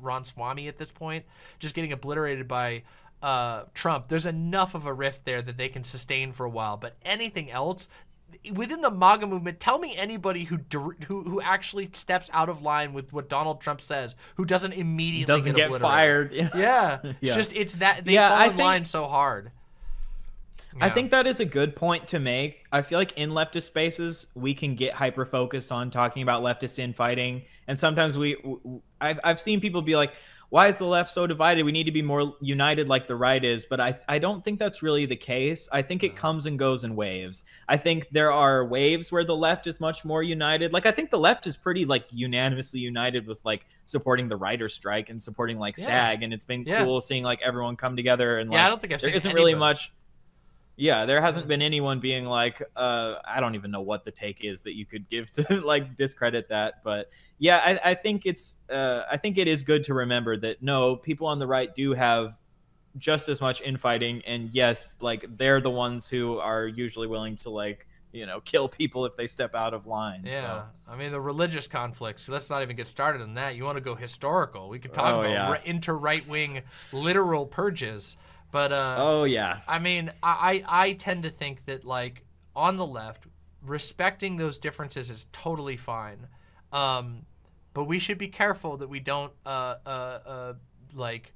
Ramaswamy at this point, just getting obliterated by uh, Trump, there's enough of a rift there that they can sustain for a while. But anything else, within the MAGA movement, tell me anybody who who who actually steps out of line with what Donald Trump says, who doesn't immediately doesn't get, get fired. Yeah, [LAUGHS] yeah. Yeah. it's just it's that they Yeah, fall I in think- line so hard. I think that is a good point to make. I feel like in leftist spaces, we can get hyper focused on talking about leftist infighting, and sometimes we, I've I've seen people be like, "Why is the left so divided? We need to be more united, like the right is." But I I don't think that's really the case. I think it comes and goes in waves. I think there are waves where the left is much more united. Like I think the left is pretty like unanimously united with like supporting the writer's strike and supporting like Yeah. SAG, and it's been Yeah. cool seeing like everyone come together and Yeah, like I don't think I've there isn't really much yeah there hasn't been anyone being like uh i don't even know what the take is that you could give [LAUGHS] to like discredit that but yeah i, I think it's uh i think it is good to remember that no people on the right do have just as much infighting and yes like they're the ones who are usually willing to like you know kill people if they step out of line Yeah, so. I mean the religious conflicts. Let's not even get started on that. You want to go historical? We could talk Oh, about yeah. inter right wing literal purges, but uh, oh yeah I mean, I, I tend to think that like on the left, respecting those differences is totally fine, um, but we should be careful that we don't uh, uh, uh, like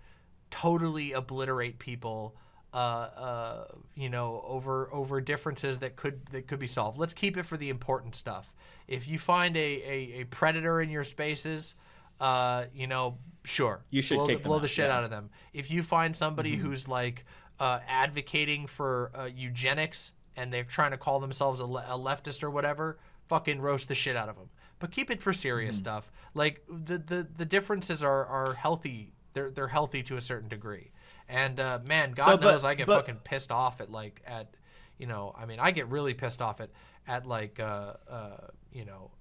totally obliterate people. Uh, uh, you know, over over differences that could that could be solved. Let's keep it for the important stuff. If you find a, a, a predator in your spaces, uh, you know, sure, You should blow, the, blow out, the shit yeah. out of them. If you find somebody who's like uh, advocating for uh, eugenics and they're trying to call themselves a, le- a leftist or whatever, fucking roast the shit out of them. But keep it for serious stuff. Like the, the the differences are are healthy. They're they're healthy to a certain degree. And uh, man, God So, but- knows I get but- fucking pissed off at like at you know I mean I get really pissed off at at like uh, uh, you know.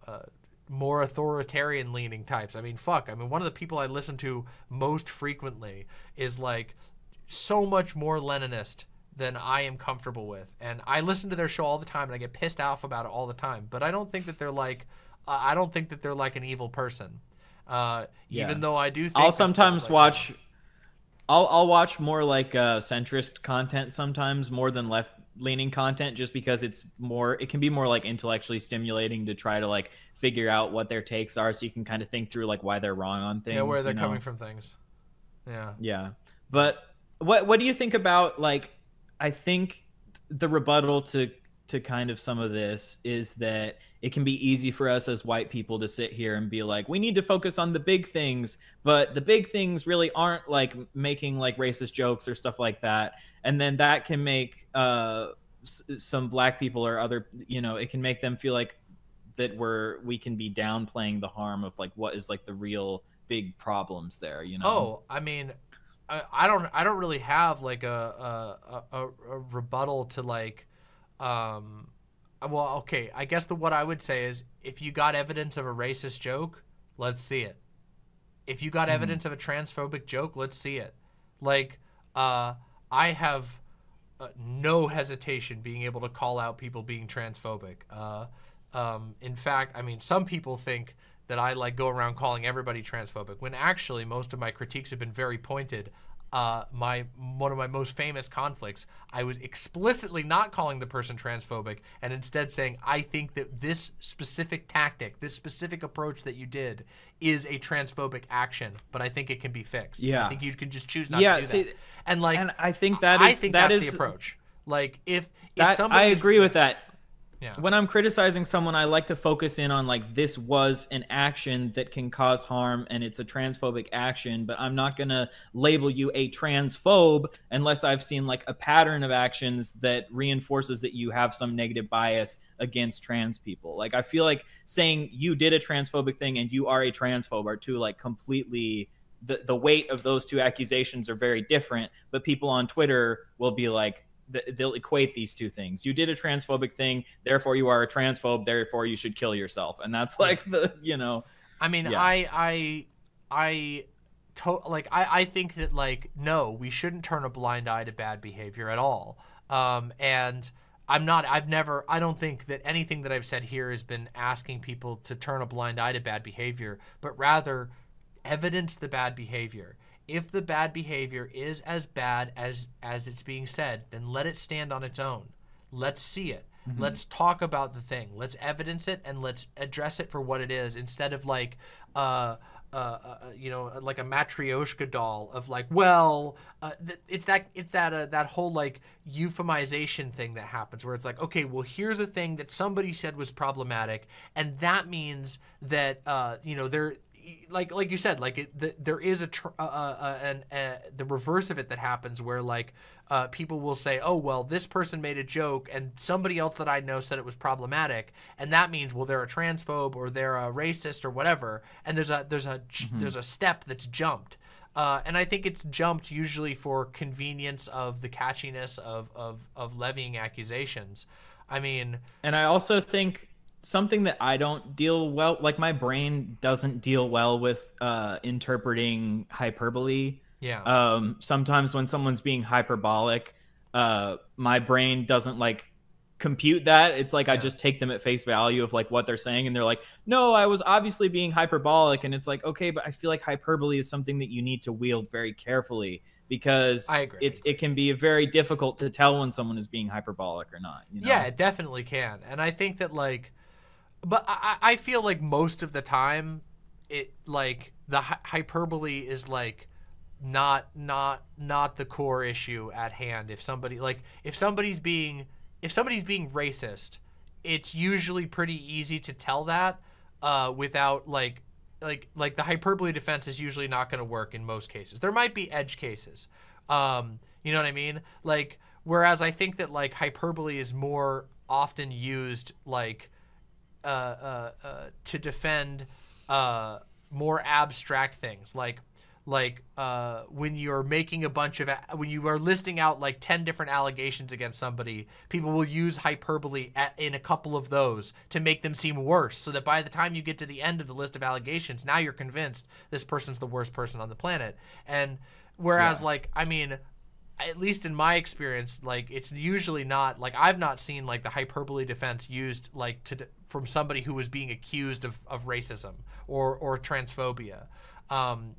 More authoritarian leaning types. I mean, fuck. I mean, one of the people I listen to most frequently is like so much more Leninist than I am comfortable with. And I listen to their show all the time and I get pissed off about it all the time. But I don't think that they're like, uh, I don't think that they're like an evil person. Uh, Yeah. Even though I do think I'll sometimes like, watch. I'll I'll watch more like uh, centrist content sometimes more than left leaning content just because it's more it can be more like intellectually stimulating to try to like figure out what their takes are so you can kind of think through like why they're wrong on things Yeah, where they're know? coming from things. Yeah. Yeah. But what what do you think about like I think the rebuttal to to kind of some of this is that it can be easy for us as white people to sit here and be like we need to focus on the big things but the big things really aren't like making like racist jokes or stuff like that. And then that can make uh s- some black people or other you know it can make them feel like that we're we can be downplaying the harm of like what is like the real big problems there you know? Oh, I mean, I, I don't, I don't really have like a a, a, a rebuttal to like, um, well, okay. I guess the what I would say is if you got evidence of a racist joke, let's see it. If you got evidence of a transphobic joke, let's see it. Like, uh, I have uh, no hesitation being able to call out people being transphobic. Uh, um, in fact, I mean, some people think that I like go around calling everybody transphobic when actually most of my critiques have been very pointed. Uh, my one of my most famous conflicts, I was explicitly not calling the person transphobic and instead saying I think that this specific tactic, this specific approach that you did, is a transphobic action, but I think it can be fixed. Yeah. I think you can just choose not Yeah, to do see, that. And like, and I think that is I think that that's is the approach. Like if if that, somebody I agree with that. Yeah. When I'm criticizing someone, I like to focus in on like this was an action that can cause harm and it's a transphobic action, but I'm not gonna label you a transphobe unless I've seen like a pattern of actions that reinforces that you have some negative bias against trans people. Like I feel like saying you did a transphobic thing and you are a transphobe are two like completely the, the weight of those two accusations are very different, but people on Twitter will be like, th- they'll equate these two things. You did a transphobic thing, therefore you are a transphobe, therefore you should kill yourself. And that's like the, you know, I mean, Yeah. I I I to, like I I think that like no, we shouldn't turn a blind eye to bad behavior at all. Um and I'm not I've never I don't think that anything that I've said here has been asking people to turn a blind eye to bad behavior, but rather evidence the bad behavior. If the bad behavior is as bad as as it's being said, then let it stand on its own. Let's see it. Mm-hmm. Let's talk about the thing. Let's evidence it and let's address it for what it is instead of like uh uh, uh, you know, like a matryoshka doll of like, well, uh, th- it's that it's that uh, that whole like euphemization thing that happens where it's like, okay, well, here's a thing that somebody said was problematic, and that means that uh, you know there like like you said, like it, the, there is a tr- uh, uh, an, uh, the reverse of it that happens where like uh, people will say, oh well, this person made a joke and somebody else that I know said it was problematic, and that means well they're a transphobe or they're a racist or whatever, and there's a there's a mm-hmm. there's a step that's jumped. Uh, and I think it's jumped usually for convenience of the catchiness of, of, of levying accusations. I mean, and I also think something that I don't deal well like my brain doesn't deal well with uh interpreting hyperbole. Yeah. Um sometimes when someone's being hyperbolic, uh my brain doesn't like compute that. It's like yeah. I just take them at face value of like what they're saying and they're like, "No, I was obviously being hyperbolic." And it's like, "Okay, but I feel like hyperbole is something that you need to wield very carefully because I agree. it's it can be very difficult to tell when someone is being hyperbolic or not, you know? Yeah, it definitely can. And I think that like but I, I feel like most of the time it like the hyperbole is like not not not the core issue at hand. If somebody like if somebody's being if somebody's being racist it's usually pretty easy to tell that uh, without like like like the hyperbole defense is usually not going to work in most cases. There might be edge cases um, you know what i mean? Like whereas i think that like hyperbole is more often used like uh, uh, uh, to defend uh, more abstract things like like uh, when you're making a bunch of when you are listing out like 10 different allegations against somebody people will use hyperbole at, in a couple of those to make them seem worse so that by the time you get to the end of the list of allegations now you're convinced this person's the worst person on the planet and whereas yeah. like i mean at least in my experience, like it's usually not like I've not seen like the hyperbole defense used like to from somebody who was being accused of, of racism or or transphobia. Um,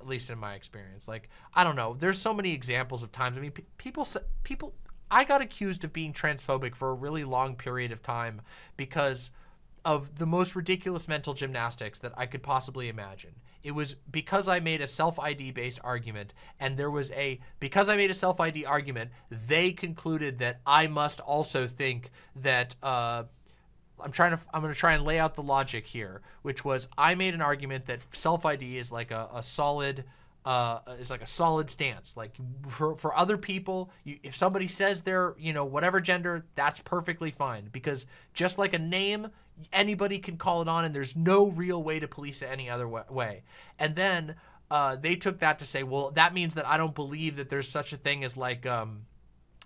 at least in my experience, like I don't know. There's so many examples of times. I mean, p- people people. I got accused of being transphobic for a really long period of time because of the most ridiculous mental gymnastics that I could possibly imagine. It was because I made a self ID based argument, and there was a because I made a self ID argument, they concluded that I must also think that. Uh, I'm trying to. I'm going to try and lay out the logic here, which was I made an argument that self ID is like a, a solid uh, is like a solid stance. Like for, for other people, you, if somebody says they're, you know, whatever gender, that's perfectly fine. Because just like a name, anybody can call it on and there's no real way to police it any other way. And then uh, they took that to say, well, that means that I don't believe that there's such a thing as like um,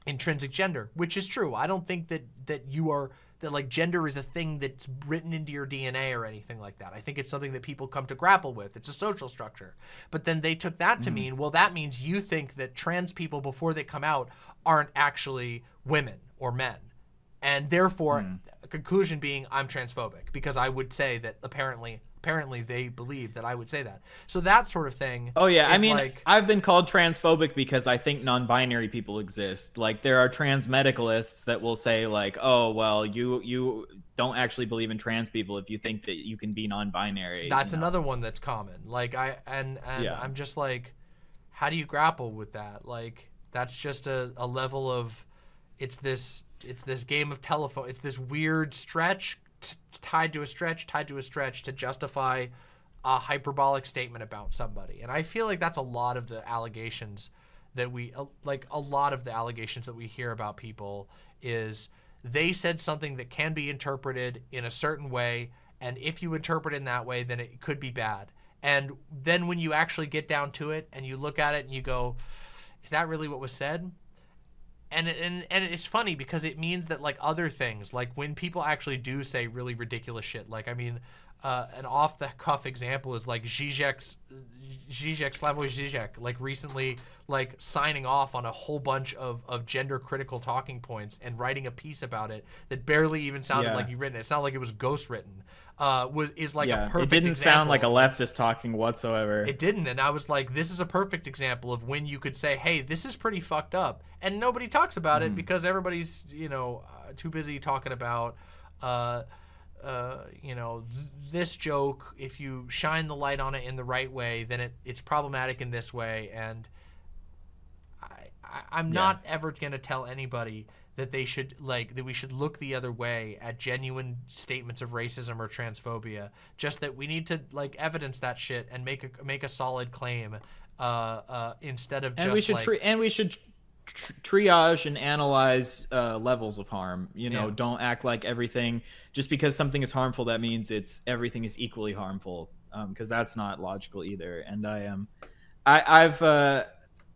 intrinsic gender, which is true. I don't think that that you are that like gender is a thing that's written into your DNA or anything like that. I think it's something that people come to grapple with. It's a social structure. But then they took that to mm. mean, well, that means you think that trans people before they come out aren't actually women or men. And therefore, mm conclusion being I'm transphobic because I would say that apparently apparently they believe that I would say that. So that sort of thing. Oh yeah, I mean, like, I've been called transphobic because I think non-binary people exist. Like there are trans medicalists that will say like, "Oh, well, you you don't actually believe in trans people if you think that you can be non-binary." That's you know? another one that's common. Like I and and yeah. I'm just like how do you grapple with that? Like that's just a, a level of it's this it's this game of telephone. It's this weird stretch t- tied to a stretch, tied to a stretch to justify a hyperbolic statement about somebody. And I feel like that's a lot of the allegations that we uh, like. A lot of the allegations that we hear about people is they said something that can be interpreted in a certain way, and if you interpret it in that way, then it could be bad. And then when you actually get down to it and you look at it and you go, is that really what was said? And and and it's funny because it means that like other things like when people actually do say really ridiculous shit like i mean uh, an off the cuff example is like Zizek's Zizek Slavoj Zizek like recently like signing off on a whole bunch of, of gender critical talking points and writing a piece about it that barely even sounded Yeah. like he written it. It sounded like it was ghost written. Uh, was is like yeah, a perfect. it didn't sound like a leftist talking whatsoever. It didn't, and I was like, "This is a perfect example of when you could say, hey, this is pretty fucked up,' and nobody talks about Mm-hmm. it because everybody's, you know, uh, too busy talking about, uh, uh, you know, th- this joke. If you shine the light on it in the right way, then it, it's problematic in this way, and I, I I'm Yeah. not ever gonna tell anybody." That they should like that we should look the other way at genuine statements of racism or transphobia. Just that we need to like evidence that shit and make a make a solid claim, uh, uh, instead of and just we should like tri- and we should tr- triage and analyze uh, levels of harm. You know, Yeah. don't act like everything just because something is harmful that means it's everything is equally harmful because that's not logical either. And I am, I, I've.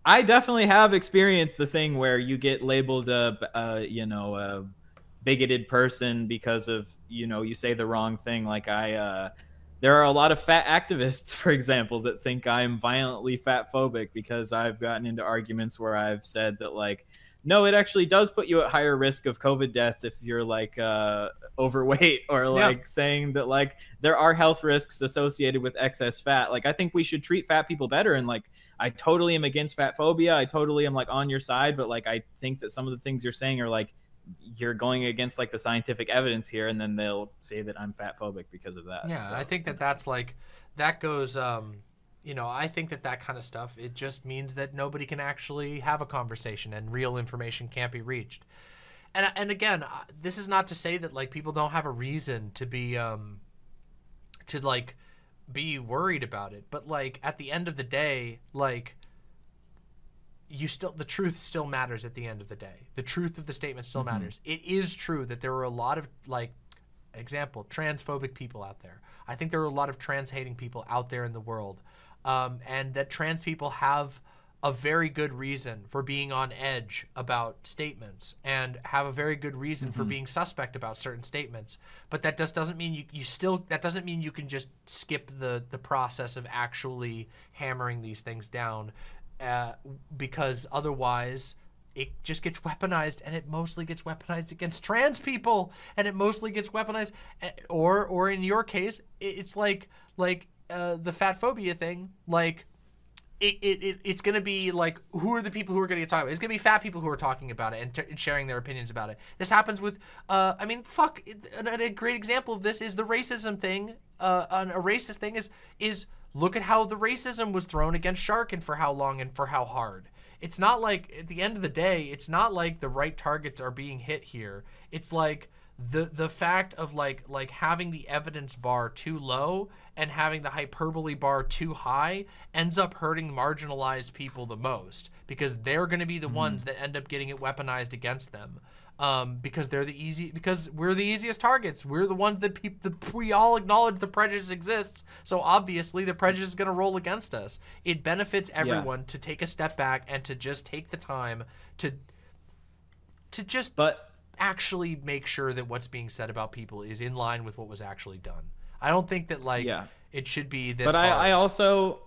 I definitely have experienced the thing where you get labeled a, a you know, a bigoted person because of, you know, you say the wrong thing. Like I, uh, there are a lot of fat activists, [LAUGHS] for example, that think I'm violently fat phobic because I've gotten into arguments where I've said that like, no, it actually does put you at higher risk of COVID death if you're like uh, overweight, [LAUGHS] or like saying that like there are health risks associated with excess fat. Like I think we should treat fat people better, and like I totally am against fat phobia. I totally am like on your side, but like I think that some of the things you're saying are like you're going against like the scientific evidence here, and then they'll say that I'm fat phobic because of that. Yeah, So, I think that that's like that goes. Um, you know, I think that that kind of stuff it just means that nobody can actually have a conversation and real information can't be reached. And and again, uh, this is not to say that like people don't have a reason to be um to like be worried about it, but like at the end of the day, like you still the truth still matters at the end of the day. The truth of the statement still matters. It is true that there were a lot of like example transphobic people out there. I think there are a lot of trans hating people out there in the world, um, and that trans people have a very good reason for being on edge about statements and have a very good reason for being suspect about certain statements. But that just doesn't mean you, you still that doesn't mean you can just skip the the process of actually hammering these things down uh, because otherwise it just gets weaponized and it mostly gets weaponized against trans people and it mostly gets weaponized eh, or or in your case it's like like uh, the fat phobia thing like it, it, it it's gonna be like who are the people who are gonna get talking about it? It's gonna be fat people who are talking about it and, t- and sharing their opinions about it. This happens with, uh, I mean, fuck. A, a great example of this is the racism thing. Uh, an, a racist thing is is look at how the racism was thrown against Shark and for how long and for how hard. It's not like at the end of the day, it's not like the right targets are being hit here. It's like the the fact of like like having the evidence bar too low and having the hyperbole bar too high ends up hurting marginalized people the most because they're going to be the ones that end up getting it weaponized against them um, because they're the easy because we're the easiest targets. We're the ones that people the, we all acknowledge the prejudice exists so obviously the prejudice is going to roll against us. It benefits everyone to take a step back and to just take the time to to just but actually make sure that what's being said about people is in line with what was actually done. I don't think that like Yeah. it should be this. but I. I also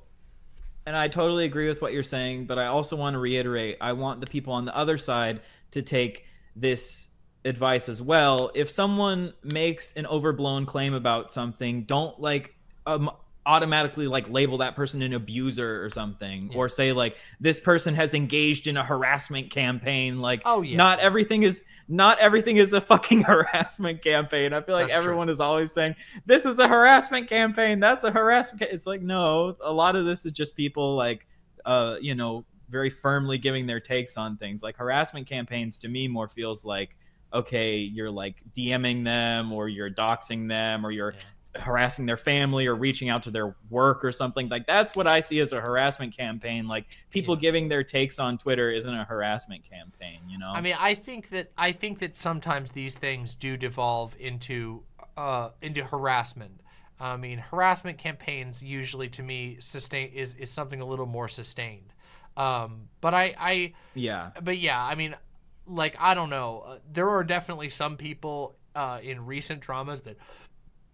and i totally agree with what you're saying but i also want to reiterate i want the people on the other side to take this advice as well if someone makes an overblown claim about something don't like um, automatically like label that person an abuser or something or say like this person has engaged in a harassment campaign like Oh, yeah. not everything is not everything is a fucking [LAUGHS] harassment campaign i feel like That's true. everyone is always saying this is a harassment campaign that's a harassment ca-. it's like no a lot of this is just people like uh you know very firmly giving their takes on things like harassment campaigns to me more feels like okay you're like dming them or you're doxing them or you're harassing their family or reaching out to their work or something like that's what i see as a harassment campaign like people Yeah. giving their takes on twitter isn't a harassment campaign you know I mean, I think that I think that sometimes these things do devolve into uh, into harassment. I mean, harassment campaigns usually, to me, sustain is is something a little more sustained. Um, but I, I yeah but yeah, I mean, like I don't know. Uh, there are definitely some people uh, in recent dramas that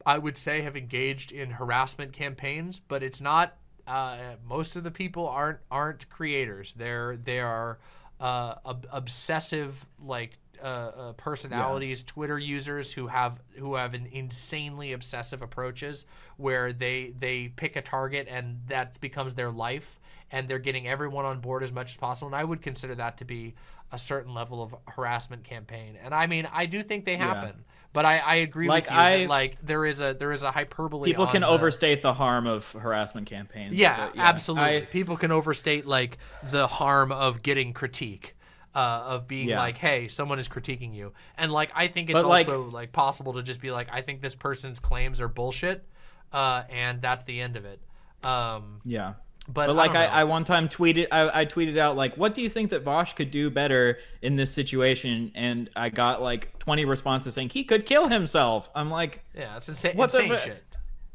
I would say have engaged in harassment campaigns, but it's not. Uh, most of the people aren't aren't creators. They're they are uh, ob- obsessive like uh, uh, personalities, Twitter users who have who have an insanely obsessive approaches where they they pick a target and that becomes their life and they're getting everyone on board as much as possible. And I would consider that to be a certain level of harassment campaign. And I mean, I do think they happen, but I, I agree Like, with you. I- that, like there is a there is a hyperbole. People can the- overstate the harm of harassment campaigns. yeah, but absolutely. I- People can overstate like the harm of getting critique, uh, of being Yeah. like, "Hey, someone is critiquing you," and like I think it's like- also like possible to just be like, "I think this person's claims are bullshit," uh, and that's the end of it. Um, yeah. But, But like I, I, I, one time tweeted I, I tweeted out like what do you think that Vaush could do better in this situation and I got like 20 responses saying he could kill himself. I'm like yeah, it's insane, What the insane fu- shit.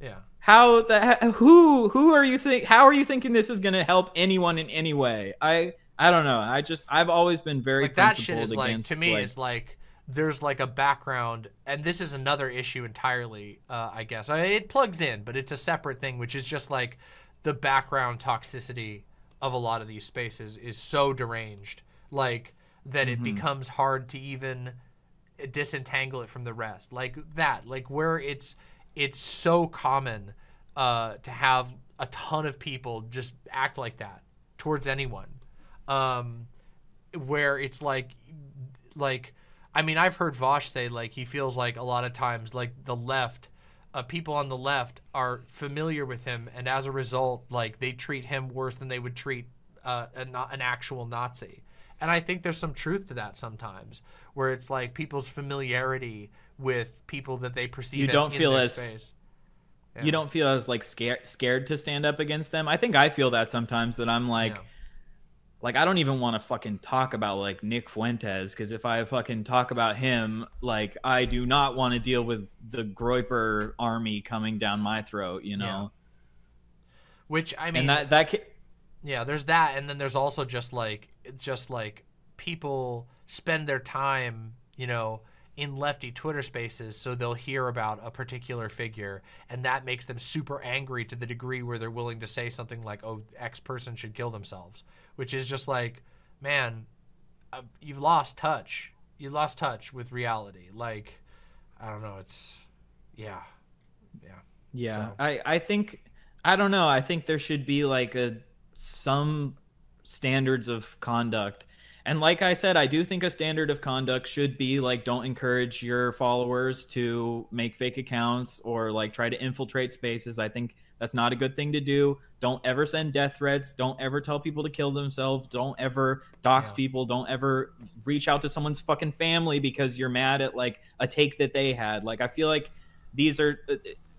Yeah. how the who who are you think how are you thinking this is going to help anyone in any way? I I don't know. I just I've always been very like that shit is like to me like, is like there's like a background and this is another issue entirely uh, i guess it plugs in but it's a separate thing which is just like the background toxicity of a lot of these spaces is so deranged like that Mm-hmm. it becomes hard to even disentangle it from the rest like that like where it's it's so common uh, to have a ton of people just act like that towards anyone um, where it's like like I mean I've heard Vaush say like he feels like a lot of times like the left uh, people on the left are familiar with him and as a result like they treat him worse than they would treat uh, a, an actual Nazi and I think there's some truth to that sometimes where it's like people's familiarity with people that they perceive You as don't in feel their as- space. you don't feel as like scared scared to stand up against them. I think I feel that sometimes that I'm like Yeah. Like I don't even want to fucking talk about like Nick Fuentes because if I fucking talk about him, like I do not want to deal with the Groyper army coming down my throat, you know. which I mean and that that ca- Yeah, there's that, and then there's also just like it's just like people spend their time, you know, in lefty Twitter spaces, so they'll hear about a particular figure, and that makes them super angry to the degree where they're willing to say something like, "Oh, X person should kill themselves," which is just like, man, uh, you've lost touch. You lost touch with reality. Like, I don't know. It's, yeah, yeah. yeah. So- I I think I don't know. I think there should be like a some standards of conduct. And like I said, I do think a standard of conduct should be like don't encourage your followers to make fake accounts or like try to infiltrate spaces. I think that's not a good thing to do. Don't ever send death threats. Don't ever tell people to kill themselves. Don't ever dox Yeah. people. Don't ever reach out to someone's fucking family because you're mad at like a take that they had. Like I feel like these are uh,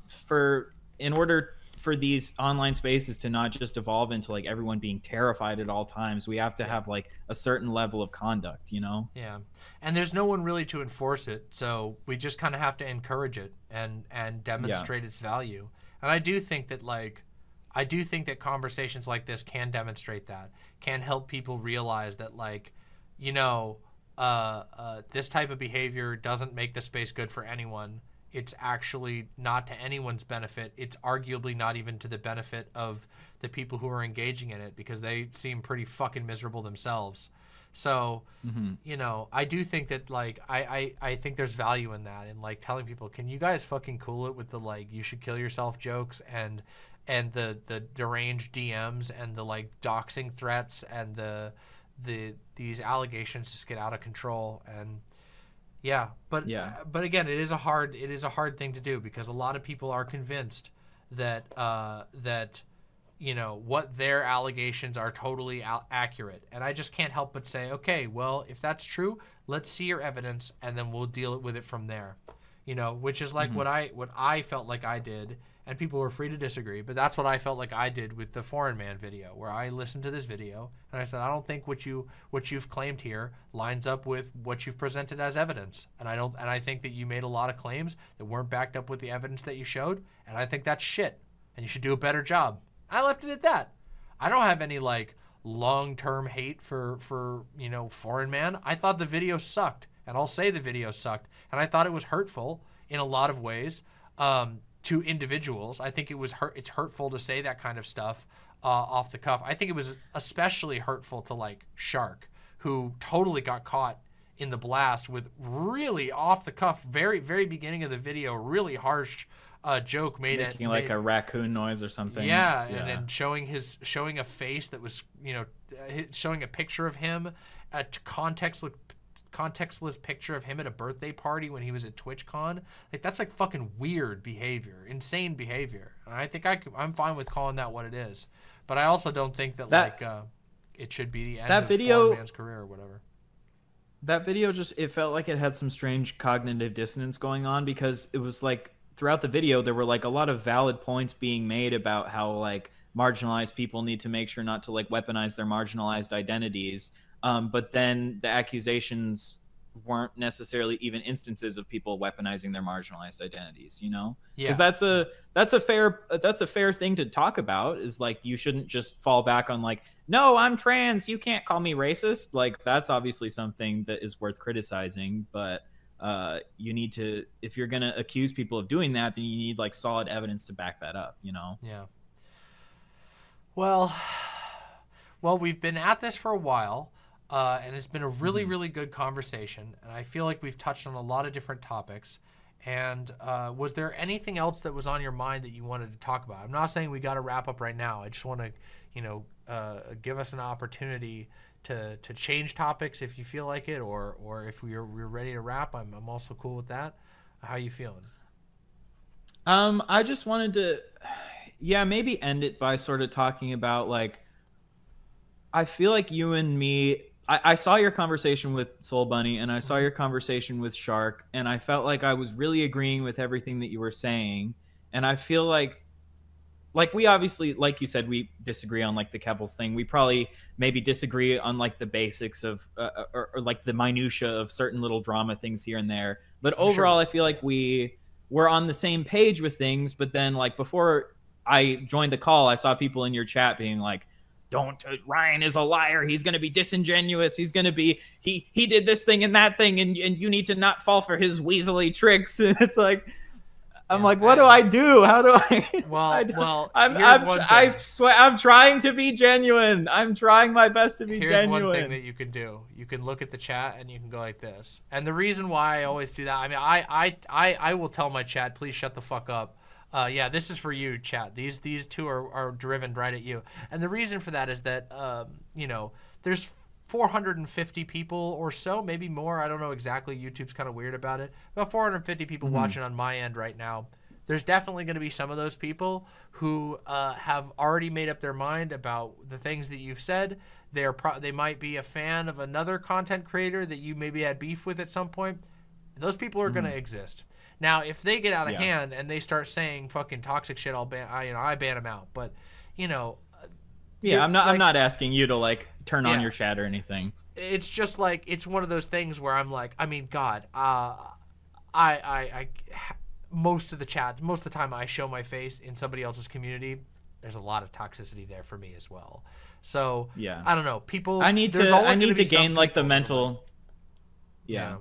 for in order for these online spaces to not just evolve into like everyone being terrified at all times. We have to have like a certain level of conduct you know? Yeah, and there's no one really to enforce it, so we just kind of have to encourage it and and demonstrate its value. And I do think that like, I do think that conversations like this can demonstrate that, can help people realize that like, you know, uh, uh, this type of behavior doesn't make the space good for anyone. It's actually not to anyone's benefit. It's arguably not even to the benefit of the people who are engaging in it because they seem pretty fucking miserable themselves. So, mm-hmm. you know, I do think that like I, I I think there's value in that and like telling people, can you guys fucking cool it with the like you should kill yourself jokes and and the the deranged DMs and the like doxing threats and the the these allegations just get out of control and yeah, but Yeah. but again, it is a hard it is a hard thing to do because a lot of people are convinced that uh that you know what their allegations are totally al- accurate. And i just can't help but say okay well if that's true let's see your evidence and then we'll deal with it from there. You know which is like what i what i felt like i did and people were free to disagree but that's what i felt like i did with the foreign man video where i listened to this video and i said i don't think what you what you've claimed here lines up with what you've presented as evidence and i don't and i think that you made a lot of claims that weren't backed up with the evidence that you showed and i think that's shit and you should do a better job I left it at that. I don't have any like long-term hate for for you know foreign man. I thought the video sucked, and I'll say the video sucked, and I thought it was hurtful in a lot of ways. um, to individuals. I think it was hurt. It's hurtful to say that kind of stuff uh, off the cuff. I think it was especially hurtful to like Shark, who totally got caught in the blast with really off the cuff, very very beginning of the video, really harsh uh, joke made Making it like made, a raccoon noise or something. yeah, and then showing his showing a face that was you know uh, showing a picture of him, a t- contextless contextless picture of him at a birthday party when he was at TwitchCon. Like that's like fucking weird behavior, insane behavior. And I think I am fine with calling that what it is, but I also don't think that, That- like uh, it should be the end that of video- man's career or whatever. that video just it felt like it had some strange cognitive dissonance going on because it was like throughout the video there were like a lot of valid points being made about how like marginalized people need to make sure not to like weaponize their marginalized identities um, but then the accusations weren't necessarily even instances of people weaponizing their marginalized identities you know? Yeah, because that's a that's a fair that's a fair thing to talk about is like you shouldn't just fall back on like no i'm trans you can't call me racist. Like that's obviously something that is worth criticizing but uh you need to if you're gonna accuse people of doing that then you need like solid evidence to back that up you know? Yeah. Well, [SIGHS] well, we've been at this for a while, uh, and it's been a really, Mm-hmm. really good conversation. And I feel like we've touched on a lot of different topics. And uh, was there anything else that was on your mind that you wanted to talk about? I'm not saying we got to wrap up right now. I just want to, you know, uh, give us an opportunity to to change topics if you feel like it, or or if we're we're ready to wrap. I'm I'm also cool with that. How you feeling? Um, I just wanted to, yeah, maybe end it by sort of talking about like, I feel like you and me. I, I saw your conversation with Soul Bunny and I saw your conversation with Shark, and I felt like I was really agreeing with everything that you were saying. And I feel like, like we obviously, like you said, we disagree on like the Keffals thing. We probably maybe disagree on like the basics of, uh, or, or like the minutia of certain little drama things here and there. But Sure. overall, I feel like we we're on the same page with things but then like before i joined the call i saw people in your chat being like don't uh, ryan is a liar. He's going to be disingenuous. He's going to be he he did this thing and that thing and, and you need to not fall for his weaselly tricks. [LAUGHS] And it's like i'm Yeah, like what do I- i do? How do i [LAUGHS] Well, I well, I'm, here's i'm I swear, I'm trying to be genuine. I'm trying my best to be Here's genuine one thing that you can do. You can look at the chat and you can go like this. And the reason why I always do that, I mean, I I I, I will tell my chat, please shut the fuck up. Uh, yeah, this is for you, chat. These these two are, are driven right at you. And the reason for that is that um, you know there's 450 people or so, maybe more. I don't know exactly. YouTube's kind of weird about it. About 450 people watching on my end right now. There's definitely going to be some of those people who uh, have already made up their mind about the things that you've said. They're pro- they might be a fan of another content creator that you maybe had beef with at some point. Those people are going to exist. Now, if they get out of Yeah. hand and they start saying fucking toxic shit, I'll ban. I, you know, I ban them out. But you know, yeah i'm not like- i'm not asking you to like turn on your chat or anything it's just like it's one of those things where I'm like, I mean, God, uh, I, I, I, most of the chat, most of the time, I show my face in somebody else's community. There's a lot of toxicity there for me as well. So Yeah. I don't know. People, I need to. I need to gain like the people who are mental. Yeah.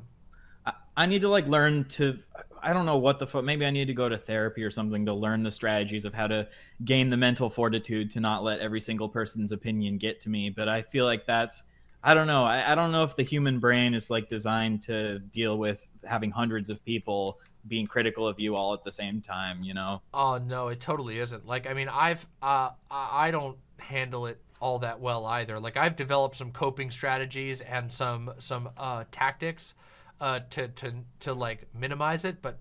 I, I need to like learn to. I don't know what the fuck. Maybe I need to go to therapy or something to learn the strategies of how to gain the mental fortitude to not let every single person's opinion get to me. But I feel like that's. I don't know. I, I don't know if the human brain is like designed to deal with having hundreds of people being critical of you all at the same time. You know. Oh no, it totally isn't. Like I mean, I've uh, I don't handle it all that well either. Like I've developed some coping strategies and some some uh, tactics uh, to to to like minimize it, but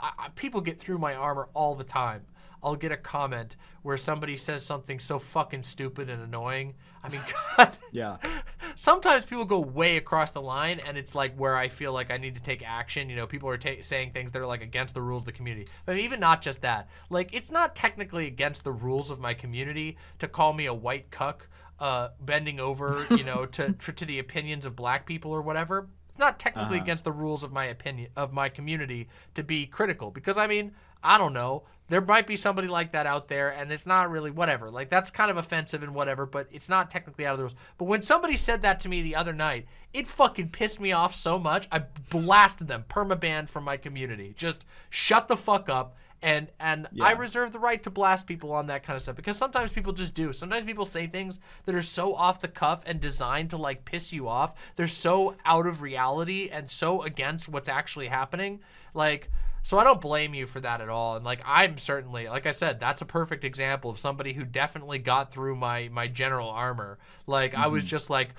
I, I, people get through my armor all the time. I'll get a comment where somebody says something so fucking stupid and annoying. I mean, [LAUGHS] God. Yeah. [LAUGHS] Sometimes people go way across the line, and it's like where I feel like I need to take action. You know, people are ta- saying things that are like against the rules of the community. But even not just that. Like, it's not technically against the rules of my community to call me a white cuck, uh, bending over, you know, to [LAUGHS] to, to the opinions of black people or whatever. It's not technically Uh-huh. against the rules of my opinion of my community to be critical because I mean, I don't know. There might be somebody like that out there, and it's not really whatever. Like that's kind of offensive and whatever, but it's not technically out of the rules. But when somebody said that to me the other night, it fucking pissed me off so much. I blasted them, permabanned from my community. Just shut the fuck up And and I reserve the right to blast people on that kind of stuff because sometimes people just do. Sometimes people say things that are so off the cuff and designed to like piss you off. They're so out of reality and so against what's actually happening. Like so I don't blame you for that at all. And like I'm certainly, like I said, that's a perfect example of somebody who definitely got through my my general armor. Like I was just like,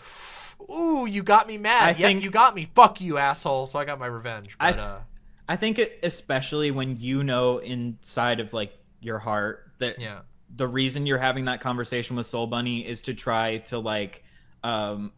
"Ooh, you got me mad. Mm-hmm. I yep, think- you got me. Fuck you, asshole." So I got my revenge. I- But uh I think it, especially when you know inside of like your heart that yeah. the reason you're having that conversation with Soul Bunny is to try to like, um,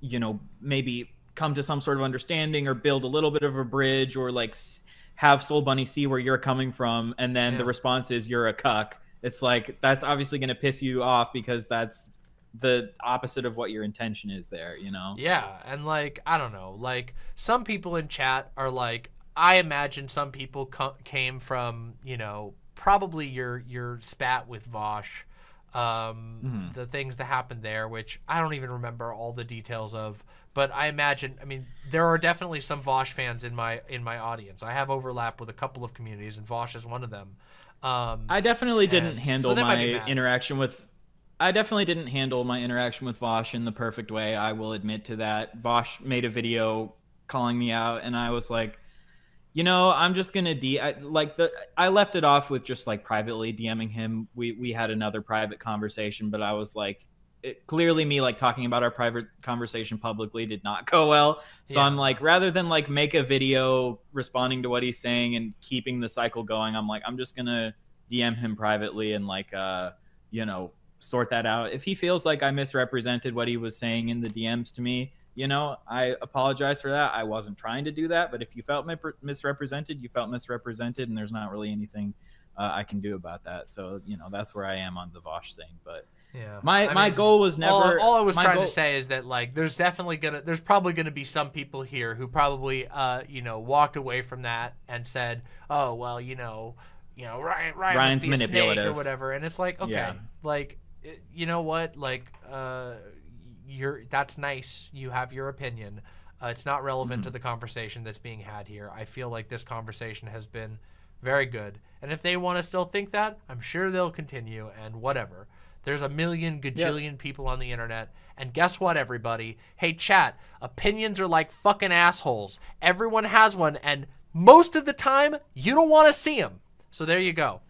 you know, maybe come to some sort of understanding or build a little bit of a bridge or like s- have Soul Bunny see where you're coming from, and then the response is you're a cuck. It's like that's obviously going to piss you off because that's the opposite of what your intention is there. You know? Yeah, and like I don't know, like some people in chat are like I imagine some people co- came from, you know, probably your your spat with Vaush um Mhm. the things that happened there which I don't even remember all the details of but I imagine I mean there are definitely some Vaush fans in my in my audience. I have overlap with a couple of communities and Vaush is one of them. Um I definitely didn't handle so my interaction with. I definitely didn't handle my interaction with Vaush in the perfect way. I will admit to that. Vaush made a video calling me out, and I was like, you know, I'm just gonna d I, like the. I left it off with just like privately DMing him. We we had another private conversation, but I was like. It, clearly me like talking about our private conversation publicly did not go well so Yeah. i'm like rather than like make a video responding to what he's saying and keeping the cycle going i'm like i'm just gonna dm him privately and like uh you know sort that out if he feels like i misrepresented what he was saying in the dms to me you know i apologize for that. I wasn't trying to do that but if you felt misrepresented you felt misrepresented and there's not really anything uh, i can do about that. So you know that's where i am on the Vaush thing but yeah. my I my mean, goal was never all, all I was trying goal- to say is that like there's definitely gonna there's probably gonna be some people here who probably uh you know walked away from that and said oh well you know you know Ryan Ryan Ryan's must be a snake or whatever. And it's like okay Yeah. like you know what? Like uh you're that's nice you have your opinion uh, it's not relevant Mm-hmm. to the conversation that's being had here I feel like this conversation has been very good and if they want to still think that I'm sure they'll continue and whatever there's a million gajillion people on the internet. And guess what, everybody? Hey, chat, opinions are like fucking assholes. Everyone has one, and most of the time, you don't want to see them. So there you go.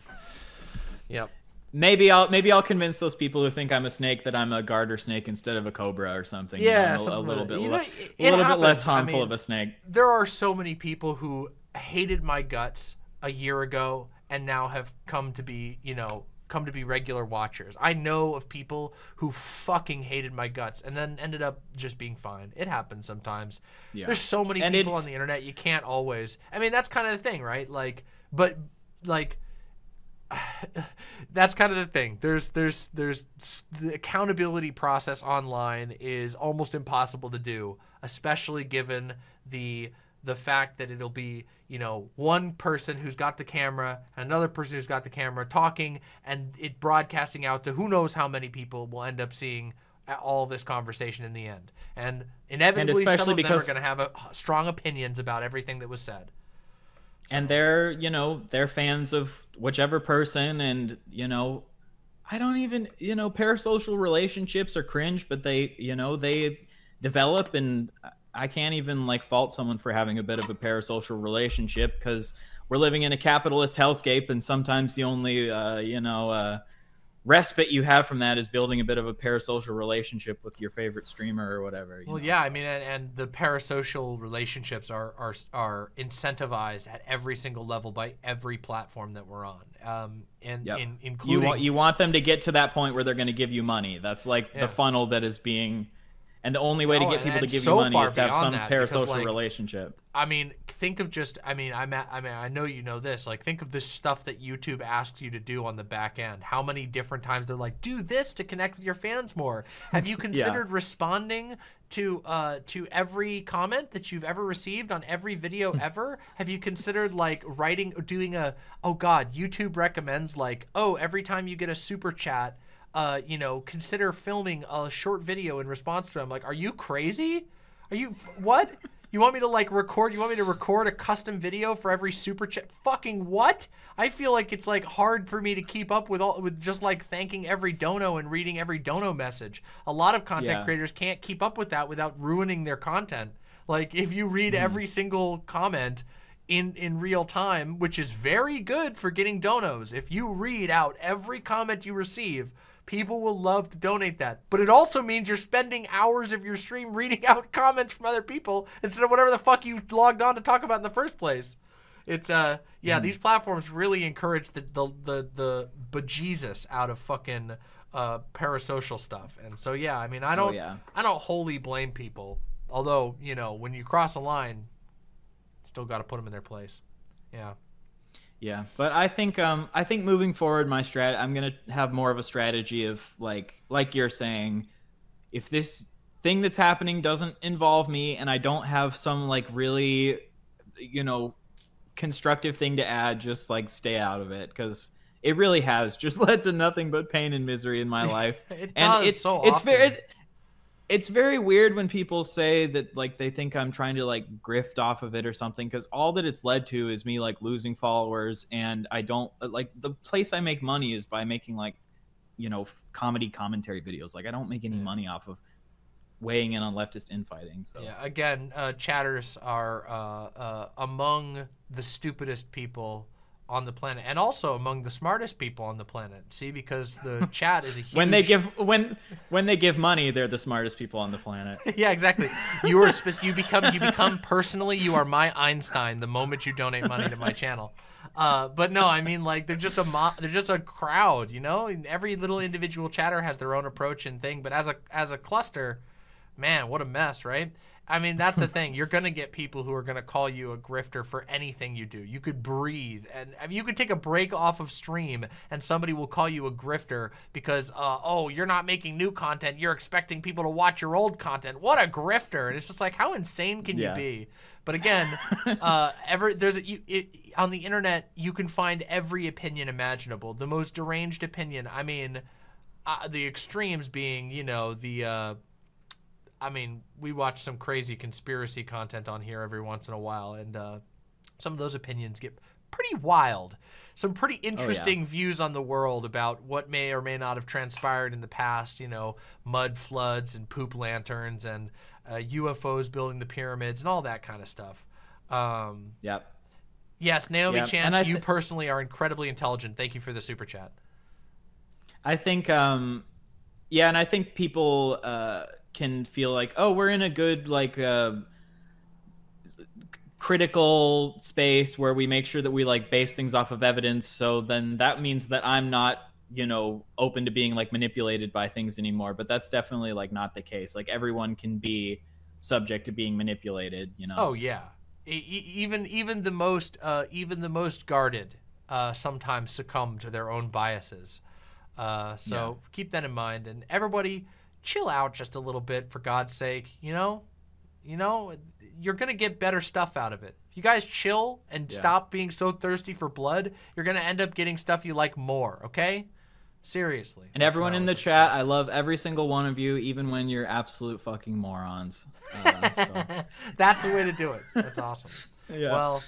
Yep. Maybe I'll maybe I'll convince those people who think I'm a snake that I'm a garter snake instead of a cobra or something. you know, Yeah, a- a, little like bit. You le- know, a it little bit less happens. I harmful mean, of a snake. There are so many people who hated my guts a year ago and now have come to be, you know, come to be regular watchers. I know of people who fucking hated my guts and then ended up just being fine. It happens sometimes. Yeah. There's so many And people it's- on the internet, you can't always. I mean, that's kind of the thing, right? Like, but like [SIGHS] that's kind of the thing. There's there's there's the accountability process online is almost impossible to do, especially given the the fact that it'll be you know one person who's got the camera another person who's got the camera talking and it broadcasting out to who knows how many people will end up seeing all this conversation in the end and inevitably some especially of them because- are going to have a, strong opinions about everything that was said and they're you know they're fans of whichever person and you know i don't even you know parasocial relationships are cringe but they you know they develop and i can't even like fault someone for having a bit of a parasocial relationship because we're living in a capitalist hellscape and sometimes the only uh, you know uh, respite you have from that is building a bit of a parasocial relationship with your favorite streamer or whatever you Well, know, yeah, I mean, and, and the parasocial relationships are, are are incentivized at every single level by every platform that we're on, um, and Yep. in, you including want you want them to get to that point where they're going to give you money. That's like Yeah. the funnel that is being, and the only way to get people to give so you money is to have some that, parasocial like, relationship. I mean, think of just. I mean, I'm. At, I mean, I know you know this. Like, think of this stuff that YouTube asks you to do on the back end. How many different times they're like, "Do this to connect with your fans more." Have you [LAUGHS] considered responding to uh to every comment that you've ever received on every video [LAUGHS] ever? Have you considered like writing, doing a? Oh God, YouTube recommends like, oh, every time you get a super chat. Uh, you know, consider filming a short video in response to them. Like, are you crazy? Are you what? You want me to like record? You want me to record a custom video for every super chat? Fucking what? I feel like it's like hard for me to keep up with all with just like thanking every dono and reading every dono message. A lot of content Yeah. creators can't keep up with that without ruining their content. Like if you read every single comment in in real time, which is very good for getting donos. If you read out every comment you receive, people will love to donate that. But it also means you're spending hours of your stream [LAUGHS] reading out comments from other people instead of whatever the fuck you logged on to talk about in the first place. It's uh yeah, these platforms really encourage the the the, the bejesus out of fucking uh parasocial stuff. And so yeah, I mean I don't yeah. I don't wholly blame people. Although, you know, when you cross a line, still got to put them in their place. Yeah. Yeah, but I think um I think moving forward, my strat I'm gonna have more of a strategy of like like you're saying, if this thing that's happening doesn't involve me and I don't have some like really, you know, constructive thing to add, just like stay out of it because it really has just [LAUGHS] led to nothing but pain and misery in my [LAUGHS] life. It and does it, so it's often. very it's very weird when people say that like they think i'm trying to like grift off of it or something because all that it's led to is me like losing followers and i don't uh, like the place i make money is by making like you know f- comedy commentary videos like i don't make any Yeah. money off of weighing in on leftist infighting so Yeah. Again, uh, chatters are uh, uh, among the stupidest people on the planet, and also among the smartest people on the planet. See, because the [LAUGHS] chat is a huge. when they give when when they give money they're the smartest people on the planet [LAUGHS] yeah, exactly. You are spec- you become you become personally you are my Einstein the moment you donate money to my channel. Uh, but no, I mean like they're just a mo- they're just a crowd, you know. And every little individual chatter has their own approach and thing, but as a as a cluster, man, what a mess, right? I mean, that's the [LAUGHS] thing. You're gonna get people who are gonna call you a grifter for anything you do. You could breathe, and I mean, you could take a break off of stream, and somebody will call you a grifter because, uh, oh, you're not making new content. You're expecting people to watch your old content. What a grifter! And it's just like, how insane can Yeah. you be? But again, [LAUGHS] uh, ever there's a, you, it, on the internet you can find every opinion imaginable. The most deranged opinion. I mean, uh, the extremes being, you know, the. I mean, we watch some crazy conspiracy content on here every once in a while, and uh, some of those opinions get pretty wild. Some pretty interesting views on the world about what may or may not have transpired in the past. You know, mud floods and poop lanterns and uh, UFOs building the pyramids and all that kind of stuff. Um, yep yes, Naomi Yeah, Chance, I you personally are incredibly intelligent. Thank you for the super chat. I think, um, yeah, and I think people uh, can feel like, oh, we're in a good like uh, critical space where we make sure that we like base things off of evidence. So then that means that I'm not, you know, open to being like manipulated by things anymore. But that's definitely like not the case. Like everyone can be subject to being manipulated. You know. Oh yeah, E- even even the most uh, even the most guarded uh, sometimes succumb to their own biases. Uh, so keep that in mind, and everybody chill out just a little bit for God's sake. You know, you know, you're gonna get better stuff out of it. If you guys chill and Yeah. stop being so thirsty for blood, you're gonna end up getting stuff you like more. Okay, seriously. And everyone in the gonna chat, I love every single one of you, even when you're absolute fucking morons. Uh, so. [LAUGHS] That's the way to do it. That's awesome. [LAUGHS] yeah. Well,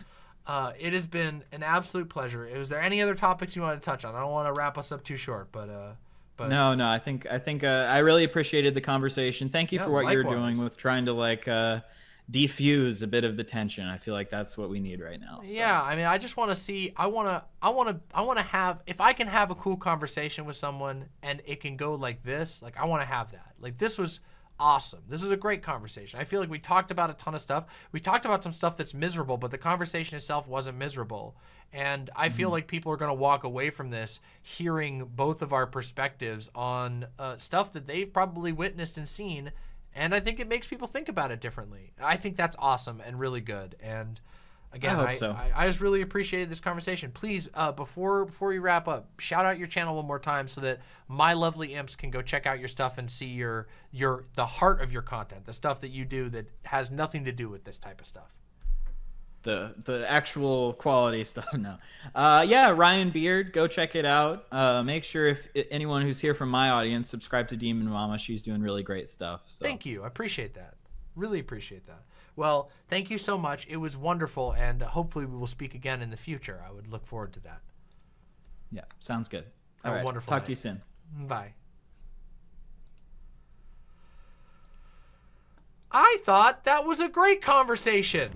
uh, it has been an absolute pleasure. Was there any other topics you want to touch on? I don't want to wrap us up too short, but uh, but no, no, I think I think uh, I really appreciated the conversation. Thank you Yeah, for what you're doing with trying to like uh, defuse a bit of the tension. I feel like that's what we need right now. so. yeah. I mean, I just want to see. I want to. I want to. I want to have. If I can have a cool conversation with someone and it can go like this, like I want to have that. Like this was awesome. This was a great conversation. I feel like we talked about a ton of stuff. We talked about some stuff that's miserable, but the conversation itself wasn't miserable. And I feel like people are going to walk away from this hearing both of our perspectives on uh, stuff that they've probably witnessed and seen. And I think it makes people think about it differently. I think that's awesome and really good. And again, hope I, so. I, I just really appreciated this conversation. Please, uh, before before we wrap up, shout out your channel one more time so that my lovely imps can go check out your stuff and see your your the heart of your content, the stuff that you do that has nothing to do with this type of stuff. the the actual quality [LAUGHS] stuff. No, uh, yeah, Ryan Beard, go check it out. Uh, make sure if anyone who's here from my audience subscribe to Demon Mama. She's doing really great stuff. So. Thank you. I appreciate that. Really appreciate that. Well, thank you so much. It was wonderful, and hopefully we will speak again in the future. I would look forward to that. Yeah, sounds good. Have All a wonderful Talk night. to you soon. Bye. I thought that was a great conversation.